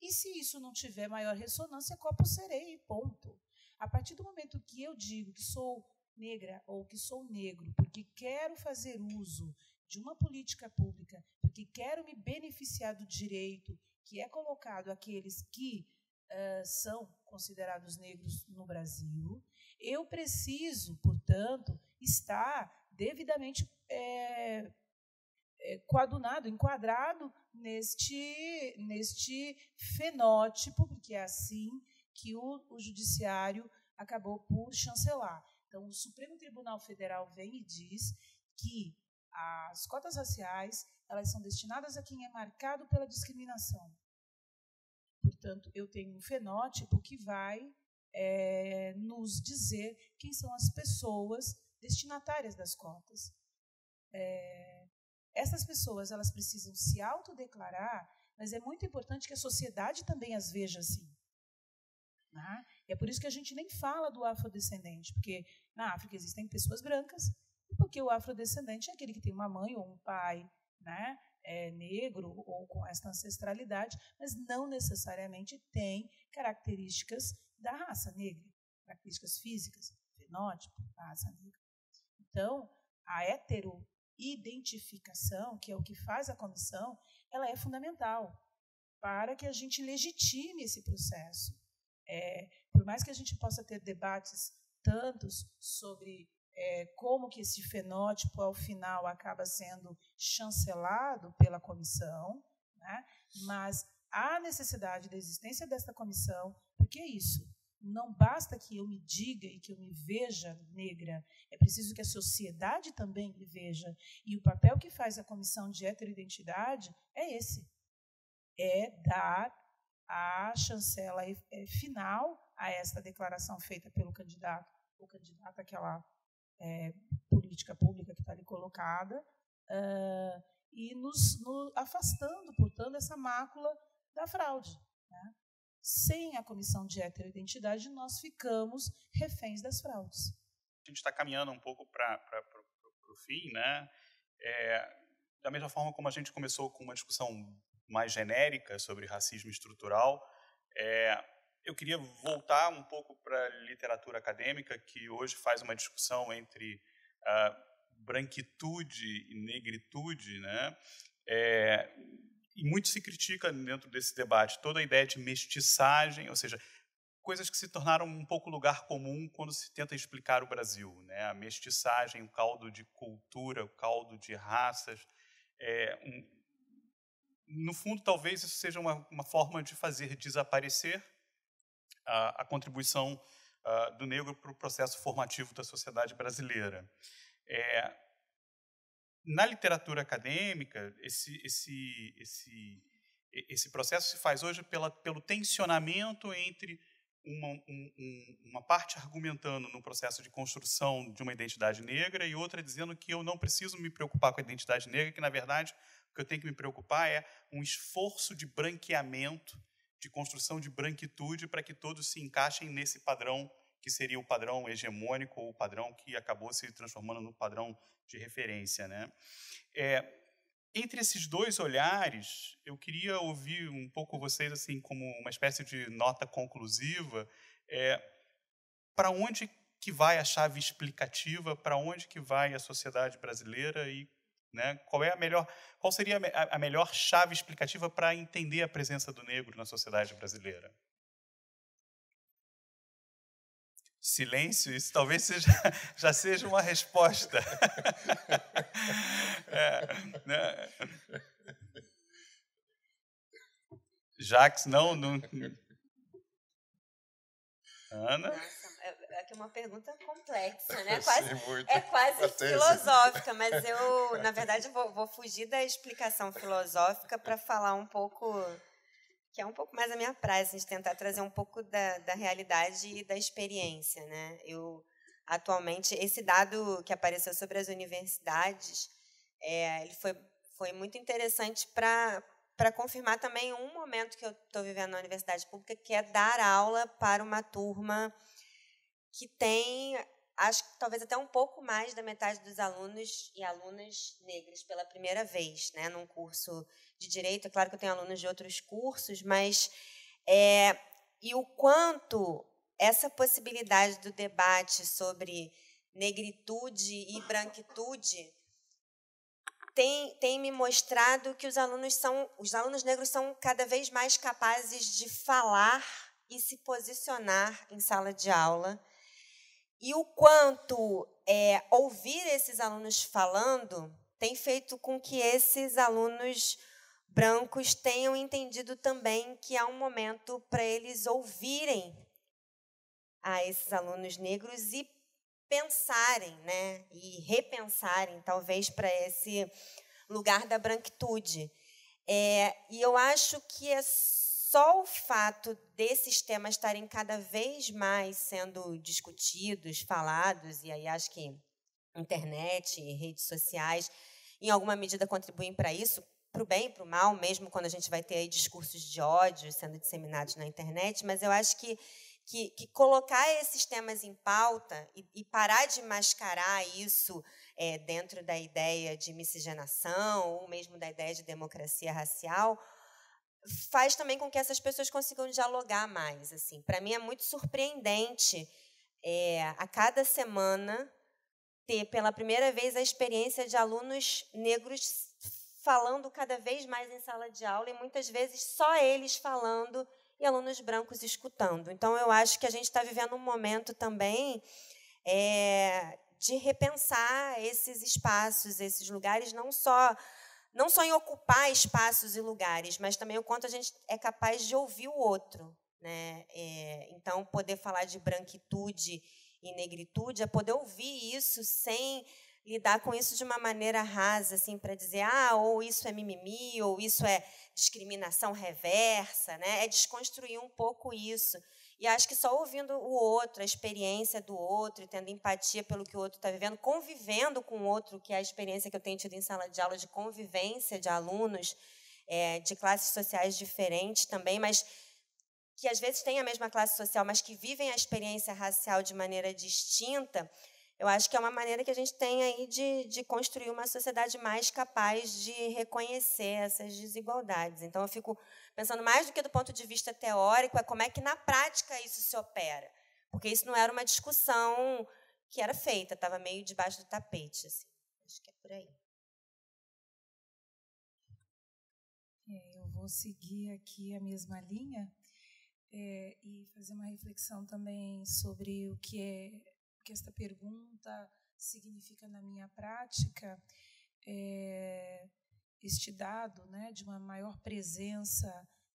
S4: e se isso não tiver maior ressonância, copo serei, ponto. A partir do momento que eu digo que sou negra ou que sou negro, porque quero fazer uso de uma política pública, porque quero me beneficiar do direito que é colocado àqueles que uh, são considerados negros no Brasil, eu preciso, portanto, estar devidamente é, é, coadunado, enquadrado neste, neste fenótipo, porque é assim que o, o judiciário acabou por chancelar. Então, o Supremo Tribunal Federal vem e diz que as cotas raciais elas são destinadas a quem é marcado pela discriminação. Portanto, eu tenho um fenótipo que vai é, nos dizer quem são as pessoas destinatárias das cotas. É, essas pessoas elas precisam se autodeclarar, mas é muito importante que a sociedade também as veja assim. Né? É por isso que a gente nem fala do afrodescendente, porque na África existem pessoas brancas, e porque o afrodescendente é aquele que tem uma mãe ou um pai né, é, negro ou com esta ancestralidade, mas não necessariamente tem características da raça negra, características físicas, fenótipo raça negra. Então, a heteroidentificação, que é o que faz a comissão, ela é fundamental para que a gente legitime esse processo. É, por mais que a gente possa ter debates tantos sobre é, como que esse fenótipo, ao final, acaba sendo chancelado pela comissão, né? mas há necessidade da existência desta comissão, porque é isso, não basta que eu me diga e que eu me veja negra, é preciso que a sociedade também me veja. E o papel que faz a comissão de heteroidentidade é esse: é dar a chancela é, final a esta declaração feita pelo candidato, ou candidata àquela é, política pública que está ali colocada, uh, e nos, nos afastando, portanto, essa mácula da fraude. Né? Sem a comissão de heteroidentidade, nós ficamos reféns das fraudes.
S1: A gente está caminhando um pouco para o fim, né? É, da mesma forma como a gente começou com uma discussão mais genérica sobre racismo estrutural, é, eu queria voltar um pouco para a literatura acadêmica, que hoje faz uma discussão entre branquitude e negritude, né? É, e muito se critica dentro desse debate toda a ideia de mestiçagem, ou seja, coisas que se tornaram um pouco lugar comum quando se tenta explicar o Brasil. Né? A mestiçagem, o caldo de cultura, o caldo de raças. É, um, no fundo, talvez isso seja uma, uma forma de fazer desaparecer a, a contribuição uh, do negro para o processo formativo da sociedade brasileira. É, na literatura acadêmica, esse, esse, esse, esse processo se faz hoje pela, pelo tensionamento entre uma, um, uma parte argumentando no processo de construção de uma identidade negra e outra dizendo que eu não preciso me preocupar com a identidade negra, que, na verdade, o que eu tenho que me preocupar é um esforço de branqueamento, de construção de branquitude para que todos se encaixem nesse padrão que seria o padrão hegemônico ou o padrão que acabou se transformando no padrão de referência. Né? É, entre esses dois olhares, eu queria ouvir um pouco vocês assim como uma espécie de nota conclusiva é, para onde que vai a chave explicativa, para onde que vai a sociedade brasileira e né, qual é a melhor, qual seria a, a melhor chave explicativa para entender a presença do negro na sociedade brasileira? Silêncio, isso talvez seja, já seja uma resposta. é, né? Jacques, não, não. Ana?
S3: Nossa, é, é uma pergunta complexa, né? Quase, é quase filosófica, mas eu, na verdade, vou, vou fugir da explicação filosófica para falar um pouco que é um pouco mais a minha praia, assim, de tentar trazer um pouco da, da realidade e da experiência, né? Eu atualmente esse dado que apareceu sobre as universidades, é, ele foi foi muito interessante para para confirmar também um momento que eu estou vivendo na universidade pública, que é dar aula para uma turma que tem, acho que talvez até um pouco mais da metade dos alunos e alunas negras pela primeira vez, né, num curso de direito. É claro que eu tenho alunos de outros cursos, mas é, e o quanto essa possibilidade do debate sobre negritude e branquitude tem, tem me mostrado que os alunos são os alunos negros são cada vez mais capazes de falar e se posicionar em sala de aula e o quanto é, ouvir esses alunos falando tem feito com que esses alunos brancos tenham entendido também que há um momento para eles ouvirem a esses alunos negros e pensarem, né, e repensarem, talvez, para esse lugar da branquitude. É, e eu acho que é só o fato desses temas estarem cada vez mais sendo discutidos, falados, e aí acho que internet, redes sociais, em alguma medida contribuem para isso, para o bem e para o mal, mesmo quando a gente vai ter aí discursos de ódio sendo disseminados na internet, mas eu acho que, que, que colocar esses temas em pauta e, e parar de mascarar isso é, dentro da ideia de miscigenação ou mesmo da ideia de democracia racial faz também com que essas pessoas consigam dialogar mais. Assim, para mim é muito surpreendente é, a cada semana ter pela primeira vez a experiência de alunos negros falando cada vez mais em sala de aula e muitas vezes só eles falando e alunos brancos escutando. Então, eu acho que a gente está vivendo um momento também é, de repensar esses espaços, esses lugares, não só não só em ocupar espaços e lugares, mas também o quanto a gente é capaz de ouvir o outro. Né? É, então, poder falar de branquitude e negritude é poder ouvir isso sem lidar com isso de uma maneira rasa, assim, para dizer, ah, ou isso é mimimi, ou isso é discriminação reversa, né? É desconstruir um pouco isso. E acho que só ouvindo o outro, a experiência do outro, tendo empatia pelo que o outro está vivendo, convivendo com o outro, que é a experiência que eu tenho tido em sala de aula de convivência de alunos é, de classes sociais diferentes também, mas que às vezes têm a mesma classe social, mas que vivem a experiência racial de maneira distinta, eu acho que é uma maneira que a gente tem aí de, de construir uma sociedade mais capaz de reconhecer essas desigualdades. Então, eu fico pensando mais do que do ponto de vista teórico, é como é que na prática isso se opera. Porque isso não era uma discussão que era feita, estava meio debaixo do tapete. Assim. Acho que é por aí.
S4: É, eu vou seguir aqui a mesma linha é, e fazer uma reflexão também sobre o que é que esta pergunta significa na minha prática, é, este dado né, de uma maior presença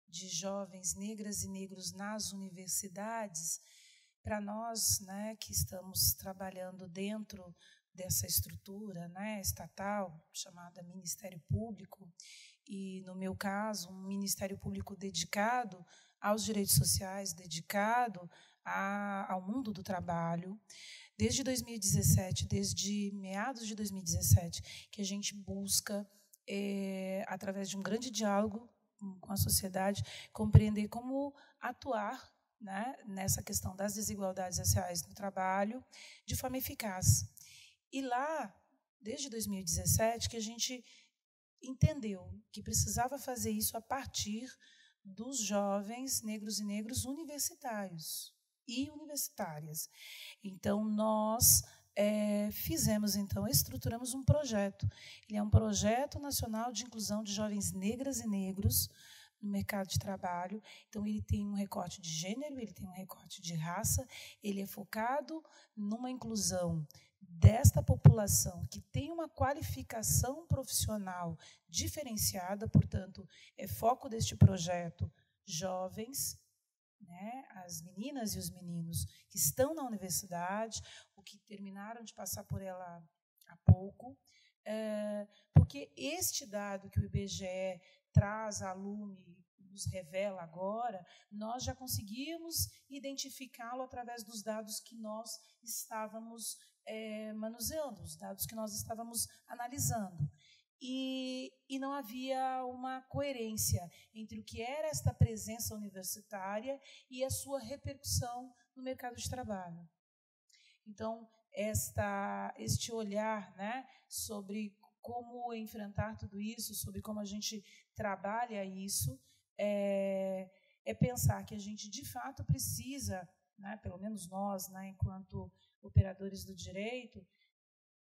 S4: de jovens negras e negros nas universidades, para nós né, que estamos trabalhando dentro dessa estrutura né, estatal chamada Ministério Público, e no meu caso, um Ministério Público dedicado aos direitos sociais, dedicado a, ao mundo do trabalho, desde 2017, desde meados de 2017, que a gente busca, é, através de um grande diálogo com a sociedade, compreender como atuar né, nessa questão das desigualdades raciais no trabalho de forma eficaz. E lá, desde 2017, que a gente entendeu que precisava fazer isso a partir dos jovens negros e negros universitários e universitárias. Então, nós é, fizemos, então, estruturamos um projeto. Ele é um projeto nacional de inclusão de jovens negras e negros no mercado de trabalho. Então, ele tem um recorte de gênero, ele tem um recorte de raça, ele é focado numa inclusão desta população que tem uma qualificação profissional diferenciada, portanto, é foco deste projeto jovens, né, as meninas e os meninos que estão na universidade, ou que terminaram de passar por ela há pouco, é, porque este dado que o IBGE traz a lume nos revela agora, nós já conseguimos identificá-lo através dos dados que nós estávamos é, manuseando, os dados que nós estávamos analisando. E, e, não havia uma coerência entre o que era esta presença universitária e a sua repercussão no mercado de trabalho. Então, esta, este olhar né, sobre como enfrentar tudo isso, sobre como a gente trabalha isso, é, é pensar que a gente, de fato, precisa, né, pelo menos nós, né, enquanto operadores do direito,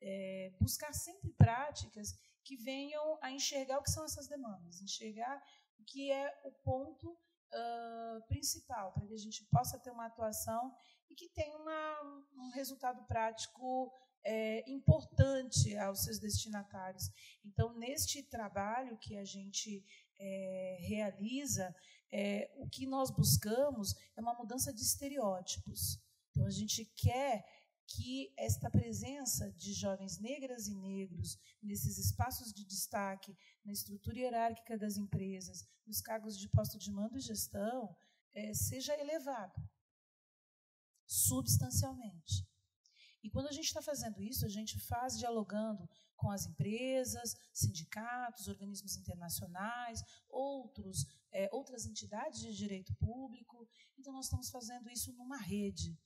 S4: é, buscar sempre práticas que venham a enxergar o que são essas demandas, enxergar o que é o ponto uh, principal, para que a gente possa ter uma atuação e que tenha uma, um resultado prático é, importante aos seus destinatários. Então, neste trabalho que a gente é, realiza, é, o que nós buscamos é uma mudança de estereótipos. Então, a gente quer que esta presença de jovens negras e negros nesses espaços de destaque, na estrutura hierárquica das empresas, nos cargos de posto de mando e gestão, é, seja elevado substancialmente. E quando a gente está fazendo isso, a gente faz dialogando com as empresas, sindicatos, organismos internacionais, outros, é, outras entidades de direito público. Então, nós estamos fazendo isso numa rede.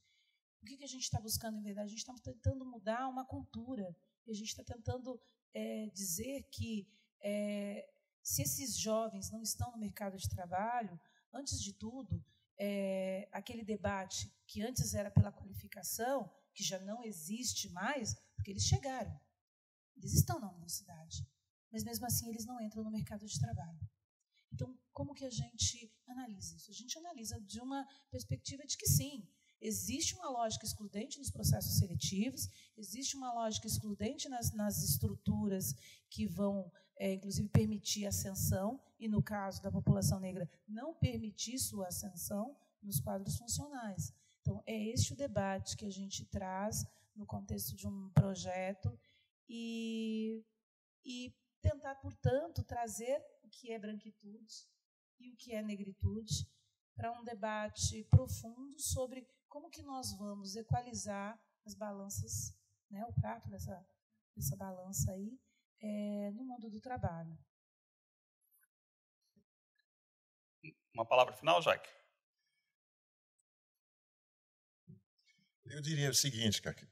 S4: O que, que a gente está buscando, em verdade? A gente está tentando mudar uma cultura. A gente está tentando é, dizer que é, se esses jovens não estão no mercado de trabalho, antes de tudo, é, aquele debate que antes era pela qualificação, que já não existe mais, porque eles chegaram. Eles estão na universidade, mas mesmo assim eles não entram no mercado de trabalho. Então, como que a gente analisa isso? A gente analisa de uma perspectiva de que sim, existe uma lógica excludente nos processos seletivos, existe uma lógica excludente nas, nas estruturas que vão, é, inclusive, permitir ascensão, e no caso da população negra, não permitir sua ascensão nos quadros funcionais. Então, é este o debate que a gente traz no contexto de um projeto e, e tentar, portanto, trazer o que é branquitude e o que é negritude para um debate profundo sobre como que nós vamos equalizar as balanças, né, o prato dessa, dessa balança aí, é, no mundo do trabalho.
S1: Uma palavra final, Jaque?
S2: Eu diria o seguinte, cara, que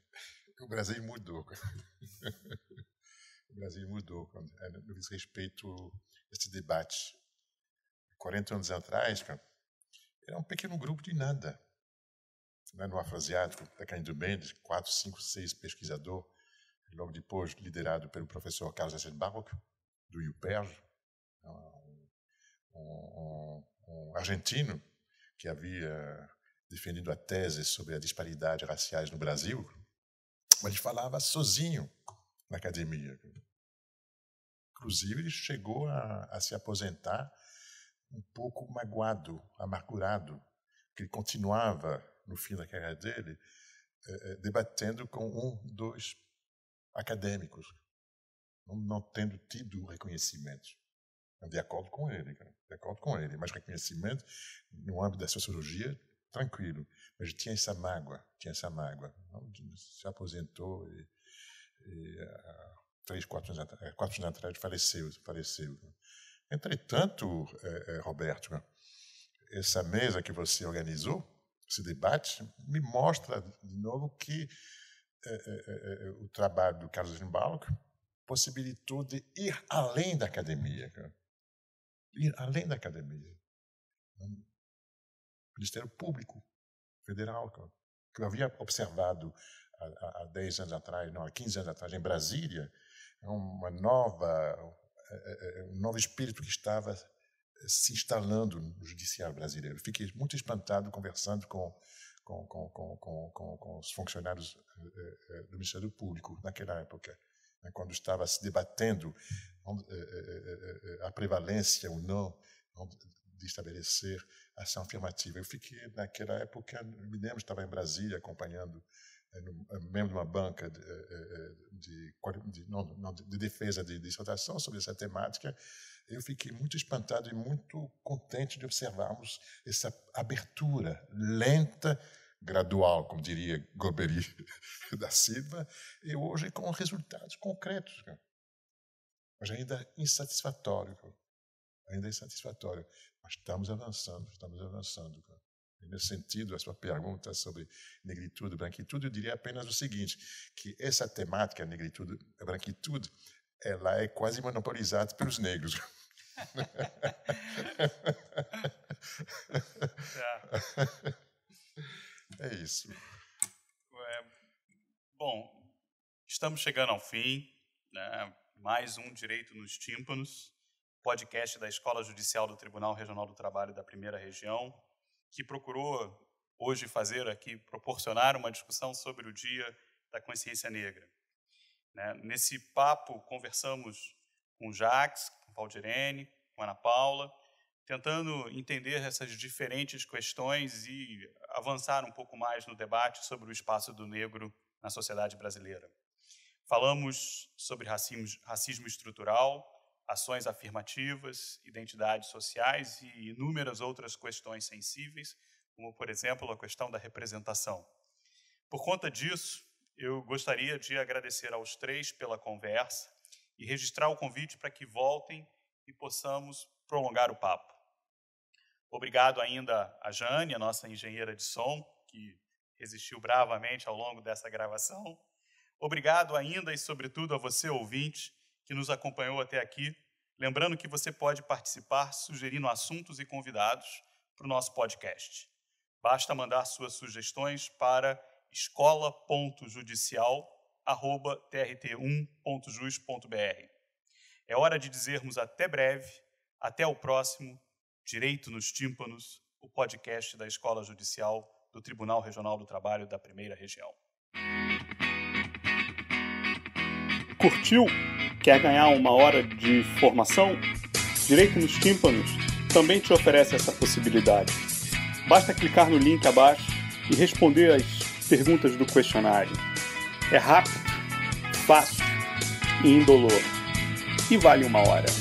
S2: o Brasil mudou. o Brasil mudou é, no diz respeito a esse debate. 40 anos atrás, cara, era um pequeno grupo de nada. Né, no Afroasiático, da Cândido Mendes, quatro, cinco, seis pesquisadores, logo depois liderado pelo professor Carlos Assenbach, do IUPERJ, um, um, um argentino que havia defendendo a tese sobre a disparidade raciais no Brasil, mas ele falava sozinho na academia. Inclusive, ele chegou a, a se aposentar um pouco magoado, amargurado, que ele continuava, no fim da carreira dele, eh, debatendo com um, dois acadêmicos, não, tendo tido reconhecimento. De acordo com ele, de acordo com ele, mas reconhecimento no âmbito da sociologia tranquilo. Mas tinha essa mágoa, tinha essa mágoa. Se aposentou e, e três, quatro anos, atrás, quatro anos atrás faleceu, faleceu. Entretanto, é, é, Roberto, essa mesa que você organizou, esse debate, me mostra de novo que é, é, o trabalho do Carlos Limbalco possibilitou de ir além da academia. Ir além da academia. Ministério Público federal, que eu havia observado há, há 10 anos atrás, não, há 15 anos atrás, em Brasília, é uma nova, um novo espírito que estava se instalando no judiciário brasileiro. Fiquei muito espantado conversando com, com, com, com, os funcionários do Ministério Público naquela época, né, quando estava se debatendo a prevalência ou não de estabelecer ação afirmativa. Eu fiquei, naquela época, me lembro, estava em Brasília acompanhando é, membro de uma banca de, é, é, de, de, não, não, de defesa de dissertação sobre essa temática, eu fiquei muito espantado e muito contente de observarmos essa abertura lenta, gradual, como diria Goberi da Silva, e hoje com resultados concretos, mas ainda insatisfatório, ainda insatisfatório. Mas estamos avançando, estamos avançando. Nesse sentido, a sua pergunta sobre negritude e branquitude, eu diria apenas o seguinte, que essa temática, negritude e branquitude, ela é quase monopolizada pelos negros. é. é isso.
S1: É, bom, estamos chegando ao fim. Né? Mais um Direito nos Tímpanos, podcast da Escola Judicial do Tribunal Regional do Trabalho da Primeira Região que procurou hoje fazer aqui, proporcionar uma discussão sobre o Dia da Consciência Negra. Né? Nesse papo, conversamos com o Jacques, com Valdirene, com Ana Paula, tentando entender essas diferentes questões e avançar um pouco mais no debate sobre o espaço do negro na sociedade brasileira. Falamos sobre racismo, racismo estrutural, ações afirmativas, identidades sociais e inúmeras outras questões sensíveis, como, por exemplo, a questão da representação. Por conta disso, eu gostaria de agradecer aos três pela conversa e registrar o convite para que voltem e possamos prolongar o papo. Obrigado ainda a Jane, a nossa engenheira de som, que resistiu bravamente ao longo dessa gravação. Obrigado ainda e, sobretudo, a você, ouvinte, que nos acompanhou até aqui. Lembrando que você pode participar sugerindo assuntos e convidados para o nosso podcast. Basta mandar suas sugestões para escola.judicial.trt1.jus.br. É hora de dizermos até breve, até o próximo Direito nos Tímpanos, o podcast da Escola Judicial do Tribunal Regional do Trabalho da Primeira Região. Curtiu? Quer ganhar uma hora de formação? Direito nos Tímpanos também te oferece essa possibilidade. Basta clicar no link abaixo e responder as perguntas do questionário. É rápido, fácil e indolor. E vale uma hora.